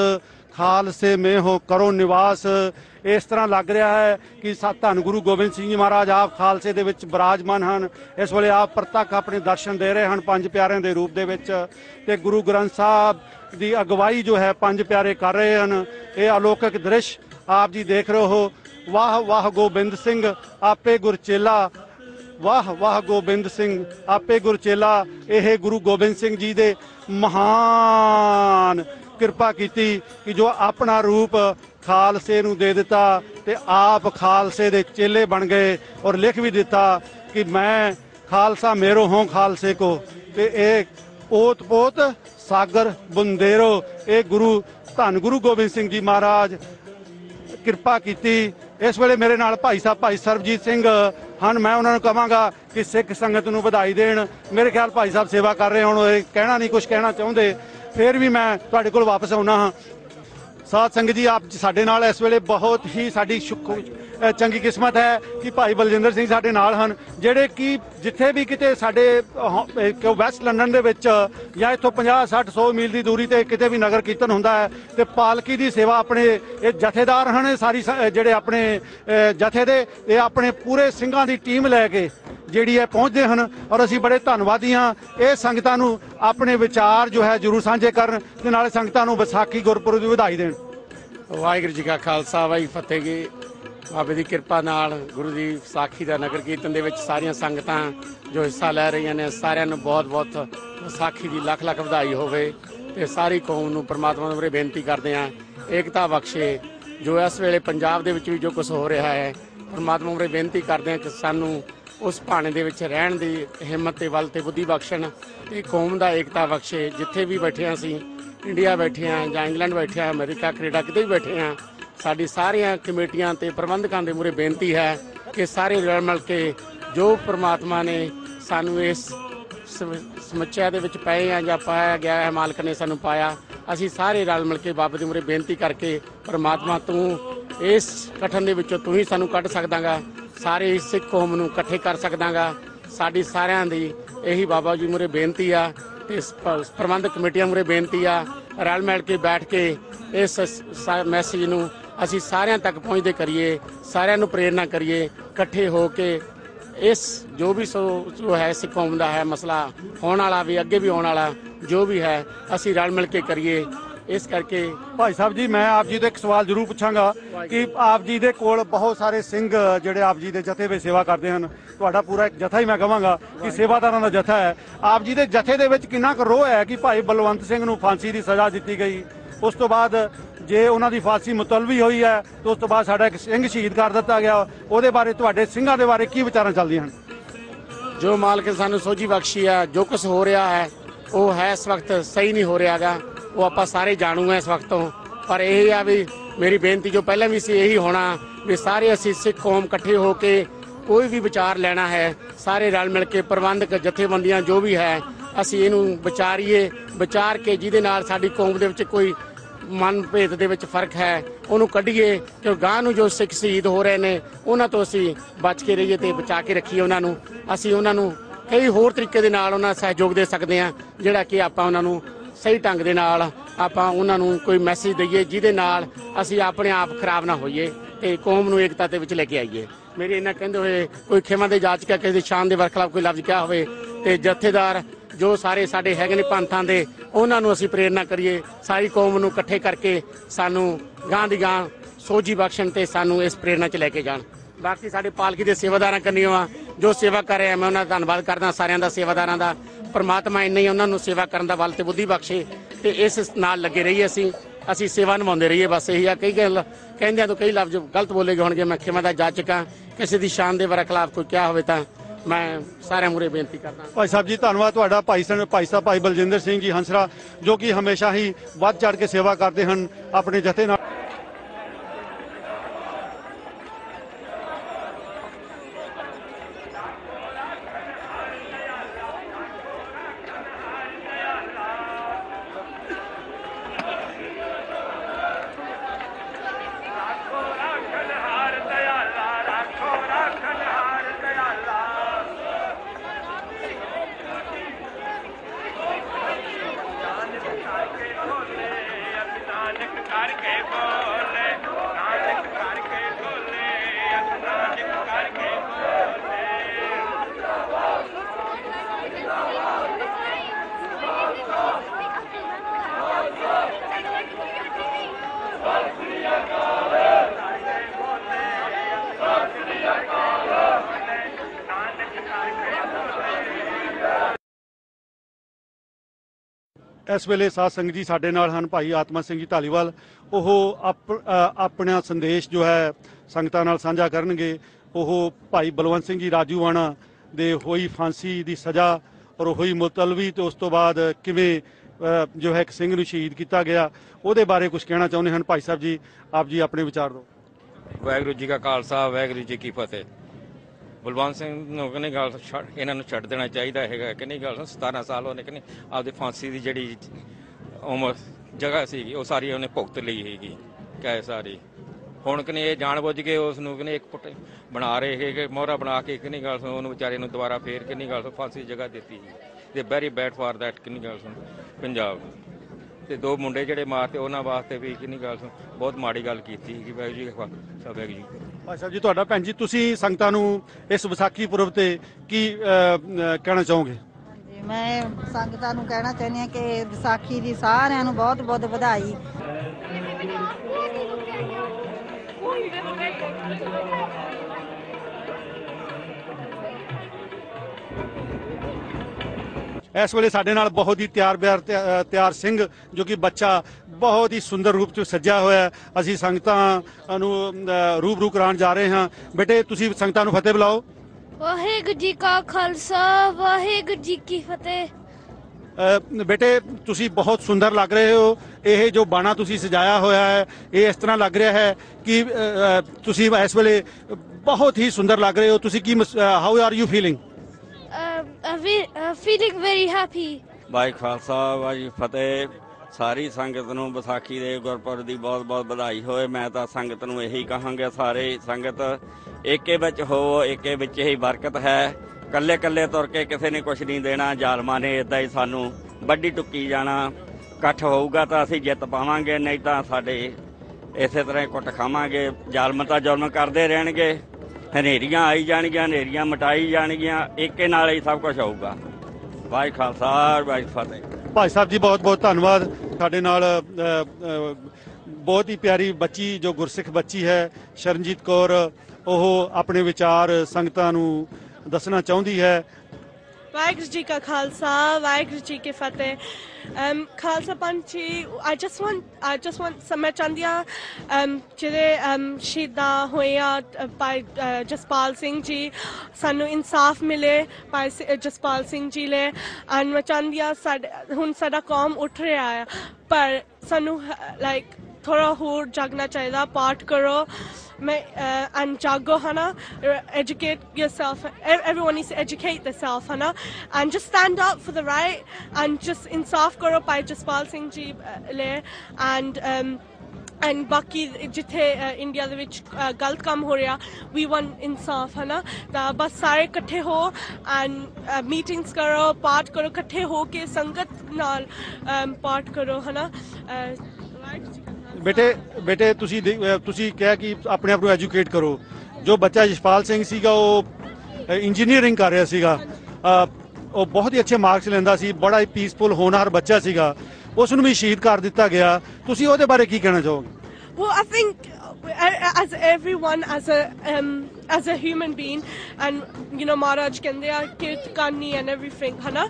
ਖਾਲਸੇ ਮੇ ਹੋ ਕਰੋ ਨਿਵਾਸ। ਇਸ ਤਰ੍ਹਾਂ ਲੱਗ ਰਿਹਾ ਹੈ ਕਿ ਸਾ- ਧੰਨ ਗੁਰੂ ਗੋਬਿੰਦ ਸਿੰਘ ਜੀ ਮਹਾਰਾਜ ਆਪ ਖਾਲਸੇ ਦੇ ਵਿੱਚ ਬਿਰਾਜਮਾਨ ਹਨ। ਇਸ ਵੇਲੇ ਆਪ ਪ੍ਰਤੱਖ ਆਪਣੇ ਦਰਸ਼ਨ ਦੇ ਰਹੇ ਹਨ ਪੰਜ ਪਿਆਰਿਆਂ ਦੇ ਰੂਪ ਦੇ ਵਿੱਚ ਤੇ ਗੁਰੂ ਗ੍ਰੰਥ ਸਾਹਿਬ ਦੀ ਅਗਵਾਈ ਜੋ ਹੈ ਪੰਜ ਪਿਆਰੇ ਕਰ ਰਹੇ ਹਨ। ਇਹ ਅਲੌਕਿਕ ਦ੍ਰਿਸ਼ ਆਪ ਜੀ ਦੇਖ ਰਹੇ ਹੋ ਵਾਹ ਵਾਹ ਗੋਬਿੰਦ ਸਿੰਘ, ਆਪੇ ਗੁਰਚੇਲਾ ਵਾਹ ਵਾਹ ਗੋਬਿੰਦ ਸਿੰਘ, ਆਪੇ ਗੁਰਚੇਲਾ ਇਹ ਗੁਰੂ ਗੋਬਿੰਦ ਸਿੰਘ ਜੀ ਦੇ ਮਹਾਨ ਕਿਰਪਾ ਕੀਤੀ ਕਿ ਜੋ ਆਪਣਾ ਰੂਪ ਖਾਲਸੇ ਨੂੰ ਦੇ ਦਿੱਤਾ ਤੇ ਆਪ ਖਾਲਸੇ ਦੇ ਚੇਲੇ ਬਣ ਗਏ ਔਰ ਲਿਖ ਵੀ ਦਿੱਤਾ ਕਿ ਮੈਂ ਖਾਲਸਾ ਮੇਰੋ ਹਾਂ ਖਾਲਸੇ ਕੋ ਤੇ ਇਹ ਓਤ ਸਾਗਰ ਬੁੰਦੇਰੋ। ਇਹ ਗੁਰੂ, ਧੰਨ ਗੁਰੂ ਗੋਬਿੰਦ ਸਿੰਘ ਜੀ ਮਹਾਰਾਜ, ਕਿਰਪਾ ਕੀਤੀ ਇਸ ਵੇਲੇ ਮੇਰੇ ਨਾਲ ਭਾਈ ਸਾਹਿਬ ਭਾਈ ਸਰਬਜੀਤ ਸਿੰਘ ਹਨ। ਮੈਂ ਉਹਨਾਂ ਨੂੰ ਕਹਾਂਗਾ ਕਿ ਸਿੱਖ ਸੰਗਤ ਨੂੰ ਵਧਾਈ ਦੇਣ। ਮੇਰੇ ਖਿਆਲ ਭਾਈ ਸਾਹਿਬ ਸੇਵਾ ਕਰ ਰਹੇ ਹੁਣ ਇਹ ਕਹਿਣਾ ਨਹੀਂ ਕੁਝ ਕਹਿਣਾ ਚਾਹੁੰਦੇ। ਫਿਰ ਵੀ ਮੈਂ ਤੁਹਾਡੇ ਕੋਲ ਵਾਪਸ ਆਉਣਾ ਹਾਂ। ਸਾਧ ਸੰਗਤ ਜੀ, ਆਪ ਸਾਡੇ ਨਾਲ ਇਸ ਵੇਲੇ ਬਹੁਤ ਹੀ ਸਾਡੀ ਸ਼ੁਕ- ਚੰਗੀ ਕਿਸਮਤ ਹੈ ਕਿ ਭਾਈ ਬਲਜਿੰਦਰ ਸਿੰਘ ਸਾਡੇ ਨਾਲ ਹਨ, ਜਿਹੜੇ ਕਿ ਜਿੱਥੇ ਵੀ ਕਿਤੇ ਸਾਡੇ ਕਿ ਵੈਸਟ ਲੰਡਨ ਦੇ ਵਿੱਚ ਜਾਂ ਇੱਥੋਂ 50 60 100 ਮੀਲ ਦੀ ਦੂਰੀ ਤੇ ਕਿਤੇ ਵੀ ਨਗਰ ਕੀਰਤਨ ਹੁੰਦਾ ਹੈ ਤੇ ਪਾਲਕੀ ਦੀ ਸੇਵਾ ਆਪਣੇ, ਇਹ ਜਥੇਦਾਰ ਹਨ ਸਾਰੀ ਸ- ਜਿਹੜੇ ਆਪਣੇ ਜਥੇ ਦੇ, ਇਹ ਆਪਣੇ ਪੂਰੇ ਸਿੰਘਾਂ ਦੀ ਟੀਮ ਲੈ ਕੇ ਜਿਹੜੀ ਹੈ ਪਹੁੰਚਦੇ ਹਨ ਔਰ ਅਸੀਂ ਬੜੇ ਧੰਨਵਾਦੀ ਹਾਂ। ਇਹ ਸੰਗਤਾਂ ਨੂੰ ਆਪਣੇ ਵਿਚਾਰ ਜੋ ਹੈ ਜਰੂਰ ਸਾਂਝੇ ਕਰਨ ਤੇ ਨਾਲੇ ਸੰਗਤਾਂ ਨੂੰ ਵਿਸਾਖੀ ਗੁਰਪੁਰਬ ਦੀ ਵਧਾਈ ਦੇਣ। ਵਾਹਿਗੁਰੂ ਜੀ ਕਾ ਖਾਲਸਾ, ਵਾਹਿਗੁਰੂ ਫਤਿਹ ਜੀ। ਬਾਬੇ ਦੀ ਕਿਰਪਾ ਨਾਲ ਗੁਰੂ ਦੀ ਵਿਸਾਖੀ ਦਾ ਨਗਰ ਕੀਰਤਨ ਦੇ ਵਿੱਚ ਸਾਰੀਆਂ ਸੰਗਤਾਂ ਜੋ ਹਿੱਸਾ ਲੈ ਰਹੀਆਂ ਨੇ, ਸਾਰਿਆਂ ਨੂੰ ਬਹੁਤ-ਬਹੁਤ ਵਿਸਾਖੀ ਦੀ ਲੱਖ ਲੱਖ ਵਧਾਈ ਹੋਵੇ ਤੇ ਸਾਰੀ ਕੌਮ ਨੂੰ ਪ੍ਰਮਾਤਮਾ ਦੇ ਮੂਹਰੇ ਬੇਨਤੀ ਕਰਦੇ ਹਾਂ, ਏਕਤਾ ਬਖਸ਼ੇ। ਜੋ ਇਸ ਵੇਲੇ ਪੰਜਾਬ ਦੇ ਵਿੱਚ ਵੀ ਜੋ ਕੁਝ ਹੋ ਰਿਹਾ ਹੈ, ਪ੍ਰਮਾਤਮਾ ਮੂਹਰੇ ਬੇਨਤੀ ਕਰਦੇ ਹਾਂ ਕਿ ਸਾਨੂੰ ਉਸ ਭਾਣੇ ਦੇ ਵਿੱਚ ਰਹਿਣ ਦੀ ਹਿੰਮਤ ਤੇ ਬਲ ਤੇ ਬੁੱਧੀ ਬਖਸ਼ਣ ਤੇ ਕੌਮ ਦਾ ਏਕਤਾ ਬਖਸ਼ੇ। ਜਿੱਥੇ ਵੀ ਬੈਠੇ ਹਾਂ ਅਸੀਂ ਇੰਡੀਆ ਬੈਠੇ ਹਾਂ ਜਾਂ ਇੰਗਲੈਂਡ ਬੈਠੇ ਹਾਂ ਅਮਰੀਕਾ, ਕੈਨੇਡਾ, ਕਿਤੇ ਵੀ ਬੈਠੇ ਹਾਂ ਸਾਡੀ ਸਾਰੀਆਂ ਕਮੇਟੀਆਂ ਤੇ ਪ੍ਰਬੰਧਕਾਂ ਦੇ ਮੂਹਰੇ ਬੇਨਤੀ ਹੈ ਕਿ ਸਾਰੇ ਰਲ ਮਿਲ ਕੇ ਜੋ ਪ੍ਰਮਾਤਮਾ ਨੇ ਸਾਨੂੰ ਇਸ ਸਮੱਸਿਆ ਦੇ ਵਿੱਚ ਪਏ ਆ ਜਾਂ ਪਾਇਆ ਗਿਆ ਹੈ, ਮਾਲਕ ਨੇ ਸਾਨੂੰ ਪਾਇਆ, ਅਸੀਂ ਸਾਰੇ ਰਲ ਮਿਲ ਕੇ ਬਾਬੇ ਦੇ ਮੂਹਰੇ ਬੇਨਤੀ ਕਰਕੇ ਪ੍ਰਮਾਤਮਾ ਤੂੰ ਇਸ ਕਠਨ ਦੇ ਵਿੱਚੋਂ ਤੂੰ ਹੀ ਸਾਨੂੰ ਕੱਢ ਸਕਦਾਗਾ। ਸਾਰੇ ਸਿੱਖ ਕੌਮ ਨੂੰ ਇਕੱਠੇ ਕਰ ਸਕਦਾਗਾ। ਸਾਡੀ ਸਾਰਿਆਂ ਦੀ ਇਹੀ ਬਾਬਾ ਜੀ ਮੂਹਰੇ ਬੇਨਤੀ ਆ ਤੇ ਪ੍ਰਬੰਧਕ ਕਮੇਟੀਆਂ ਮੂਹਰੇ ਬੇਨਤੀ ਆ। ਰਲ ਮਿਲ ਕੇ ਬੈਠ ਕੇ ਇਸ ਮੈਸੇਜ ਨੂੰ ਅਸੀਂ ਸਾਰਿਆਂ ਤੱਕ ਪਹੁੰਚਦੇ ਕਰੀਏ, ਸਾਰਿਆਂ ਨੂੰ ਪ੍ਰੇਰਣਾ ਕਰੀਏ, ਇਕੱਠੇ ਹੋ ਕੇ ਇਸ ਜੋ ਵੀ ਸੋ, ਜੋ ਹੈ ਸਿੱਖ ਕੌਮ ਦਾ ਹੈ ਮਸਲਾ, ਹੋਣ ਵਾਲਾ ਵੀ, ਅੱਗੇ ਵੀ ਆਉਣ ਵਾਲਾ ਜੋ ਵੀ ਹੈ, ਅਸੀਂ ਰਲ ਮਿਲ ਕੇ ਕਰੀਏ। ਇਸ ਕਰਕੇ ਭਾਈ ਸਾਹਿਬ ਜੀ ਮੈਂ ਆਪ ਜੀ ਤੋਂ ਇੱਕ ਸਵਾਲ ਜ਼ਰੂਰ ਪੁੱਛਾਂਗਾ ਕਿ ਆਪ ਜੀ ਦੇ ਕੋਲ ਬਹੁਤ ਸਾਰੇ ਸਿੰਘ ਜਿਹੜੇ ਆਪ ਜੀ ਦੇ ਜਥੇ ਵਿੱਚ ਸੇਵਾ ਕਰਦੇ ਹਨ। ਤੁਹਾਡਾ ਪੂਰਾ ਇੱਕ ਜਥਾ ਹੀ ਮੈਂ ਕਹਾਂਗਾ ਕਿ ਸੇਵਾਦਾਰਾਂ ਦਾ ਜਥਾ ਹੈ। ਆਪ ਜੀ ਦੇ ਜਥੇ ਦੇ ਵਿੱਚ ਕਿੰਨਾ ਕੁ ਰੋਹ ਹੈ ਕਿ ਭਾਈ ਬਲਵੰਤ ਸਿੰਘ ਨੂੰ ਫਾਂਸੀ ਦੀ ਸਜ਼ਾ ਦਿੱਤੀ ਗਈ। ਉਸ ਤੋਂ ਬਾਅਦ ਜੇ ਉਹਨਾਂ ਦੀ ਫਾਂਸੀ ਮੁਤਲਵੀ ਹੋਈ ਹੈ ਤਾਂ ਉਸ ਤੋਂ ਬਾਅਦ ਸਾਡਾ ਇੱਕ ਸਿੰਘ ਸ਼ਹੀਦ ਕਰ ਦਿੱਤਾ ਗਿਆ। ਉਹਦੇ ਬਾਰੇ ਤੁਹਾਡੇ ਸਿੰਘਾਂ ਦੇ ਬਾਰੇ ਕੀ ਵਿਚਾਰਾਂ ਚੱਲਦੀਆਂ ਹਨ? ਜੋ ਮਾਲਕ ਸਾਨੂੰ ਸੋਝੀ ਬਖਸ਼ੀ ਆ ਜੋ ਕੁਝ ਹੋ ਰਿਹਾ ਹੈ ਉਹ ਹੈ ਇਸ ਵਕਤ ਸਹੀ ਨਹੀਂ ਹੋ ਰਿਹਾਗਾ। ਉਹ ਆਪਾਂ ਸਾਰੇ ਜਾਣੂ ਆ ਇਸ ਵਕਤ ਤੋਂ। ਪਰ ਇਹ ਆ ਵੀ ਮੇਰੀ ਬੇਨਤੀ ਜੋ ਪਹਿਲਾਂ ਵੀ ਸੀ ਇਹੀ ਹੋਣਾ ਵੀ ਸਾਰੇ ਅਸੀਂ ਸਿੱਖ ਕੌਮ ਇਕੱਠੇ ਹੋ ਕੇ ਕੋਈ ਵੀ ਵਿਚਾਰ ਲੈਣਾ ਹੈ, ਸਾਰੇ ਰਲ ਮਿਲ ਕੇ ਪ੍ਰਬੰਧਕ, ਜਥੇਬੰਦੀਆਂ ਜੋ ਵੀ ਹੈ, ਅਸੀਂ ਇਹਨੂੰ ਵਿਚਾਰੀਏ, ਵਿਚਾਰ ਕੇ ਜਿਹਦੇ ਨਾਲ ਸਾਡੀ ਕੌਮ ਦੇ ਵਿੱਚ ਕੋਈ ਮਨ ਭੇਦ ਦੇ ਵਿੱਚ ਫ਼ਰਕ ਹੈ, ਉਹਨੂੰ ਕੱਢੀਏ ਕਿ ਗਾਂ ਨੂੰ ਜੋ ਸਿੱਖ ਸ਼ਹੀਦ ਹੋ ਰਹੇ ਨੇ, ਉਹਨਾਂ ਤੋਂ ਅਸੀਂ ਬਚ ਕੇ ਰਹੀਏ ਤੇ ਬਚਾ ਕੇ ਰੱਖੀਏ ਉਹਨਾਂ ਨੂੰ। ਅਸੀਂ ਉਹਨਾਂ ਨੂੰ ਕਈ ਹੋਰ ਤਰੀਕੇ ਦੇ ਨਾਲ ਉਹਨਾਂ ਦਾ ਸਹਿਯੋਗ ਦੇ ਸਕਦੇ ਹਾਂ, ਜਿਹੜਾ ਕਿ ਆਪਾਂ ਉਹਨਾਂ ਨੂੰ ਸਹੀ ਢੰਗ ਦੇ ਨਾਲ ਆਪਾਂ ਉਹਨਾਂ ਨੂੰ ਕੋਈ ਮੈਸੇਜ ਦਈਏ, ਜਿਹਦੇ ਨਾਲ ਅਸੀਂ ਆਪਣੇ ਆਪ ਖਰਾਬ ਨਾ ਹੋਈਏ ਤੇ ਕੌਮ ਨੂੰ ਏਕਤਾ ਦੇ ਵਿੱਚ ਲੈ ਕੇ ਆਈਏ। ਮੇਰੇ ਇਹਨਾਂ ਕਹਿੰਦੇ ਹੋਏ, ਕੋਈ ਖਿਮਾ ਦੇ ਜਾਚਕਾ ਕਿਸੇ ਦੀ ਸ਼ਾਨ ਦੇ ਵਰਖਲਾਫ ਕੋਈ ਲਫ਼ਜ਼ ਕਿਹਾ ਹੋਵੇ ਤੇ ਜਥੇਦਾਰ ਜੋ ਸਾਰੇ ਸਾਡੇ ਹੈਗੇ ਨੇ ਪੰਥਾਂ ਦੇ, ਉਹਨਾਂ ਨੂੰ ਅਸੀਂ ਪ੍ਰੇਰਣਾ ਕਰੀਏ। ਸਾਰੀ ਕੌਮ ਨੂੰ ਇਕੱਠੇ ਕਰਕੇ ਸਾਨੂੰ ਗਾਂ ਦੀ ਗਾਂ ਸੋਝੀ ਬਖਸ਼ਣ ਤੇ ਸਾਨੂੰ ਇਸ ਪ੍ਰੇਰਣਾ 'ਚ ਲੈ ਕੇ ਜਾਣ। ਬਾਕੀ ਸਾਡੇ ਪਾਲਕੀ ਦੇ ਸੇਵਾਦਾਰਾਂ ਕੰਨਿਓ ਆ, ਜੋ ਸੇਵਾ ਕਰ ਰਿਹਾ ਮੈਂ ਉਹਨਾਂ ਦਾ ਧੰਨਵਾਦ ਕਰਦਾ ਸਾਰਿਆਂ ਦਾ, ਸੇਵਾਦਾਰਾਂ ਦਾ। ਪ੍ਰਮਾਤਮਾ ਇੰਨਾ ਹੀ ਉਹਨਾਂ ਨੂੰ ਸੇਵਾ ਕਰਨ ਦਾ ਬਲ ਤੇ ਬੁੱਧੀ ਬਖਸ਼ੇ ਤੇ ਇਸ ਨਾਲ ਲੱਗੇ ਰਹੀਏ ਅਸੀਂ। ਅਸੀਂ ਸੇਵਾ ਨਿਭਾਉਂਦੇ ਰਹੀਏ, ਬਸ ਇਹੀ ਆ। ਕਈ ਗੱਲ ਕਹਿੰਦਿਆਂ ਤੋਂ ਕਈ ਲਫ਼ਜ਼ ਗਲਤ ਬੋਲੇ ਗਏ ਹੋਣਗੇ, ਮੈਂ ਖਿਮਾ ਦਾ ਜਾਚਕਾਂ ਕਿਸੇ ਦੀ ਸ਼ਾਨ ਦੇ ਵਰਖਲਾਫ ਕੋਈ ਕਿਹਾ ਹੋਵੇ ਤਾਂ ਮੈਂ ਸਾਰਿਆਂ ਮੂਰੇ ਬੇਨਤੀ ਕਰਦਾ। ਭਾਈ ਸਾਹਿਬ ਜੀ, ਧੰਨਵਾਦ ਤੁਹਾਡਾ, ਭਾਈ ਸਾਹਿਬ ਭਾਈ ਸਾਹਿਬ, ਭਾਈ ਬਲਜਿੰਦਰ ਸਿੰਘ ਜੀ ਹੰਸਰਾ, ਜੋ ਕਿ ਹਮੇਸ਼ਾ ਹੀ ਵੱਧ ਚੜ ਕੇ ਸੇਵਾ ਕਰਦੇ ਹਨ, ਆਪਣੇ ਜਥੇ ਨਾਲ। ਇਸ ਵੇਲੇ ਸਾਧ ਸੰਗਤ ਜੀ ਸਾਡੇ ਨਾਲ ਹਨ ਭਾਈ ਆਤਮਾ ਸਿੰਘ ਜੀ ਢਾਲੀਵਾਲ। ਉਹ ਆਪਣਾ ਸੰਦੇਸ਼ ਜੋ ਹੈ ਸੰਗਤਾਂ ਨਾਲ ਸਾਂਝਾ ਕਰਨਗੇ। ਉਹ ਭਾਈ ਬਲਵੰਤ ਸਿੰਘ ਜੀ ਰਾਜੂਵਾਣਾ ਦੇ ਹੋਈ ਫਾਂਸੀ ਦੀ ਸਜ਼ਾ ਔਰ ਹੋਈ ਮੁਤਲਵੀ ਤੇ ਉਸ ਤੋਂ ਬਾਅਦ ਕਿਵੇਂ ਜੋ ਹੈ ਇੱਕ ਸਿੰਘ ਨੂੰ ਸ਼ਹੀਦ ਕੀਤਾ ਗਿਆ, ਉਹਦੇ ਬਾਰੇ ਕੁਝ ਕਹਿਣਾ ਚਾਹੁੰਦੇ ਹਨ ਭਾਈ ਸਾਹਿਬ ਜੀ। ਆਪ ਜੀ ਆਪਣੇ ਵਿਚਾਰ ਦਿਓ। ਵਾਹਿਗੁਰੂ ਜੀ ਕਾ ਖਾਲਸਾ, ਵਾਹਿਗੁਰੂ ਜੀ ਕੀ ਫਤਿਹ। ਬਲਵੰਤ ਸਿੰਘ ਨੂੰ ਕਹਿੰਦੇ ਗੱਲ ਛੱਡ, ਇਹਨਾਂ ਨੂੰ ਛੱਡ ਦੇਣਾ ਚਾਹੀਦਾ ਹੈਗਾ। ਕਿ ਨਹੀਂ ਗੱਲ 17 ਸਾਲ ਉਹਨੇ ਕਹਿੰਦੇ ਆਪਦੀ ਫਾਂਸੀ ਦੀ ਜਿਹੜੀ ਉਮਰ ਜਗ੍ਹਾ ਸੀਗੀ, ਉਹ ਸਾਰੀ ਉਹਨੇ ਭੁਗਤ ਲਈ ਹੈਗੀ, ਕਹੇ ਸਾਰੀ। ਹੁਣ ਕਿ ਇਹ ਜਾਣ ਬੁੱਝ ਕੇ ਉਸ ਨੂੰ ਕਹਿੰਦੇ ਇੱਕ ਪੁੱਟ ਬਣਾ ਰਹੇ ਹੈਗੇ ਕਿ ਮੋਹਰਾ ਬਣਾ ਕੇ ਕਿ ਨਹੀਂ ਗੱਲ ਸੁਣ, ਉਹਨੂੰ ਵਿਚਾਰੇ ਨੂੰ ਦੁਬਾਰਾ ਫੇਰ ਕਿ ਨਹੀਂ ਗੱਲ ਸੁਣ, ਫਾਂਸੀ ਦੀ ਜਗ੍ਹਾ ਦਿੱਤੀ ਦੇ ਵੈਰੀ ਬੈਡ ਫਾਰ ਦੈਟ ਕਿ ਨਹੀਂ ਗੱਲ ਸੁਣ, ਪੰਜਾਬ ਤੇ ਦੋ ਮੁੰਡੇ ਜਿਹੜੇ ਮਾਰਤੇ, ਉਹਨਾਂ ਵਾਸਤੇ ਵੀ ਕਿ ਨਹੀਂ ਗੱਲ ਸੁਣ, ਬਹੁਤ ਮਾੜੀ ਗੱਲ ਕੀਤੀ ਕਿ ਵਾਹਿਗੁਰੂ ਜੀ ਕਾ ਖਾਲਸਾ ਜੀ ਸਾਹਿਬ ਜੀ ਤੁਹਾਡਾ ਭੈਣ ਜੀ ਤੁਸੀਂ ਸੰਗਤਾਂ ਨੂੰ ਇਸ ਵਿਸਾਖੀ ਪੁਰਬ ਤੇ ਕੀ ਕਹਿਣਾ ਚਾਹੋਗੇ? ਜੀ, ਮੈਂ ਸੰਗਤਾਂ ਨੂੰ ਕਹਿਣਾ ਚਾਹੁੰਦੀ ਹਾਂ ਕਿ ਵਿਸਾਖੀ ਦੀ ਸਾਰਿਆਂ ਨੂੰ ਬਹੁਤ ਬਹੁਤ ਵਧਾਈ। ਇਸ ਵੇਲੇ ਸਾਡੇ ਨਾਲ ਬਹੁਤ ਹੀ ਤਿਆਰ ਬਿਆਰ ਤਿਆਰ ਸਿੰਘ ਜੋ ਕਿ ਬੱਚਾ ਬਹੁਤ ਹੀ ਸੁੰਦਰ ਰੂਪ ਚ ਸੱਜਿਆ ਹੋਇਆ ਅਸੀਂ ਸੰਗਤਾਂ ਨੂੰ ਰੂਬਰੂ ਕਰਾਉਣ ਜਾ ਰਹੇ ਹਾਂ। ਬੇਟੇ ਤੁਸੀਂ ਸੰਗਤਾਂ ਨੂੰ ਫਤਿਹ ਬੁਲਾਓ। ਵਾਹਿਗੁਰੂ ਜੀ ਕਾ ਖਾਲਸਾ ਵਾਹਿਗੁਰੂ ਜੀ ਕੀ ਫਤਿਹ। ਬੇਟੇ ਤੁਸੀਂ ਬਹੁਤ ਸੁੰਦਰ ਲੱਗ ਰਹੇ ਹੋ। ਇਹ ਜੋ ਬਾਣਾ ਤੁਸੀਂ ਸਜਾਇਆ ਹੋਇਆ ਹੈ ਇਹ ਇਸ ਤਰ੍ਹਾਂ ਲੱਗ ਰਿਹਾ ਹੈ ਕਿ ਤੁਸੀਂ ਇਸ ਵੇਲੇ ਬਹੁਤ ਹੀ ਸੁੰਦਰ ਲੱਗ ਰਹੇ ਹੋ। ਤੁਸੀਂ ਕੀ how are you feeling feeling very happy ਵਾਹਿ Khalsa ਵਾਹਿ ਫਤਿਹ ਸਾਰੀ ਸੰਗਤ ਨੂੰ ਵਿਸਾਖੀ ਦੇ ਗੁਰਪੁਰਬ ਦੀ ਬਹੁਤ-ਬਹੁਤ ਵਧਾਈ ਹੋਏ ਮੈਂ ਤਾਂ ਸੰਗਤ ਨੂੰ ਇਹੀ ਕਹਾਂਗਾ ਸਾਰੇ ਸੰਗਤ, ਏਕੇ ਵਿੱਚ ਹੋ ਏਕੇ ਵਿੱਚ ਹੀ ਬਰਕਤ ਹੈ। ਕੱਲੇ ਕੱਲੇ ਤੁਰ ਕੇ ਕਿਸੇ ਨੇ ਕੁਝ ਨਹੀਂ ਦੇਣਾ, ਜ਼ਾਲਮਾਂ ਨੇ ਇਦਾਂ ਹੀ ਸਾਨੂੰ ਵੱਡੀ ਟੁੱਕੀ ਜਾਣਾ। ਇਕੱਠ ਹੋਊਗਾ ਤਾਂ ਅਸੀਂ ਜਿੱਤ ਪਾਵਾਂਗੇ, ਨਹੀਂ ਤਾਂ ਸਾਡੇ ਇਸੇ ਤਰ੍ਹਾਂ ਕੁੱਟ ਖਾਵਾਂਗੇ। ਜ਼ਾਲਮ ਤਾਂ ਜ਼ੁਲਮ ਕਰਦੇ ਰਹਿਣਗੇ। ਹਨੇਰੀਆਂ ਆਈ ਜਾਣਗੀਆਂ, ਹਨੇਰੀਆਂ ਮਟਾਈ ਜਾਣਗੀਆਂ, ਏਕੇ ਨਾਲ ਹੀ ਸਭ ਕੁਝ ਹੋਊਗਾ। ਵਾਹਿ ਖਾਲਸਾ ਵਾਹਿ ਫਤਿਹ। ਭਾਈ ਸਾਹਿਬ ਜੀ, ਬਹੁਤ ਬਹੁਤ ਧੰਨਵਾਦ। ਸਾਡੇ ਨਾਲ ਬਹੁਤ ਹੀ ਪਿਆਰੀ ਬੱਚੀ, ਜੋ ਗੁਰਸਿੱਖ ਬੱਚੀ ਹੈ, ਸ਼ਰਨਜੀਤ ਕੌਰ, ਉਹ ਆਪਣੇ ਵਿਚਾਰ ਸੰਗਤਾਂ ਨੂੰ ਦੱਸਣਾ ਚਾਹੁੰਦੀ ਹੈ। ਵਾਹਿਗੁਰੂ ਜੀ ਕਾ ਖਾਲਸਾ ਵਾਹਿਗੁਰੂ ਜੀ ਕੀ ਫਤਿਹ। um, ਖਾਲਸਾ ਪੰਥ ਜੀ I just want I just want ਸਮਝ ਚਾਹੁੰਦੀ ਹਾਂ um, ਜਿਹੜੇ um, ਸ਼ਹੀਦਾਂ ਹੋਇਆ ਭਾਈ ਜਸਪਾਲ ਸਿੰਘ ਜੀ ਸਾਨੂੰ ਇਨਸਾਫ ਮਿਲੇ ਭਾਈ ਸ- ਜਸਪਾਲ ਸਿੰਘ ਜੀ ਲੈ ਐਂਡ ਮੈਂ ਚਾਹੁੰਦੀ ਹਾਂ ਸਾਡੇ ਹੁਣ ਸਾਡਾ ਕੌਮ ਉੱਠ ਰਿਹਾ ਹੈ ਪਰ ਸਾਨੂੰ ਲਾਈਕ ਥੋੜਾ ਹੋਰ ਜਾਗਣਾ ਚਾਹੀਦਾ ਪਾਠ ਕਰੋ। ਮੈਂ ਐਂਡ ਜਾਗੋ ਹਨਾ educate yourself. E- everyone needs to educate themselves ਹਨਾ and just stand up for the right and just ਇਨਸਾਫ ਕਰੋ ਭਾਈ ਜਸਪਾਲ ਸਿੰਘ ਜੀ ਅ, ਲੈ and um, ਐਂਡ ਬਾਕੀ ਜਿੱਥੇ ਇੰਡੀਆ ਦੇ ਵਿੱਚ ਗਲਤ ਕੰਮ ਹੋ ਰਿਹਾ ਵੀ ਵਨ ਇਨਸਾਫ ਹੈ ਨਾ ਤਾਂ ਬਸ ਸਾਰੇ ਇਕੱਠੇ ਹੋ ਐਂਡ ਮੀਟਿੰਗਸ ਕਰੋ ਪਾਠ ਕਰੋ ਇਕੱਠੇ ਹੋ ਕੇ ਸੰਗਤ ਨਾਲ ਪਾਠ ਕਰੋ ਹੈ ਨਾ ਬੇਟੇ ਬੇਟੇ ਤੁਸੀਂ ਤੁਸੀਂ ਕਿਹਾ ਕਿ ਆਪਣੇ ਆਪ ਨੂੰ ਐਜੂਕੇਟ ਕਰੋ। ਜੋ ਬੱਚਾ ਜਸਪਾਲ ਸਿੰਘ ਸੀਗਾ ਉਹ ਇੰਜੀਨੀਅਰਿੰਗ ਕਰ ਰਿਹਾ ਸੀਗਾ। ਉਹ ਬਹੁਤ ਹੀ ਅੱਛੇ ਮਾਰਕਸ ਲੈਂਦਾ ਸੀ ਬੜਾ ਹੀ ਪੀਸਫੁਲ ਹੋਣਹਾਰ ਬੱਚਾ ਸੀਗਾ। ਉਸ ਨੂੰ ਵੀ ਸ਼ਹੀਦ ਕਰ ਦਿੱਤਾ ਗਿਆ। ਤੁਸੀਂ ਉਹਦੇ ਬਾਰੇ ਕੀ ਕਹਿਣਾ ਚਾਹੋਗੇ? Well, I think uh, as everyone, as a um, as a human being, and you know, Maharaj Kandya, Kirtkani, and everything, Hana,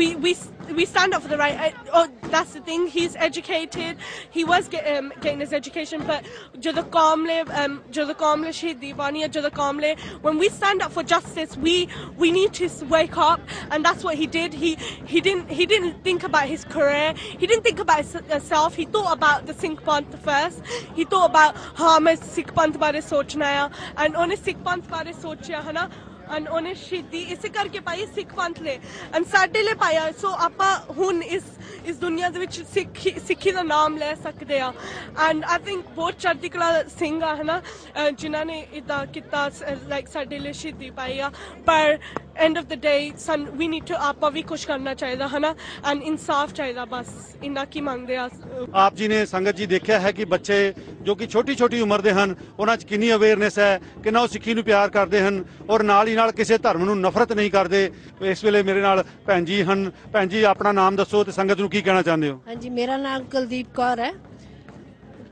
we we we stand up for the right. Oh, that's the thing. He's educated. He was get, um, getting his education, but जो um, when we stand up for justice, we we need to wake up, and that's what he did. He he didn't he didn't think about his career. He didn't think about himself. Uh, he thought about the Sikh Panth first. He thought about how much Sikh Panth and उन्हें Sikh Panth बारे सोचा and ਉਹਨੇ ਸ਼ਹੀਦੀ ਇਸੇ ਕਰਕੇ ਪਾਈ ਸਿੱਖ ਪੰਥ ਲਈ and ਸਾਡੇ ਲਈ ਪਾਇਆ। ਸੋ ਆਪਾਂ ਹੁਣ ਇਸ ਇਸ ਦੁਨੀਆ ਦੇ ਵਿੱਚ ਸਿੱਖੀ ਸਿੱਖੀ ਦਾ ਨਾਮ ਲੈ ਸਕਦੇ ਆ। ਐਂਡ ਆਈ ਥਿੰਕ ਬਹੁਤ ਚੜ੍ਹਦੀ ਕਲਾ ਸਿੰਘ ਆ, ਹਨਾ? ਅਹ ਜਿਨ੍ਹਾਂ ਨੇ ਇਦਾਂ ਕੀਤਾ ਲਾਈਕ ਸਾਡੇ ਲਈ ਸ਼ਹੀਦੀ ਪਾਈ ਆ। ਪਰ end of the day son we need to ਆਪਾਂ ਵੀ ਕੁਝ ਕਰਨਾ ਚਾਹੀਦਾ ਹਨਾ? And ਇਨਸਾਫ ਚਾਹੀਦਾ ਬਸ ਇੰਨਾ ਕੀ ਮੰਗਦੇ ਆ ਆਪ ਜੀ ਨੇ ਸੰਗਤ ਜੀ ਦੇਖਿਆ ਹੈ ਕਿ ਬੱਚੇ ਜੋ ਕਿ ਛੋਟੀ ਛੋਟੀ ਉਮਰ ਦੇ ਹਨ ਉਹਨਾਂ 'ਚ ਕਿੰਨੀ ਅਵੇਅਰਨੈਸ ਹੈ ਕਿੰਨਾ ਉਹ ਸਿੱਖੀ ਨੂੰ ਪਿਆਰ ਕਰਦੇ ਹਨ ਔਰ ਨਾਲ ਹੀ ਨਾਲ ਕਿਸੇ ਧਰਮ ਨੂੰ ਨਫ਼ਰਤ ਨਹੀਂ ਕਰਦੇ। ਇਸ ਵੇਲੇ ਮੇਰੇ ਨਾਲ ਭੈਣ ਜੀ ਹਨ। ਭੈਣ ਜੀ ਆਪਣਾ ਨਾਮ ਦੱਸੋ ਤੇ ਸੰਗਤ ਨੂੰ ਕੀ ਕਹਿਣਾ ਚਾਹੁੰਦੇ ਹੋ? ਹਾਂਜੀ ਮੇਰਾ ਨਾਮ ਕੁਲਦੀਪ ਕੌਰ ਹੈ।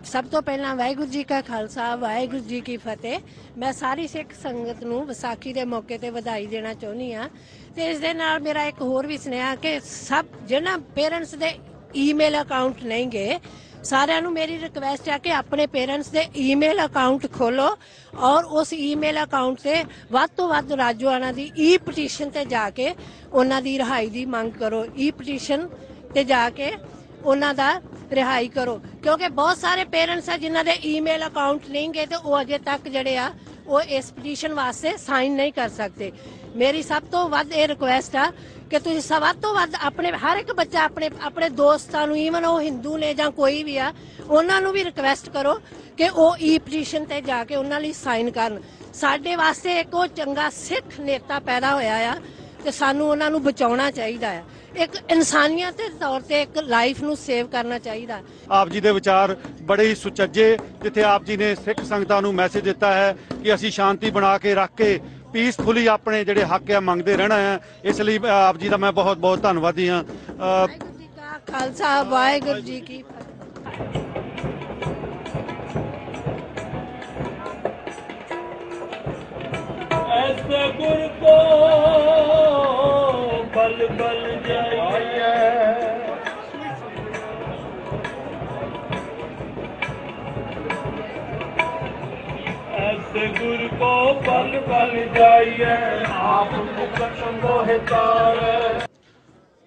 ਸਭ ਤੋਂ ਪਹਿਲਾਂ ਵਾਹਿਗੁਰੂ ਜੀ ਕਾ ਖਾਲਸਾ, ਵਾਹਿਗੁਰੂ ਜੀ ਕੀ ਫਤਿਹ। ਮੈਂ ਸਾਰੀ ਸਿੱਖ ਸੰਗਤ ਨੂੰ ਵਿਸਾਖੀ ਦੇ ਮੌਕੇ ਤੇ ਵਧਾਈ ਦੇਣਾ ਚਾਹੁੰਦੀ ਆ ਤੇ ਇਸ ਦੇ ਨਾਲ ਮੇਰਾ ਇੱਕ ਹੋਰ ਵੀ ਸੁਨੇਹਾ ਕਿ ਸਭ ਜਿਹਨਾਂ ਪੇਰੈਂਟਸ ਦੇ ਈਮੇਲ ਅਕਾਊਂਟ ਨਹੀਂ ਗਏ, ਸਾਰਿਆਂ ਨੂੰ ਮੇਰੀ ਰਿਕਵੈਸਟ ਹੈ ਕਿ ਆਪਣੇ ਪੇਰੈਂਟਸ ਦੇ ਈਮੇਲ ਅਕਾਊਂਟ ਖੋਲੋ ਔਰ ਉਸ ਈਮੇਲ ਅਕਾਊਂਟ ਤੇ ਵੱਧ ਤੋਂ ਵੱਧ ਰਾਜੋਆਣਾ ਦੀ ਈ ਪਟੀਸ਼ਨ ਤੇ ਜਾ ਕੇ ਉਹਨਾਂ ਦੀ ਰਿਹਾਈ ਦੀ ਮੰਗ ਕਰੋ। ਈ ਪਟੀਸ਼ਨ ਤੇ ਜਾ ਕੇ ਉਹਨਾਂ ਦਾ ਰਿਹਾਈ ਕਰੋ। ਕਿਉਂਕਿ ਬਹੁਤ ਸਾਰੇ ਪੇਰੈਂਟਸ ਆ ਜਿਨ੍ਹਾਂ ਦੇ ਈਮੇਲ ਅਕਾਊਂਟ ਨਹੀਂ ਗਏ ਤੇ ਉਹ ਅਜੇ ਤੱਕ ਜਿਹੜੇ ਆ, ਉਹ ਇਸ ਪਟੀਸ਼ਨ ਵਾਸਤੇ ਸਾਈਨ ਨਹੀਂ ਕਰ ਸਕਦੇ। ਮੇਰੀ ਸਭ ਤੋਂ ਵੱਧ ਇਹ ਰਿਕੁਐਸਟ ਆ ਕਿ ਤੁਸੀਂ ਸਭ ਵੱਧ ਤੋਂ ਵੱਧ ਆਪਣੇ, ਹਰ ਇੱਕ ਬੱਚਾ ਆਪਣੇ ਆਪਣੇ ਦੋਸਤਾਂ ਨੂੰ ਈਵਨ ਉਹ ਹਿੰਦੂ ਨੇ ਜਾਂ ਕੋਈ ਵੀ ਆ, ਉਹਨਾਂ ਨੂੰ ਵੀ ਰਿਕੁਐਸਟ ਕਰੋ ਕਿ ਉਹ ਈ ਪਟੀਸ਼ਨ ਤੇ ਜਾ ਕੇ ਉਹਨਾਂ ਲਈ ਸਾਈਨ ਕਰਨ। ਸਾਡੇ ਵਾਸਤੇ ਇੱਕ ਉਹ ਚੰਗਾ ਸਿੱਖ ਨੇਤਾ ਪੈਦਾ ਹੋਇਆ ਆ ਤੇ ਸਾਨੂੰ ਉਹਨਾਂ ਨੂੰ ਬਚਾਉਣਾ ਚਾਹੀਦਾ ਆ। ਇੱਕ ਇਨਸਾਨੀਅਤ ਦੇ ਤੌਰ ਤੇ ਇੱਕ ਲਾਈਫ ਨੂੰ ਸੇਵ ਕਰਨਾ ਚਾਹੀਦਾ। ਆਪ ਜੀ ਦੇ ਵਿਚਾਰ ਬੜੇ ਹੀ ਸੁਚੱਜੇ ਜਿੱਥੇ ਆਪ ਜੀ ਨੇ ਸਿੱਖ ਸੰਗਤਾਂ ਨੂੰ ਮੈਸੇਜ ਦਿੱਤਾ ਹੈ ਕਿ ਅਸੀਂ ਸ਼ਾਂਤੀ ਬਣਾ ਕੇ ਰੱਖ ਕੇ ਪੀਸਫੁਲੀ ਆਪਣੇ ਜਿਹੜੇ ਹੱਕ ਆ ਮੰਗਦੇ ਰਹਿਣਾ ਹੈ। ਇਸ ਲਈ ਆਪ ਜੀ ਦਾ ਮੈਂ ਬਹੁਤ ਬਹੁਤ ਧੰਨਵਾਦੀ ਹਾਂ। ਖਾਲਸਾ ਵਾਹਿਗੁਰੂ ਜੀ ਕੀ ਫਤਿਹ। ਐਸੇ ਗੁਰ ਕੋ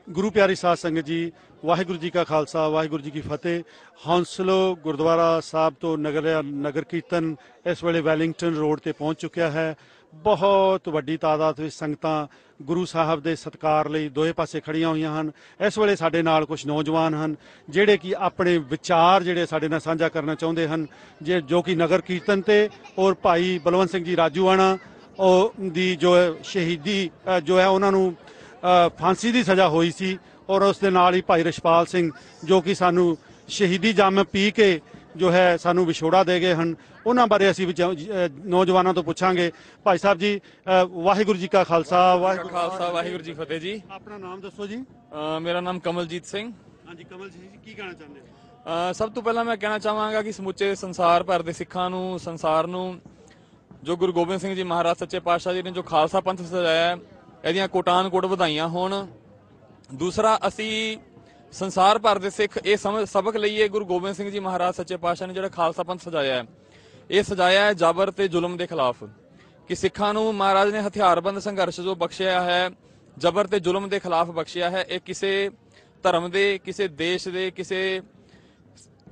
ਗੁਰੂ ਪਿਆਰੀ ਸਾਧ ਸੰਗਤ ਜੀ, ਵਾਹਿਗੁਰੂ ਜੀ ਕਾ ਖਾਲਸਾ, ਵਾਹਿਗੁਰੂ ਜੀ ਕੀ ਫਤਿਹ। ਹੌਂਸਲੋ ਗੁਰਦੁਆਰਾ ਸਾਹਿਬ ਤੋਂ ਨਗਰ ਨਗਰ ਕੀਰਤਨ ਇਸ ਵੇਲੇ ਵੈਲਿੰਗਟਨ ਰੋਡ ਤੇ ਪਹੁੰਚ ਚੁੱਕਿਆ ਹੈ। ਬਹੁਤ ਵੱਡੀ ਤਾਦਾਦ ਵਿੱਚ ਸੰਗਤਾਂ ਗੁਰੂ ਸਾਹਿਬ ਦੇ ਸਤਕਾਰ ਲਈ ਦੋਹੇ ਪਾਸੇ ਖੜੀਆਂ ਹੋਈਆਂ ਹਨ। ਇਸ ਵੇਲੇ ਸਾਡੇ ਨਾਲ ਕੁਝ ਨੌਜਵਾਨ ਹਨ, ਜਿਹੜੇ ਕਿ ਆਪਣੇ ਵਿਚਾਰ ਜਿਹੜੇ ਸਾਡੇ ਨਾਲ ਸਾਂਝਾ ਕਰਨਾ ਚਾਹੁੰਦੇ ਹਨ, ਜੇ ਜੋ ਕਿ ਨਗਰ ਕੀਰਤਨ ਤੇ ਔਰ ਭਾਈ ਬਲਵੰਤ ਸਿੰਘ ਜੀ ਰਾਜੂਆਣਾ ਉਹ ਦੀ ਜੋ ਸ਼ਹੀਦੀ ਜੋ ਹੈ ਉਹਨਾਂ ਨੂੰ ਫਾਂਸੀ ਦੀ ਸਜ਼ਾ ਹੋਈ ਸੀ ਔਰ ਉਸ ਦੇ ਨਾਲ ਹੀ ਭਾਈ ਰਸ਼ਪਾਲ ਸਿੰਘ ਜੋ ਕਿ ਸਾਨੂੰ ਸ਼ਹੀਦੀ ਜੰਮ ਪੀ ਕੇ ਜੋ ਹੈ ਸਾਨੂੰ ਵਿਛੋੜਾ ਦੇ ਗਏ ਹਨ। ਉਹਨਾਂ ਬਾਰੇ ਅਸੀਂ ਨੌਜਵਾਨਾਂ ਤੋਂ ਪੁੱਛਾਂਗੇ। ਭਾਈ ਸਾਹਿਬ ਜੀ ਵਾਹਿਗੁਰੂ ਜੀ ਕਾ ਖਾਲਸਾ ਵਾਹਿਗੁਰੂ ਖਾਲਸਾ ਵਾਹਿਗੁਰੂ ਜੀ ਫਤਿਹ ਜੀ। ਆਪਣਾ ਨਾਮ ਦੱਸੋ ਜੀ। ਮੇਰਾ ਨਾਮ ਕਮਲਜੀਤ ਸਿੰਘ। ਹਾਂਜੀ ਕਮਲ ਜੀ ਕੀ ਕਹਿਣਾ ਚਾਹੁੰਦੇ ਹੋ? ਸਭ ਤੋਂ ਪਹਿਲਾਂ ਮੈਂ ਕਹਿਣਾ ਚਾਹਾਂਗਾ ਕਿ ਸਮੁੱਚੇ ਸੰਸਾਰ ਭਰ ਦੇ ਸਿੱਖਾਂ ਨੂੰ ਸੰਸਾਰ ਨੂੰ ਜੋ ਗੁਰੂ ਗੋਬਿੰਦ ਸਿੰਘ ਜੀ ਮਹਾਰਾਜ ਸੱਚੇ ਪਾਤਸ਼ਾਹ ਜੀ ਨੇ ਜੋ ਖਾਲਸਾ ਪੰਥ ਸਜਾਇਆ ਹੈ ਇਹਦੀਆਂ ਕੋਟਾਨ ਕੋਟ ਵਧਾਈਆਂ ਹੋਣ। ਦੂਸਰਾ ਅਸੀਂ ਸੰਸਾਰ ਭਰ ਦੇ ਸਿੱਖ ਇਹ ਸਮਝ ਸਬਕ ਲਈਏ ਗੁਰੂ ਗੋਬਿੰਦ ਸਿੰਘ ਜੀ ਮਹਾਰਾਜ ਸੱਚੇ ਪਾਤਸ਼ਾਹ ਨੇ ਜਿਹੜਾ ਖਾਲਸਾ ਪੰਥ ਸਜਾਇਆ ਹੈ, ਇਹ ਸਜਾਇਆ ਹੈ ਜ਼ਬਰ ਤੇ ਜ਼ੁਲਮ ਦੇ ਖਿਲਾਫ ਕਿ ਸਿੱਖਾਂ ਨੂੰ ਮਹਾਰਾਜ ਨੇ ਹਥਿਆਰਬੰਦ ਸੰਘਰਸ਼ ਜੋ ਬਖਸ਼ਿਆ ਹੈ, ਜ਼ਬਰ ਤੇ ਜ਼ੁਲਮ ਦੇ ਖਿਲਾਫ ਬਖਸ਼ਿਆ ਹੈ, ਇਹ ਕਿਸੇ ਧਰਮ ਦੇ, ਕਿਸੇ ਦੇਸ਼ ਦੇ, ਕਿਸੇ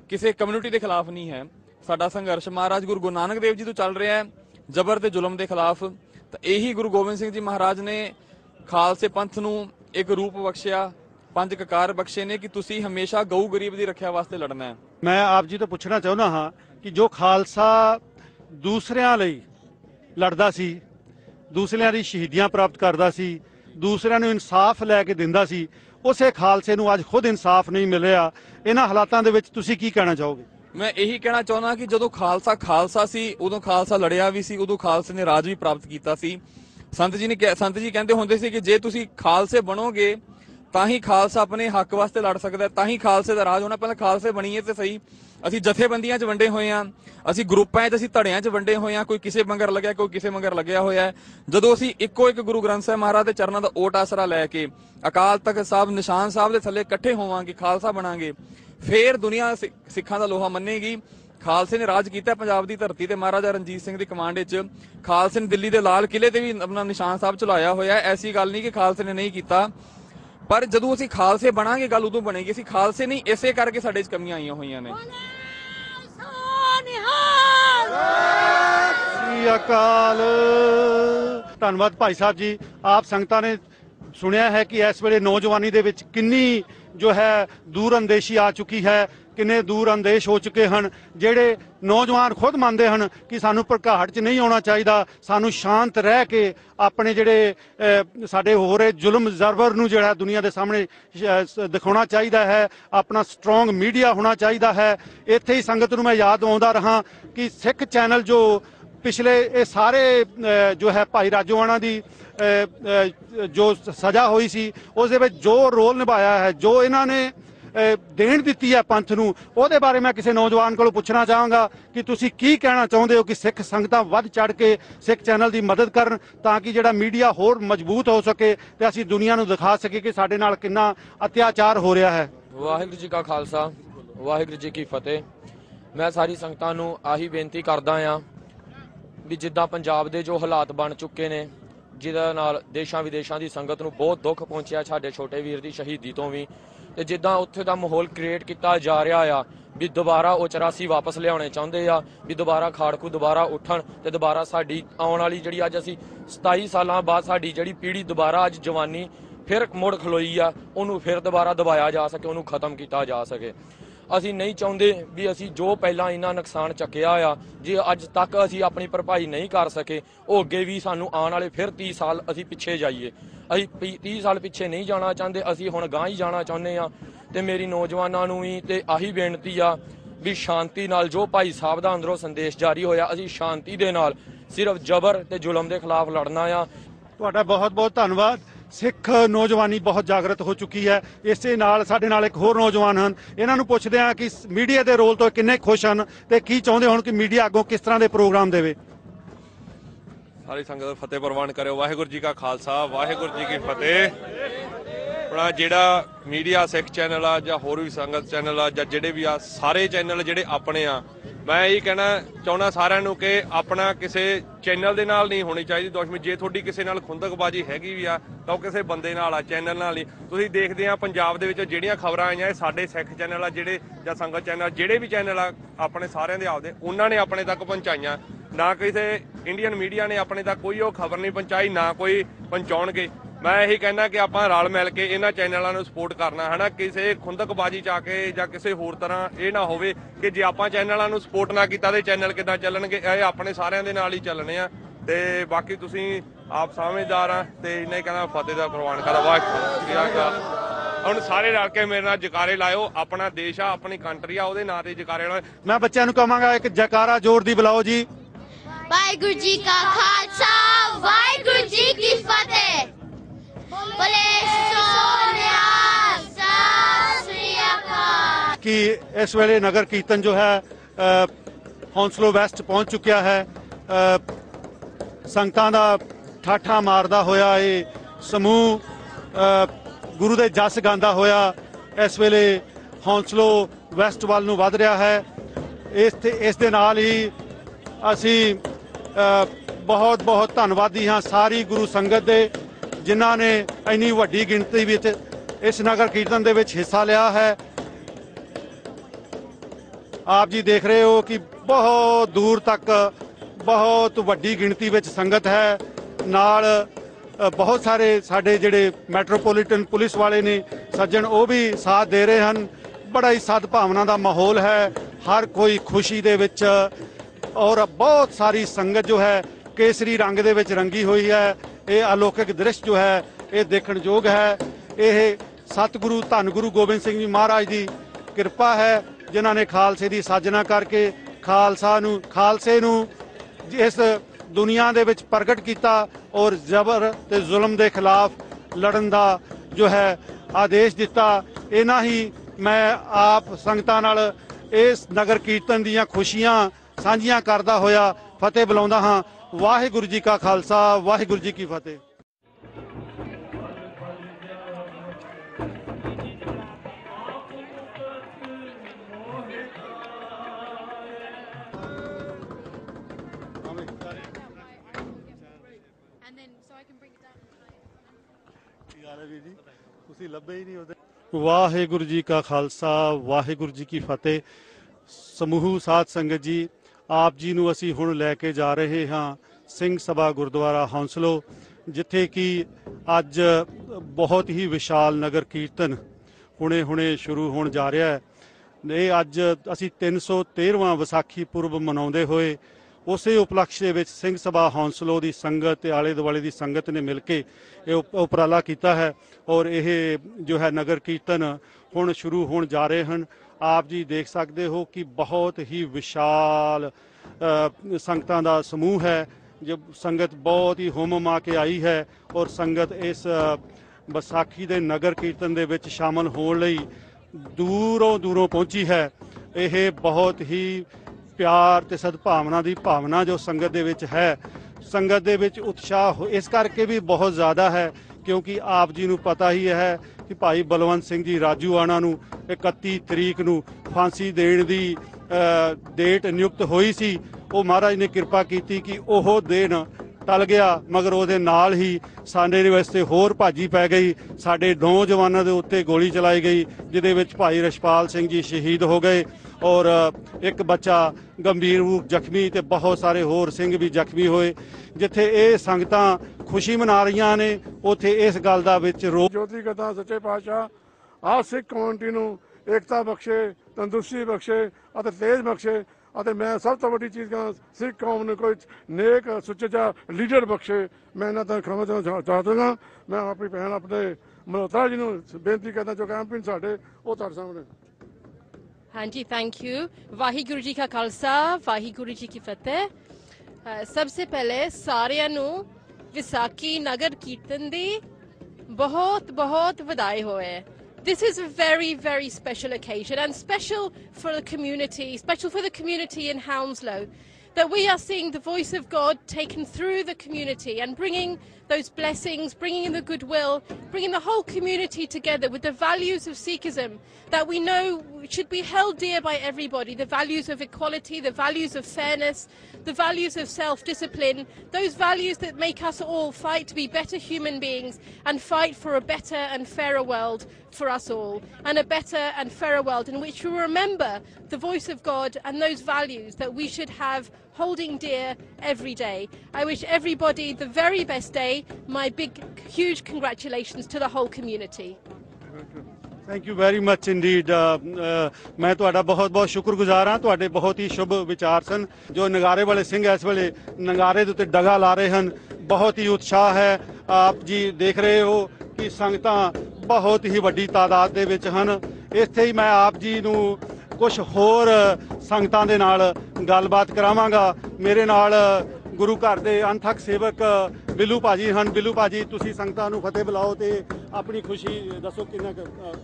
ਕਿਸੇ ਕਮਿਊਨਿਟੀ ਦੇ ਖਿਲਾਫ ਨਹੀਂ ਹੈ। ਸਾਡਾ ਸੰਘਰਸ਼ ਮਹਾਰਾਜ ਗੁਰੂ ਗੁਰੂ ਨਾਨਕ ਦੇਵ ਜੀ ਤੋਂ ਚੱਲ ਰਿਹਾ ਹੈ, ਜ਼ਬਰ ਤੇ ਜ਼ੁਲਮ ਦੇ ਖਿਲਾਫ। ਤਾਂ ਇਹੀ ਗੁਰੂ ਗੋਬਿੰਦ ਸਿੰਘ ਜੀ ਮਹਾਰਾਜ ਨੇ ਖਾਲਸੇ ਪੰਥ ਨੂੰ ਇੱਕ ਰੂਪ ਬਖਸ਼ਿਆ। ਪੰਜ ਕਕਾਰ ਬਖਸ਼ੇ ਨੇ ਕਿ ਤੁਸੀਂ ਹਮੇਸ਼ਾ ਗਊ ਗਰੀਬ ਦੀ ਰੱਖਿਆ ਵਾਸਤੇ ਲੜਨਾ ਹੈ। ਮੈਂ ਆਪ ਜੀ ਤੋਂ ਪੁੱਛਣਾ ਚਾਹੁੰਦਾ ਹਾਂ ਕਿ ਜੋ ਖਾਲਸਾ ਦੂਸਰਿਆਂ ਲਈ ਲੜਦਾ ਸੀ ਦੂਸਰਿਆਂ ਦੀ ਸ਼ਹੀਦੀਆਂ ਪ੍ਰਾਪਤ ਕਰਦਾ ਸੀ ਦੂਸਰਿਆਂ ਨੂੰ ਇਨਸਾਫ ਲੈ ਕੇ ਦਿੰਦਾ ਸੀ ਉਸੇ ਖਾਲਸੇ ਨੂੰ ਅੱਜ ਖੁਦ ਇਨਸਾਫ ਨਹੀਂ ਮਿਲਿਆ। ਇਹਨਾਂ ਹਾਲਾਤਾਂ ਦੇ ਵਿੱਚ ਤੁਸੀਂ ਕੀ ਕਹਿਣਾ ਚਾਹੋਗੇ? ਮੈਂ ਇਹੀ ਕਹਿਣਾ ਚਾਹੁੰਦਾ ਕਿ ਜਦੋਂ ਖਾਲਸਾ ਖਾਲਸਾ ਸੀ ਉਦੋਂ ਖਾਲਸਾ ਲੜਿਆ ਵੀ ਸੀ ਉਦੋਂ ਖਾਲਸੇ ਨੇ ਰਾਜ ਵੀ ਪ੍ਰਾਪਤ ਕੀਤਾ ਸੀ। ਸੰਤ ਜੀ ਨੇ ਸੰਤ ਜੀ ਕਹਿੰਦੇ ਹੁੰਦੇ ਸੀ ਕਿ ਜੇ ਤੁਸੀਂ ਖਾਲਸੇ ਬਣੋਗੇ ਤਾਂ ਹੀ ਖਾਲਸਾ ਆਪਣੇ ਹੱਕ ਵਾਸਤੇ ਲੜ ਸਕਦਾ ਤਾਂ ਹੀ ਖਾਲਸੇ ਦਾ ਰਾਜ ਹੋਣਾ, ਪਹਿਲਾਂ ਖਾਲਸੇ ਬਣੀਏ ਤੇ ਸਹੀ। ਅਸੀਂ ਜਥੇਬੰਦੀਆਂ 'ਚ ਵੰਡੇ ਹੋਏ ਆ ਅਸੀਂ ਗਰੁੱਪਾਂ 'ਚ, ਅਸੀਂ ਧੜਿਆਂ 'ਚ ਵੰਡੇ ਹੋਏ ਆ ਕੋਈ ਕਿਸੇ ਮੰਗਰ ਲੱਗਿਆ, ਕੋਈ ਕਿਸੇ ਮੰਗਰ ਲੱਗਿਆ ਹੋਇਆ ਜਦੋਂ ਅਸੀਂ ਇੱਕੋ ਇੱਕ ਗੁਰੂ ਗ੍ਰੰਥ ਸਾਹਿਬ ਮਹਾਰਾਜ ਦੇ ਚਰਨਾਂ ਦਾ ਓਟ ਆਸਰਾ ਲੈ ਕੇ ਅਕਾਲ ਤਖਤ ਸਾਹਿਬ, ਨਿਸ਼ਾਨ ਸਾਹਿਬ ਦੇ ਥੱਲੇ ਇਕੱਠੇ ਹੋਵਾਂਗੇ, ਖਾਲਸਾ ਬਣਾਂਗੇ, ਫੇਰ ਦੁਨੀਆ ਸਿ- ਸਿੱਖਾਂ ਦਾ ਲੋਹਾ ਮੰਨੇਗੀ। ਖਾਲਸੇ ਨੇ ਰਾਜ ਕੀਤਾ ਪੰਜਾਬ ਦੀ ਧਰਤੀ ਤੇ, ਮਹਾਰਾਜਾ ਰਣਜੀਤ ਸਿੰਘ ਦੀ ਕਮਾਂਡ ਵਿੱਚ। ਖਾਲਸੇ ਨੇ ਦਿੱਲੀ ਦੇ ਲਾਲ ਕਿਲੇ ਤੇ ਵੀ ਆਪਣਾ ਨਿਸ਼ਾਨ ਸਾਹਿਬ ਚਲਾਇਆ ਹੋਇਆ ਐਸੀ ਗੱਲ ਨਹੀਂ ਕਿ ਖਾਲਸੇ ਨੇ ਨਹੀਂ ਕੀਤਾ। ਪਰ ਜਦੋਂ ਅਸੀਂ ਖਾਲਸੇ ਬਣਾਂਗੇ ਗੱਲ ਉਦੋਂ ਬਣੇਗੀ। ਅਸੀਂ ਖਾਲਸੇ ਨਹੀਂ ਇਸੇ ਕਰਕੇ ਸਾਡੇ 'ਚ ਕਮੀਆਂ ਆਈਆਂ ਹੋਈਆਂ ਨੇ। ਸ੍ਰੀ ਅਕਾਲ। ਧੰਨਵਾਦ ਭਾਈ ਸਾਹਿਬ ਜੀ। ਆਪ ਸੰਗਤਾਂ ਨੇ ਸੁਣਿਆ ਹੈ ਕਿ ਇਸ ਵੇਲੇ ਨੌਜਵਾਨੀ ਦੇ ਵਿੱਚ ਕਿੰਨੀ ਜੋ ਹੈ ਦੂਰ ਅੰਦੇਸ਼ੀ ਆ ਚੁੱਕੀ ਹੈ। ਕਿੰਨੇ ਦੂਰ ਅੰਦੇਸ਼ ਹੋ ਚੁੱਕੇ ਹਨ, ਜਿਹੜੇ ਨੌਜਵਾਨ ਖੁਦ ਮੰਨਦੇ ਹਨ ਕਿ ਸਾਨੂੰ ਭੜਕਾਹਟ 'ਚ ਨਹੀਂ ਆਉਣਾ ਚਾਹੀਦਾ, ਸਾਨੂੰ ਸ਼ਾਂਤ ਰਹਿ ਕੇ ਆਪਣੇ ਜਿਹੜੇ ਸਾਡੇ ਹੋ ਰਹੇ ਜ਼ੁਲਮ ਜ਼ਰਵਰ ਨੂੰ ਜਿਹੜਾ ਦੁਨੀਆ ਦੇ ਸਾਹਮਣੇ ਦਿਖਾਉਣਾ ਚਾਹੀਦਾ ਹੈ, ਆਪਣਾ ਸਟਰੋਂਗ ਮੀਡੀਆ ਹੋਣਾ ਚਾਹੀਦਾ ਹੈ। ਇੱਥੇ ਹੀ ਸੰਗਤ ਨੂੰ ਮੈਂ ਯਾਦ ਆਉਂਦਾ ਰਹਾ ਕਿ ਸਿੱਖ ਚੈਨਲ ਜੋ ਪਿਛਲੇ ਇਹ ਸਾਰੇ ਜੋ ਹੈ ਭਾਈ ਰਾਜੋਆਣਾ ਦੀ ਜੋ ਸਜ਼ਾ ਹੋਈ ਸੀ, ਉਸ ਦੇ ਵਿੱਚ ਜੋ ਰੋਲ ਨਿਭਾਇਆ ਹੈ, ਜੋ ਇਹਨਾਂ ਨੇ ਦੇਣ ਦਿੱਤੀ ਹੈ ਪੰਥ ਨੂੰ, ਉਹਦੇ ਬਾਰੇ ਮੈਂ ਕਿਸੇ ਨੌਜਵਾਨ ਕੋਲੋਂ ਪੁੱਛਣਾ ਚਾਹਾਂਗਾ ਕਿ ਤੁਸੀਂ ਕੀ ਕਹਿਣਾ ਚਾਹੁੰਦੇ ਹੋ ਕਿ ਸਿੱਖ ਸੰਗਤਾਂ ਵੱਧ ਚੜ ਕੇ ਸਿੱਖ ਚੈਨਲ ਦੀ ਮਦਦ ਕਰਨ ਤਾਂ ਕਿ ਜਿਹੜਾ ਮੀਡੀਆ ਹੋਰ ਮਜ਼ਬੂਤ ਹੋ ਸਕੇ ਤੇ ਅਸੀਂ ਦੁਨੀਆ ਨੂੰ ਦਿਖਾ ਸਕੀਏ ਕਿ ਸਾਡੇ ਨਾਲ ਕਿੰਨਾ ਅਤਿਆਚਾਰ ਹੋ ਰਿਹਾ ਹੈ। ਵਾਹਿਗੁਰੂ ਜੀ ਕਾ ਖਾਲਸਾ, ਵਾਹਿਗੁਰੂ ਜੀ ਕੀ ਫਤਿਹ। ਮੈਂ ਸਾਰੀ ਸੰਗਤਾਂ ਨੂੰ ਆਹੀ ਬੇਨਤੀ ਕਰਦਾ ਆ ਵੀ ਜਿੱਦਾਂ ਪੰਜਾਬ ਦੇ ਜੋ ਹਾਲਾਤ ਬਣ ਚੁੱਕੇ ਨੇ, ਜਿਹਦੇ ਨਾਲ ਦੇਸ਼ਾਂ ਵਿਦੇਸ਼ਾਂ ਦੀ ਸੰਗਤ ਨੂੰ ਬਹੁਤ ਦੁੱਖ ਪਹੁੰਚਿਆ ਸਾਡੇ ਛੋਟੇ ਵੀਰ ਦੀ ਸ਼ਹੀਦੀ ਤੋਂ ਵੀ ਤੇ ਜਿੱਦਾਂ ਉੱਥੇ ਦਾ ਮਾਹੌਲ ਕ੍ਰੀਏਟ ਕੀਤਾ ਜਾ ਰਿਹਾ ਆ, ਵੀ ਦੁਬਾਰਾ ਉਹ 84 ਵਾਪਸ ਲਿਆਉਣੇ ਚਾਹੁੰਦੇ ਆ, ਵੀ ਦੁਬਾਰਾ ਖਾੜਕੂ ਦੁਬਾਰਾ ਉੱਠਣ ਤੇ ਦੁਬਾਰਾ ਸਾਡੀ ਆਉਣ ਵਾਲੀ ਜਿਹੜੀ ਅੱਜ ਅਸੀਂ 27 ਸਾਲਾਂ ਬਾਅਦ ਸਾਡੀ ਜਿਹੜੀ ਪੀੜ੍ਹੀ ਦੁਬਾਰਾ ਅੱਜ ਜਵਾਨੀ ਫਿਰ ਮੁੜ ਖਲੋਈ ਆ, ਉਹਨੂੰ ਫਿਰ ਦੁਬਾਰਾ ਦਬਾਇਆ ਜਾ ਸਕੇ, ਉਹਨੂੰ ਖਤਮ ਕੀਤਾ ਜਾ ਸਕੇ। ਅਸੀਂ ਨਹੀਂ ਚਾਹੁੰਦੇ ਵੀ ਅਸੀਂ ਜੋ ਪਹਿਲਾਂ ਇੰਨਾ ਨੁਕਸਾਨ ਚੱਕਿਆ ਆ, ਜੇ ਅੱਜ ਤੱਕ ਅਸੀਂ ਆਪਣੀ ਭਰਪਾਈ ਨਹੀਂ ਕਰ ਸਕੇ, ਉਹ ਅੱਗੇ ਵੀ ਸਾਨੂੰ ਆਉਣ ਵਾਲੇ ਫਿਰ 30 ਸਾਲ ਅਸੀਂ ਪਿੱਛੇ ਜਾਈਏ। ਅਸੀਂ ਪੀ- 30 ਸਾਲ ਪਿੱਛੇ ਨਹੀਂ ਜਾਣਾ ਚਾਹੁੰਦੇ, ਅਸੀਂ ਹੁਣ ਗਾਂ ਹੀ ਜਾਣਾ ਚਾਹੁੰਦੇ ਆ ਤੇ ਮੇਰੀ ਨੌਜਵਾਨਾਂ ਨੂੰ ਵੀ ਤੇ ਆਹੀ ਬੇਨਤੀ ਆ ਵੀ ਸ਼ਾਂਤੀ ਨਾਲ ਜੋ ਭਾਈ ਸਾਹਿਬ ਦਾ ਅੰਦਰੋਂ ਸੰਦੇਸ਼ ਜਾਰੀ ਹੋਇਆ, ਅਸੀਂ ਸ਼ਾਂਤੀ ਦੇ ਨਾਲ ਸਿਰਫ ਜ਼ਬਰ ਤੇ ਜ਼ੁਲਮ ਦੇ ਖਿਲਾਫ ਲੜਨਾ ਆ। ਤੁਹਾਡਾ ਬਹੁਤ ਬਹੁਤ ਧੰਨਵਾਦ। ਸਿੱਖ ਨੌਜਵਾਨੀ ਬਹੁਤ ਜਾਗਰਤ ਹੋ ਚੁੱਕੀ ਹੈ। ਇਸੇ ਨਾਲ ਸਾਡੇ ਨਾਲ ਇੱਕ ਹੋਰ ਨੌਜਵਾਨ ਹਨ। ਇਹਨਾਂ ਨੂੰ ਪੁੱਛਦੇ ਹਾਂ ਕਿ ਮੀਡੀਆ ਦੇ ਰੋਲ ਤੋਂ ਕਿੰਨੇ ਖੁਸ਼ ਹਨ ਤੇ ਕੀ ਚਾਹੁੰਦੇ ਹੋਣ ਕਿ ਮੀਡੀਆ ਅੱਗੋਂ ਕਿਸ ਤਰ੍ਹਾਂ ਦੇ ਪ੍ਰੋਗਰਾਮ ਦੇਵੇ। ਸਾਰੀ ਸੰਗਤ ਫਤਿਹ ਪ੍ਰਵਾਨ ਕਰਿਓ। ਵਾਹਿਗੁਰੂ ਜੀ ਕਾ ਖਾਲਸਾ, ਵਾਹਿਗੁਰੂ ਜੀ ਕੀ ਫਤਿਹ। ਆਪਣਾ ਜਿਹੜਾ ਮੀਡੀਆ ਸਿੱਖ ਚੈਨਲ ਆ ਜਾਂ ਹੋਰ ਵੀ ਸੰਗਤ ਚੈਨਲ ਆ ਜਾਂ ਜਿਹੜੇ ਵੀ ਆ, ਸਾਰੇ ਚੈਨਲ ਜਿਹੜੇ ਆਪਣੇ ਆ ਮੈਂ ਇਹ ਕਹਿਣਾ ਚਾਹੁੰਦਾ ਸਾਰਿਆਂ ਨੂੰ ਕਿ ਆਪਣਾ ਕਿਸੇ ਚੈਨਲ ਦੇ ਨਾਲ ਨਹੀਂ ਹੋਣੀ ਚਾਹੀਦੀ ਦੁਸ਼ਮਣੀ। ਜੇ ਤੁਹਾਡੀ ਕਿਸੇ ਨਾਲ ਖੁੰਦਕਬਾਜੀ ਹੈਗੀ ਵੀ ਆ, ਤਾਂ ਉਹ ਕਿਸੇ ਬੰਦੇ ਨਾਲ ਆ ਚੈਨਲ ਨਾਲ ਹੀ ਤੁਸੀਂ ਦੇਖਦੇ ਆ ਪੰਜਾਬ ਦੇ ਵਿੱਚ ਜਿਹੜੀਆਂ ਖਬਰਾਂ ਆਈਆਂ, ਇਹ ਸਾਡੇ ਸਿੱਖ ਚੈਨਲ ਆ, ਜਿਹੜੇ ਜਾਂ ਸੰਗਤ ਚੈਨਲ ਜਿਹੜੇ ਵੀ ਚੈਨਲ ਆ, ਆਪਣੇ ਸਾਰਿਆਂ ਦੇ ਆਪਦੇ, ਉਹਨਾਂ ਨੇ ਆਪਣੇ ਤੱਕ ਪਹੁੰਚਾਈਆਂ। ਨਾ ਕਿਸੇ ਇੰਡੀਅਨ ਮੀਡੀਆ ਨੇ ਆਪਣੇ ਤੱਕ ਕੋਈ ਉਹ ਖਬਰ ਨਹੀਂ ਪਹੁੰਚਾਈ, ਨਾ ਕੋਈ ਪਹੁੰਚਾਉਣਗੇ। ਮੈਂ ਇਹੀ ਕਹਿਣਾ ਕਿ ਆਪਾਂ ਰਲ ਮਿਲ ਕੇ ਇਹਨਾਂ ਚੈਨਲਾਂ ਨੂੰ ਸਪੋਰਟ ਕਰਨਾ, ਹਨਾ? ਕਿਸੇ ਖੁੰਦਕਬਾਜੀ ਚ ਆ ਕੇ ਜਾਂ ਕਿਸੇ ਹੋਰ ਤਰ੍ਹਾਂ ਇਹ ਨਾ ਹੋਵੇ ਕਿ ਜੇ ਆਪਾਂ ਚੈਨਲਾਂ ਨੂੰ ਸਪੋਰਟ ਨਾ ਕੀਤਾ ਤੇ ਚੈਨਲ ਕਿਦਾਂ ਚੱਲਣਗੇ? ਇਹ ਆਪਣੇ ਸਾਰਿਆਂ ਦੇ ਨਾਲ ਹੀ ਚੱਲਣੇ ਆ। ਤੇ ਬਾਕੀ ਤੁਸੀਂ ਆਪ ਸਮਝਦਾਰ ਆ ਤੇ ਇਹਨੇ ਕਹਿੰਦਾ ਫਤਿਹ ਦਾ ਪ੍ਰਵਾਨ ਕਰਾ ਵਾਹਿਗੁਰੂ ਹੁਣ ਸਾਰੇ ਰਲ ਕੇ ਮੇਰੇ ਨਾਲ ਜਕਾਰੇ ਲਾਇਓ। ਆਪਣਾ ਦੇਸ਼ ਆ, ਆਪਣੀ ਕੰਟਰੀ ਆ, ਉਹਦੇ ਨਾਂ ਤੇ ਜਕਾਰੇ ਲਾਓ। ਮੈਂ ਬੱਚਿਆਂ ਨੂੰ ਕਹਾਂਗਾ ਇੱਕ ਜਕਾਰਾ ਜ਼ੋਰ ਦੀ ਬੁਲਾਓ ਜੀ। ਵਾਹਿਗੁਰੂ ਜੀ ਕਾ ਖਾਲਸਾ, ਵਾਹਿਗੁਰੂ ਬੋਲੇ ਸੋਨਿਆ ਸਤਿ ਕਿ ਇਸ ਵੇਲੇ ਨਗਰ ਕੀਰਤਨ ਜੋ ਹੈ ਹੌਂਸਲੋ ਵੈਸਟ ਪਹੁੰਚ ਚੁੱਕਿਆ ਹੈ। ਸੰਗਤਾਂ ਦਾ ਠਾਠਾ ਮਾਰਦਾ ਹੋਇਆ ਇਹ ਸਮੂਹ ਗੁਰੂ ਦੇ ਜਸ ਗਾਉਂਦਾ ਹੋਇਆ ਇਸ ਵੇਲੇ ਹੌਂਸਲੋ ਵੈਸਟ ਵੱਲ ਨੂੰ ਵੱਧ ਰਿਹਾ ਹੈ। ਇਸ ਤੇ, ਇਸ ਦੇ ਨਾਲ ਹੀ ਅਸੀਂ ਬਹੁਤ ਬਹੁਤ ਧੰਨਵਾਦੀ ਹਾਂ ਸਾਰੀ ਗੁਰੂ ਸੰਗਤ ਦੇ ਜਿਨ੍ਹਾਂ ਨੇ ਇੰਨੀ ਵੱਡੀ ਗਿਣਤੀ ਵਿੱਚ ਇਸ ਨਗਰ ਕੀਰਤਨ ਦੇ ਵਿੱਚ ਹਿੱਸਾ ਲਿਆ ਹੈ। ਆਪ ਜੀ ਦੇਖ ਰਹੇ ਹੋ ਕਿ ਬਹੁਤ ਦੂਰ ਤੱਕ ਬਹੁਤ ਵੱਡੀ ਗਿਣਤੀ ਵਿੱਚ ਸੰਗਤ ਹੈ। ਨਾਲ ਬਹੁਤ ਸਾਰੇ ਸਾਡੇ ਜਿਹੜੇ ਮੈਟਰੋਪੋਲੀਟਨ ਪੁਲਿਸ ਵਾਲੇ ਨੇ, ਸੱਜਣ ਉਹ ਵੀ ਸਾਥ ਦੇ ਰਹੇ ਹਨ। ਬੜਾ ਹੀ ਸਦਭਾਵਨਾ ਦਾ ਮਾਹੌਲ ਹੈ। ਹਰ ਕੋਈ ਖੁਸ਼ੀ ਦੇ ਵਿੱਚ ਔਰ ਬਹੁਤ ਸਾਰੀ ਸੰਗਤ ਜੋ ਹੈ, ਕੇਸਰੀ ਰੰਗ ਦੇ ਵਿੱਚ ਰੰਗੀ ਹੋਈ ਹੈ। ਇਹ ਅਲੌਕਿਕ ਦ੍ਰਿਸ਼ ਜੋ ਹੈ, ਇਹ ਦੇਖਣ ਯੋਗ ਹੈ। ਇਹ ਸਤਿਗੁਰੂ ਧੰਨ ਗੁਰੂ ਗੋਬਿੰਦ ਸਿੰਘ ਜੀ ਮਹਾਰਾਜ ਦੀ ਕਿਰਪਾ ਹੈ, ਜਿਨ੍ਹਾਂ ਨੇ ਖਾਲਸੇ ਦੀ ਸਾਜਨਾ ਕਰਕੇ ਖਾਲਸਾ ਨੂੰ, ਖਾਲਸੇ ਨੂੰ ਇਸ ਦੁਨੀਆ ਦੇ ਵਿੱਚ ਪ੍ਰਗਟ ਕੀਤਾ ਔਰ ਜ਼ਬਰ ਤੇ ਜ਼ੁਲਮ ਦੇ ਖਿਲਾਫ ਲੜਨ ਦਾ ਜੋ ਹੈ ਆਦੇਸ਼ ਦਿੱਤਾ। ਇਹਨਾਂ ਹੀ ਮੈਂ ਆਪ ਸੰਗਤਾਂ ਨਾਲ ਇਸ ਨਗਰ ਕੀਰਤਨ ਦੀਆਂ ਖੁਸ਼ੀਆਂ ਸਾਂਝੀਆਂ ਕਰਦਾ ਹੋਇਆ ਫਤਿਹ ਬੁਲਾਉਂਦਾ ਹਾਂ। ਵਾਹਿਗੁਰੂ ਜੀ ਕਾ ਖਾਲਸਾ, ਵਾਹਿਗੁਰੂ ਜੀ ਕੀ ਫਤਿਹ। ਤੁਸੀਂ ਲੱਭੇ ਹੀ ਨਹੀਂ ਉਹਦੇ ਵਾਹਿਗੁਰੂ ਜੀ ਕਾ ਖਾਲਸਾ, ਵਾਹਿਗੁਰੂ ਜੀ ਕੀ ਫਤਿਹ। ਸਮੂਹ ਸਾਧ ਸੰਗਤ ਜੀ ਆਪ ਜੀ ਨੂੰ ਅਸੀਂ ਹੁਣ ਲੈ ਕੇ ਜਾ ਰਹੇ ਹਾਂ ਸਿੰਘ ਸਭਾ ਗੁਰਦੁਆਰਾ ਹੌਂਸਲੋ, ਜਿੱਥੇ ਕਿ ਅੱਜ ਬਹੁਤ ਹੀ ਵਿਸ਼ਾਲ ਨਗਰ ਕੀਰਤਨ ਹੁਣੇ ਹੁਣੇ ਸ਼ੁਰੂ ਹੋਣ ਜਾ ਰਿਹਾ ਹੈ। ਇਹ ਅੱਜ ਅਸੀਂ 313ਵਾਂ ਵਿਸਾਖੀ ਪੁਰਬ ਮਨਾਉਂਦੇ ਹੋਏ ਉਸੇ ਉਪਲਕਸ਼ ਦੇ ਵਿੱਚ ਸਿੰਘ ਸਭਾ ਹੌਂਸਲੋ ਦੀ ਸੰਗਤ ਤੇ ਆਲੇ ਦੁਆਲੇ ਦੀ ਸੰਗਤ ਨੇ ਮਿਲ ਕੇ ਇਹ ਉਪਰਾਲਾ ਕੀਤਾ ਹੈ ਔਰ ਇਹ ਜੋ ਹੈ ਨਗਰ ਕੀਰਤਨ ਹੁਣ ਸ਼ੁਰੂ ਹੋਣ ਜਾ ਰਹੇ ਹਨ। ਆਪ ਜੀ ਦੇਖ ਸਕਦੇ ਹੋ ਕਿ ਬਹੁਤ ਹੀ ਵਿਸ਼ਾਲ ਸੰਗਤਾਂ ਦਾ ਸਮੂਹ ਹੈ। ਜੋ ਸੰਗਤ ਬਹੁਤ ਹੀ ਹੁਮਮਾ ਕੇ ਆਈ ਹੈ ਔਰ ਸੰਗਤ ਇਸ ਵਿਸਾਖੀ ਦੇ ਨਗਰ ਕੀਰਤਨ ਦੇ ਵਿੱਚ ਸ਼ਾਮਲ ਹੋਣ ਲਈ ਦੂਰੋਂ ਦੂਰੋਂ ਪਹੁੰਚੀ ਹੈ। ਇਹ ਬਹੁਤ ਹੀ ਪਿਆਰ ਤੇ ਸਦਭਾਵਨਾ ਦੀ ਭਾਵਨਾ ਜੋ ਸੰਗਤ ਦੇ ਵਿੱਚ ਹੈ। ਸੰਗਤ ਦੇ ਵਿੱਚ ਉਤਸ਼ਾਹ ਹੋ- ਇਸ ਕਰਕੇ ਵੀ ਬਹੁਤ ਜ਼ਿਆਦਾ ਹੈ ਕਿਉਂਕਿ ਆਪ ਜੀ ਨੂੰ ਪਤਾ ਹੀ ਹੈ ਕਿ ਭਾਈ ਬਲਵੰਤ ਸਿੰਘ ਜੀ ਰਾਜੂਆਣਾ ਨੂੰ 31 ਤਰੀਕ ਨੂੰ ਫਾਂਸੀ ਦੇਣ ਦੀ ਡੇਟ ਨਿਯੁਕਤ ਹੋਈ ਸੀ। ਉਹ ਮਹਾਰਾਜ ਨੇ ਕਿਰਪਾ ਕੀਤੀ ਕਿ ਉਹ ਦਿਨ ਟਲ ਗਿਆ, ਮਗਰ ਉਹਦੇ ਨਾਲ ਹੀ ਸਾਡੇ ਵਾਸਤੇ ਹੋਰ ਭਾਜੀ ਪੈ ਗਈ। ਸਾਡੇ ਨੌਜਵਾਨਾਂ ਦੇ ਉੱਤੇ ਗੋਲੀ ਚਲਾਈ ਗਈ, ਜਿਹਦੇ ਵਿੱਚ ਭਾਈ ਰਸ਼ਪਾਲ ਸਿੰਘ ਜੀ ਸ਼ਹੀਦ ਹੋ ਗਏ। ਔਰ ਇੱਕ ਬੱਚਾ ਗੰਭੀਰ ਰੂਪ ਜ਼ਖਮੀ ਤੇ ਬਹੁਤ ਸਾਰੇ ਹੋਰ ਸਿੰਘ ਵੀ ਜ਼ਖਮੀ ਹੋਏ, ਜਿੱਥੇ ਇਹ ਸੰਗਤਾਂ ਖੁਸ਼ੀ ਮਨਾ ਰਹੀਆਂ ਨੇ, ਉੱਥੇ ਇਸ ਗੱਲ ਦਾ ਵਿੱਚ ਰੋ ਜੋਤੀ ਕਥਾ ਸੱਚੇ ਪਾਤਸ਼ਾਹ ਆਪ ਸਿੱਖ ਕਮਿਊਨਿਟੀ ਨੂੰ ਏਕਤਾ ਬਖਸ਼ੇ, ਤੰਦਰੁਸਤੀ ਬਖਸ਼ੇ ਅਤੇ ਤੇਜ ਬਖਸ਼ੇ ਅਤੇ ਮੈਂ ਸਭ ਤੋਂ ਵੱਡੀ ਚੀਜ਼ ਕਹਾਂ, ਸਿੱਖ ਕੌਮ ਨੂੰ ਕੋਈ ਨੇਕ ਸੁੱਚਾ ਲੀਡਰ ਬਖਸ਼ੇ, ਮੈਂ ਇਹਨਾਂ ਦਾ ਖਮਾ ਚਾਹਤਾਂਗਾ ਮੈਂ ਆਪਣੀ ਭੈਣ, ਆਪਣੇ ਮਲਹੋਤਰਾ ਜੀ ਨੂੰ ਬੇਨਤੀ ਕਰਦਾ, ਜੋ ਕੈਂਪੇਨ ਸਾਡੇ, ਉਹ ਤੁਹਾਡੇ ਸਾਹਮਣੇ। ਹਾਂਜੀ ਥੈਂਕ ਯੂ ਵਾਹਿਗੁਰੂ ਜੀ ਕਾ ਖਾਲਸਾ ਵਾਹਿਗੁਰੂ ਜੀ ਕੀ ਫਤਿਹ ਅ, ਸਭ ਤੋਂ ਪਹਿਲੇ ਸਾਰਿਆਂ ਨੂੰ ਵਿਸਾਖੀ ਨਗਰ ਕੀਰਤਨ ਦੀ ਬਹੁਤ ਬਹੁਤ ਵਧਾਈ ਹੋਏ This is a very, very special occasion and special for the community, special for the community in Hounslow, that we are seeing the voice of God taken through the community and bringing those blessings, bringing in the goodwill, bringing the whole community together with the values of Sikhism that we know should be held dear by everybody. The values of equality, the values of fairness, the values of self discipline, those values that make us all fight to be better human beings and fight for a better and fairer world for us all, and a better and fairer world in which we remember the voice of God and those values that we should have holding dear every day. I wish everybody the very best day. My big, huge congratulations to the whole community. Thank you very much indeed ਮੈਂ ਤੁਹਾਡਾ ਬਹੁਤ ਬਹੁਤ ਸ਼ੁਕਰਗੁਜ਼ਾਰ ਹਾਂ ਤੁਹਾਡੇ ਬਹੁਤ ਹੀ ਸ਼ੁਭ ਵਿਚਾਰ ਸਨ ਜੋ ਨਗਾਰੇ ਵਾਲੇ ਸਿੰਘ ਇਸ ਵੇਲੇ ਨਗਾਰੇ ਦੇ ਉੱਤੇ ਡਗਾ ਲਾ ਰਹੇ ਹਨ ਬਹੁਤ ਹੀ ਉਤਸ਼ਾਹ ਹੈ ਆਪ ਜੀ ਦੇਖ ਰਹੇ ਹੋ ਕਿ ਸੰਗਤਾਂ ਬਹੁਤ ਹੀ ਵੱਡੀ ਤਾਦਾਦ ਦੇ ਵਿੱਚ ਹਨ ਇੱਥੇ ਹੀ ਮੈਂ ਆਪ ਜੀ ਨੂੰ ਕੁਝ ਹੋਰ ਸੰਗਤਾਂ ਦੇ ਨਾਲ ਗੱਲਬਾਤ ਕਰਾਵਾਂਗਾ ਮੇਰੇ ਨਾਲ ਗੁਰੂ ਘਰ ਦੇ ਅਨਥਕ ਸੇਵਕ ਬਿੱਲੂ ਭਾਜੀ ਹਨ ਬਿੱਲੂ ਭਾਜੀ ਤੁਸੀਂ ਸੰਗਤਾਂ ਨੂੰ ਫਤਿਹ ਬੁਲਾਓ ਤੇ ਆਪਣੀ ਖੁਸ਼ੀ ਦੱਸੋ ਕਿੰਨਾ ਕੁ, ਅ,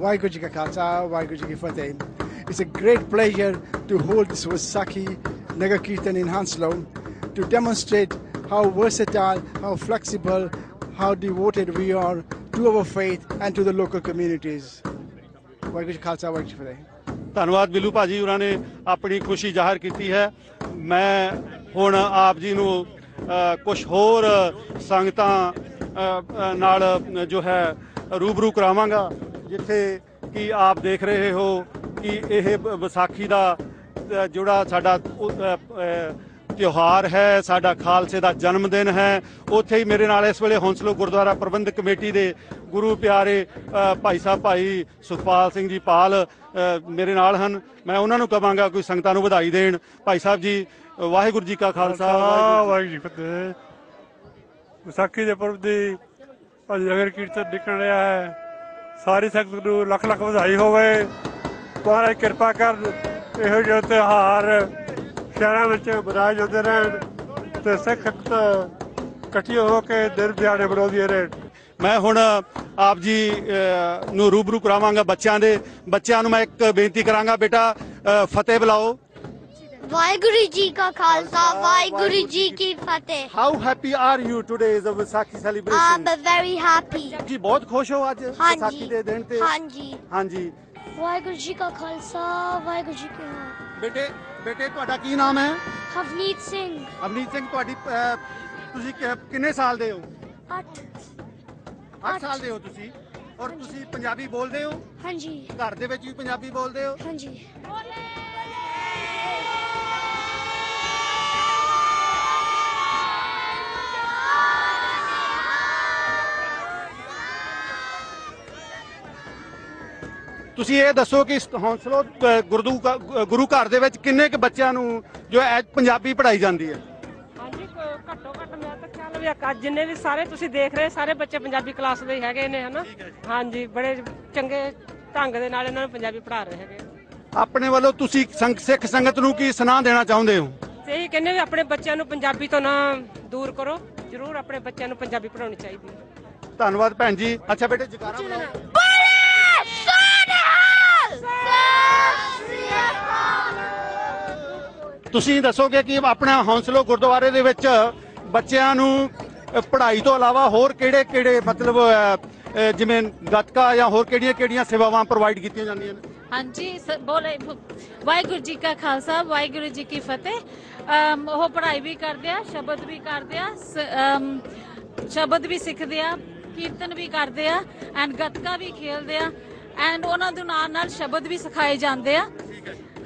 Waheguru Ji Ka Khalsa, Waheguru Ji Ki Fateh. It's a great pleasure to hold this Vaisakhi Nagar Kirtan in Hounslow to demonstrate how versatile, how flexible, how devoted we are to our faith and to the local communities. Waheguru Ji Ka Khalsa, Waheguru Ji ਧੰਨਵਾਦ ਬਿੱਲੂ ਭਾਜੀ ਉਹਨਾਂ ਨੇ ਆਪਣੀ ਖੁਸ਼ੀ ਜ਼ਾਹਰ ਕੀਤੀ ਹੈ। ਮੈਂ ਹੁਣ ਆਪ ਜੀ ਨੂੰ ਕੁਝ ਹੋਰ ਸੰਗਤਾਂ ਨਾਲ ਜੋ ਹੈ ਰੂਬਰੂ ਕਰਾਵਾਂਗਾ ਜਿੱਥੇ ਕਿ ਆਪ ਦੇਖ ਰਹੇ ਹੋ ਕਿ ਇਹ ਵਿਸਾਖੀ ਦਾ ਜਿਹੜਾ ਸਾਡਾ ਤਿਉਹਾਰ ਹੈ ਸਾਡਾ ਖਾਲਸੇ ਦਾ ਜਨਮ ਦਿਨ ਹੈ। ਉੱਥੇ ਹੀ ਮੇਰੇ ਨਾਲ ਇਸ ਵੇਲੇ ਹੌਂਸਲੋ ਗੁਰਦੁਆਰਾ ਪ੍ਰਬੰਧਕ ਕਮੇਟੀ ਦੇ ਗੁਰੂ ਪਿਆਰੇ ਭਾਈ ਸਾਹਿਬ ਭਾਈ ਸੁਖਪਾਲ ਸਿੰਘ ਜੀ ਪਾਲ ਮੇਰੇ ਨਾਲ ਹਨ। ਮੈਂ ਉਹਨਾਂ ਨੂੰ ਕਵਾਂਗਾ ਕੋਈ ਸੰਗਤਾਂ ਨੂੰ ਵਧਾਈ ਦੇਣ। ਭਾਈ ਸਾਹਿਬ ਜੀ ਵਾਹਿਗੁਰੂ ਜੀ ਕਾ ਖਾਲਸਾ ਵਾਹਿਗੁਰੂ ਜੀ ਫਤਿਹ। ਵਿਸਾਖੀ ਦੇ ਪੁਰਬ ਦੀ ਅੱਜ ਨਗਰ ਕੀਰਤਨ ਨਿਕਲ ਰਿਹਾ ਹੈ। ਸਾਰੀ ਸੰਗਤ ਨੂੰ ਲੱਖ ਲੱਖ ਵਧਾਈ ਹੋਵੇ। ਮਹਾਰਾਜ ਕਿਰਪਾ ਕਰ ਇਹੋ ਜਿਹੇ ਤਿਉਹਾਰ ਸ਼ਹਿਰਾਂ ਵਿੱਚ ਮਨਾਏ ਜਾਂਦੇ ਰਹਿਣ ਤੇ ਸਿੱਖ ਇਕੱਠੀ ਹੋ ਕੇ ਦਿਨ ਦਿਹਾੜੇ ਬਣਾਉਂਦੀਆਂ ਰਹਿਣ ਮੈਂ ਹੁਣ ਆਪ ਜੀ ਨੂੰ ਰੂਬਰੂ ਕਰਾਵਾਂਗਾ ਬੱਚਿਆਂ ਦੇ। ਬੱਚਿਆਂ ਨੂੰ ਮੈਂ ਇੱਕ ਬੇਨਤੀ ਕਰਾਂਗਾ ਬੇਟਾ ਫਤਿਹ ਬੁਲਾਓ। ਵਾਹਿਗੁਰੂ ਜੀ ਕਾ ਖਾਲਸਾ ਵਾਹਿਗੁਰੂ ਜੀ ਕੀ ਫਤਿਹ। How happy are you today is a Vaisakhi celebration um very happy ਜੀ ਬਹੁਤ ਖੁਸ਼ ਹੋ ਅੱਜ ਵਿਸਾਖੀ ਦੇ ਦਿਨ ਤੇ। ਹਾਂਜੀ। ਹਾਂਜੀ। ਵਾਹਿਗੁਰੂ ਜੀ ਕਾ ਖਾਲਸਾ ਵਾਹਿਗੁਰੂ ਜੀ ਕੀ ਬੇਟੇ ਬੇਟੇ ਤੁਹਾਡਾ ਕੀ ਨਾਮ ਹੈ? ਹਵਨੀਤ ਸਿੰਘ। ਅਮਨੀਤ ਸਿੰਘ ਤੁਹਾਡੀ ਤੁਸੀਂ ਕਿ- ਕਿੰਨੇ ਸਾਲ ਦੇ ਹੋ? 8 8 ਸਾਲ ਦੇ ਹੋ ਤੁਸੀਂ? ਔਰ ਤੁਸੀਂ ਪੰਜਾਬੀ ਬੋਲਦੇ ਹੋ? ਹਾਂਜੀ। ਘਰ ਦੇ ਵਿੱਚ ਵੀ ਪੰਜਾਬੀ ਬੋਲਦੇ ਹੋ? ਹਾਂਜੀ। ਤੁਸੀਂ ਇਹ ਦੱਸੋ ਕਿ ਹੌਂਸਲੋ ਗੁਰਦੂ ਗੁਰੂ ਘਰ ਦੇ ਵਿੱਚ ਕਿੰਨੇ ਕੁ ਬੱਚਿਆਂ ਨੂੰ ਜੋ ਪੰਜਾਬੀ ਪੜ੍ਹਾਈ ਜਾਂਦੀ ਹੈ? ਹਾਂਜੀ ਘੱਟੋ ਘੱਟ ਮੈਂ ਤਾਂ ਖਿਆਲ ਵੀ ਅੱਜ ਜਿੰਨੇ ਵੀ ਸਾਰੇ ਤੁਸੀਂ ਦੇਖ ਰਹੇ ਸਾਰੇ ਬੱਚੇ ਪੰਜਾਬੀ ਕਲਾਸ ਦੇ ਹੀ ਹੈਗੇ ਨੇ ਹਨਾ? ਹਾਂਜੀ ਬੜੇ ਚੰਗੇ ਢੰਗ ਦੇ ਨਾਲ ਇਹਨਾਂ ਨੂੰ ਪੰਜਾਬੀ ਪੜ੍ਹਾ ਰਹੇ ਹੈਗੇ ਆਪਣੇ ਵੱਲੋਂ ਤੁਸੀਂ ਸੰਗ- ਸਿੱਖ ਸੰਗਤ ਨੂੰ ਕੀ ਸੁਨਾਹ ਦੇਣਾ ਚਾਹੁੰਦੇ ਹੋ? ਤੇ ਇਹੀ ਕਹਿੰਦੇ ਵੀ ਆਪਣੇ ਬੱਚਿਆਂ ਨੂੰ ਪੰਜਾਬੀ ਤੋਂ ਨਾ ਦੂਰ ਕਰੋ ਜ਼ਰੂਰ ਆਪਣੇ ਬੱਚਿਆਂ ਨੂੰ ਪੰਜਾਬੀ ਪੜ੍ਹਾਉਣੀ ਚਾਹੀਦੀ ਹੈ। ਧੰਨਵਾਦ ਭੈਣ ਜੀ। ਅੱਛਾ ਬੇਟੇ ਜਕਾਰਾ। ਤੁਸੀਂ ਦੱਸੋਗੇ ਕਿ ਆਪਣਾ ਹੌਂਸਲੋ ਗੁਰਦੁਆਰੇ ਦੇ ਵਿੱਚ ਬੱਚਿਆਂ ਨੂੰ ਪੜ੍ਹਾਈ ਤੋਂ ਇਲਾਵਾ ਹੋਰ ਕਿਹੜੇ ਕਿਹੜੇ ਮਤਲਬ ਜਿਵੇਂ ਗੱਤਕਾ ਜਾਂ ਹੋਰ ਕਿਹੜੀਆਂ ਕਿਹੜੀਆਂ ਸੇਵਾਵਾਂ ਪ੍ਰੋਵਾਈਡ ਕੀਤੀਆਂ ਜਾਂਦੀਆਂ ਨੇ? ਹਾਂਜੀ ਬੋਲੇ ਵਾਹਿਗੁਰੂ ਜੀ ਕਾ ਖਾਲਸਾ ਵਾਹਿਗੁਰੂ ਜੀ ਕੀ ਫਤਿਹ। ਉਹ ਪੜ੍ਹਾਈ ਵੀ ਕਰਦੇ ਆ ਸ਼ਬਦ ਵੀ ਕਰਦੇ ਆ ਸ਼ਬਦ ਵੀ ਸਿੱਖਦੇ ਆ ਕੀਰਤਨ ਵੀ ਕਰਦੇ ਆ ਐਂਡ ਗੱਤਕਾ ਵੀ ਖੇਲਦੇ ਆ ਐਂਡ ਉਹਨਾਂ ਦੇ ਨਾਲ ਨਾਲ ਸ਼ਬਦ ਵੀ ਸਿਖਾਏ ਜਾਂਦੇ ਆ।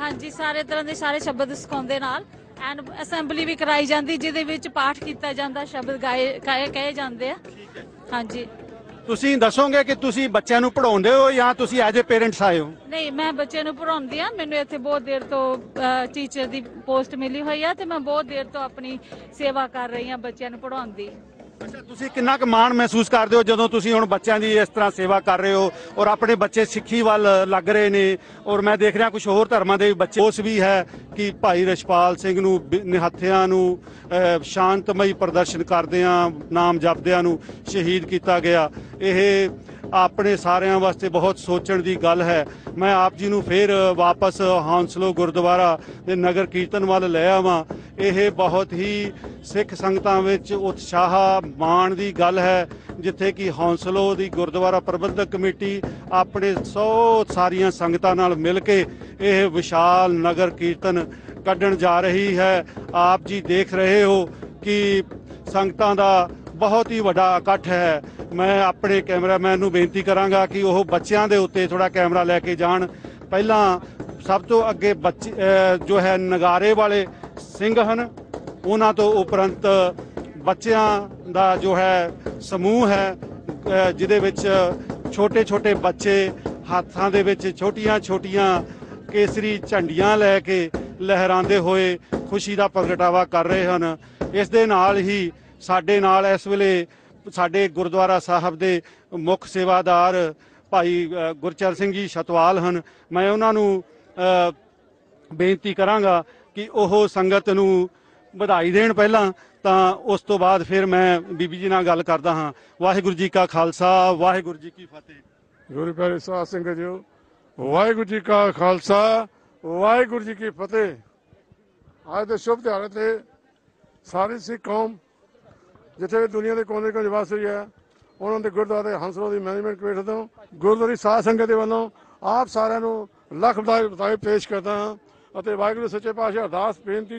ਹਾਂਜੀ ਸਾਰੇ ਤਰ੍ਹਾਂ ਦੇ ਸਾਰੇ ਸ਼ਬਦ ਸਿਖਾਉਂਦੇ ਨਾਲ। ਐਂਡ ਅਸੈਂਬਲੀ ਵੀ ਕਰਾਈ ਜਾਂਦੀ ਜਿਹਦੇ ਵਿੱਚ ਪਾਠ ਕੀਤਾ ਜਾਂਦਾ ਸ਼ਬਦ ਗਾਏ ਗਾਏ- ਕਹੇ ਜਾਂਦੇ ਆ। ਹਾਂਜੀ। ਤੁਸੀਂ ਦੱਸੋਗੇ ਕਿ ਤੁਸੀਂ ਬੱਚਿਆਂ ਨੂੰ ਪੜਾਉਂਦੇ ਹੋ ਜਾਂ ਤੁਸੀਂ ਐਜ਼ ਅ ਪੇਰੈਂਟਸ ਆਏ ਹੋ? ਨਹੀਂ ਮੈਂ ਬੱਚੇ ਨੂੰ ਪੜਾਉਂਦੀ ਆ ਮੈਨੂੰ ਇੱਥੇ ਬਹੁਤ ਦੇਰ ਤੋਂ ਟੀਚਰ ਦੀ ਪੋਸਟ ਮਿਲੀ ਹੋਈ ਆ ਤੇ ਮੈਂ ਬਹੁਤ ਦੇਰ ਤੋਂ ਆਪਣੀ ਸੇਵਾ ਕਰ ਰਹੀ ਆ ਬੱਚਿਆਂ ਨੂੰ ਪੜਾਉਂਦੀ ਤੁਸੀਂ ਕਿੰਨਾ ਕੁ ਮਾਣ ਮਹਿਸੂਸ ਕਰਦੇ ਹੋ ਜਦੋਂ ਤੁਸੀਂ ਹੁਣ ਬੱਚਿਆਂ ਦੀ ਇਸ ਤਰ੍ਹਾਂ ਸੇਵਾ ਕਰ ਰਹੇ ਹੋ ਔਰ ਆਪਣੇ ਬੱਚੇ ਸਿੱਖੀ ਵੱਲ ਲੱਗ ਰਹੇ ਨੇ? ਔਰ ਮੈਂ ਦੇਖ ਰਿਹਾ ਕੁਝ ਹੋਰ ਧਰਮਾਂ ਦੇ ਬੱਚੇ ਉਸ ਵੀ ਹੈ ਕਿ ਭਾਈ ਰਛਪਾਲ ਸਿੰਘ ਨੂੰ ਬਿ- ਨਿਹੱਥਿਆਂ ਨੂੰ ਅਹ, ਸ਼ਾਂਤਮਈ ਪ੍ਰਦਰਸ਼ਨ ਕਰਦਿਆਂ ਨਾਮ ਜਪਦਿਆਂ ਨੂੰ ਸ਼ਹੀਦ ਕੀਤਾ ਗਿਆ। ਇਹ ਆਪਣੇ ਸਾਰਿਆਂ ਵਾਸਤੇ ਬਹੁਤ ਸੋਚਣ ਦੀ ਗੱਲ ਹੈ। ਮੈਂ ਆਪ ਜੀ ਨੂੰ ਫੇਰ ਵਾਪਸ ਹੌਂਸਲੋ ਗੁਰਦੁਆਰਾ ਦੇ ਨਗਰ ਕੀਰਤਨ ਵੱਲ ਲੈ ਆਵਾਂ। ਇਹ ਬਹੁਤ ਹੀ ਸਿੱਖ ਸੰਗਤਾਂ ਵਿੱਚ ਉਤਸ਼ਾਹ ਮਾਣ ਦੀ ਗੱਲ ਹੈ, ਜਿੱਥੇ ਕਿ ਹੌਂਸਲੋ ਦੀ ਗੁਰਦੁਆਰਾ ਪ੍ਰਬੰਧਕ ਕਮੇਟੀ ਆਪਣੇ ਸੌ ਸਾਰੀਆਂ ਸੰਗਤਾਂ ਨਾਲ ਮਿਲ ਕੇ ਇਹ ਵਿਸ਼ਾਲ ਨਗਰ ਕੀਰਤਨ ਕੱਢਣ ਜਾ ਰਹੀ ਹੈ। ਆਪ ਜੀ ਦੇਖ ਰਹੇ ਹੋ ਕਿ ਸੰਗਤਾਂ ਦਾ ਬਹੁਤ ਹੀ ਵੱਡਾ ਇਕੱਠ ਹੈ। ਮੈਂ ਆਪਣੇ ਕੈਮਰਾਮੈਨ ਨੂੰ ਬੇਨਤੀ ਕਰਾਂਗਾ ਕਿ ਉਹ ਬੱਚਿਆਂ ਦੇ ਉੱਤੇ ਥੋੜਾ ਕੈਮਰਾ ਲੈ ਕੇ ਜਾਣ। ਪਹਿਲਾਂ ਸਭ ਤੋਂ ਅੱਗੇ ਬੱਚੇ ਜੋ ਹੈ ਨਗਾਰੇ ਵਾਲੇ ਸਿੰਘ ਹਨ, ਉਹਨਾਂ ਤੋਂ ਉਪਰੰਤ ਬੱਚਿਆਂ ਦਾ ਜੋ ਹੈ ਸਮੂਹ ਹੈ ਜਿਹਦੇ ਵਿੱਚ ਛੋਟੇ ਛੋਟੇ ਬੱਚੇ ਹੱਥਾਂ ਦੇ ਵਿੱਚ ਛੋਟੀਆਂ ਛੋਟੀਆਂ ਕੇਸਰੀ ਝੰਡੀਆਂ ਲੈ ਕੇ ਲਹਿਰਾਉਂਦੇ ਹੋਏ ਖੁਸ਼ੀ ਦਾ ਪ੍ਰਗਟਾਵਾ ਕਰ ਰਹੇ ਹਨ। ਇਸ ਦੇ ਨਾਲ ਹੀ ਸਾਡੇ ਨਾਲ ਇਸ ਵੇਲੇ ਸਾਡੇ ਗੁਰਦੁਆਰਾ ਸਾਹਿਬ ਦੇ ਮੁੱਖ ਸੇਵਾਦਾਰ ਭਾਈ ਅ, ਗੁਰਚਰਨ ਸਿੰਘ ਜੀ ਛਤਵਾਲ ਹਨ। ਮੈਂ ਉਹਨਾਂ ਨੂੰ ਬੇਨਤੀ ਕਰਾਂਗਾ ਕਿ ਉਹ ਸੰਗਤ ਨੂੰ ਵਧਾਈ ਦੇਣ ਪਹਿਲਾਂ ਤਾਂ ਉਸ ਤੋਂ ਬਾਅਦ ਫਿਰ ਮੈਂ ਬੀਬੀ ਜੀ ਨਾਲ ਗੱਲ ਕਰਦਾ ਹਾਂ। ਵਾਹਿਗੁਰੂ ਜੀ ਕਾ ਖਾਲਸਾ ਵਾਹਿਗੁਰੂ ਜੀ ਕੀ ਫਤਿਹ। ਗੁਰੂ ਪਿਆਰੇ ਸਾਧ ਸੰਗਤ ਜੀ ਵਾਹਿਗੁਰੂ ਜੀ ਕਾ ਖਾਲਸਾ ਵਾਹਿਗੁਰੂ ਜੀ ਕੀ ਫਤਿਹ। ਅੱਜ ਦੇ ਸ਼ੁਭ ਦਿਹਾੜੇ ਤੇ ਸਾਰੀ ਸਿੱਖ ਕੌਮ ਜਿੱਥੇ ਵੀ ਦੁਨੀਆ ਦੇ ਕੋਨੇ ਕੋਨੇ ਵਸ ਰਹੀ ਹੈ, ਉਹਨਾਂ ਦੇ ਗੁਰਦੁਆਰੇ ਹੰਸਰੋ ਦੀ ਮੈਨੇਜਮੈਂਟ ਕਮੇਟੀ ਤੋਂ ਗੁਰਦੁਆਰੇ ਸਾਧ ਸੰਗਤ ਦੇ ਵੱਲੋਂ ਆਪ ਸਾਰਿਆਂ ਨੂੰ ਲੱਖ ਵਧਾਈ ਪੇਸ਼ ਕਰਦਾ ਹਾਂ ਅਤੇ ਵਾਹਿਗੁਰੂ ਸੱਚੇ ਪਾਤਸ਼ਾਹ ਅਰਦਾਸ ਬੇਨਤੀ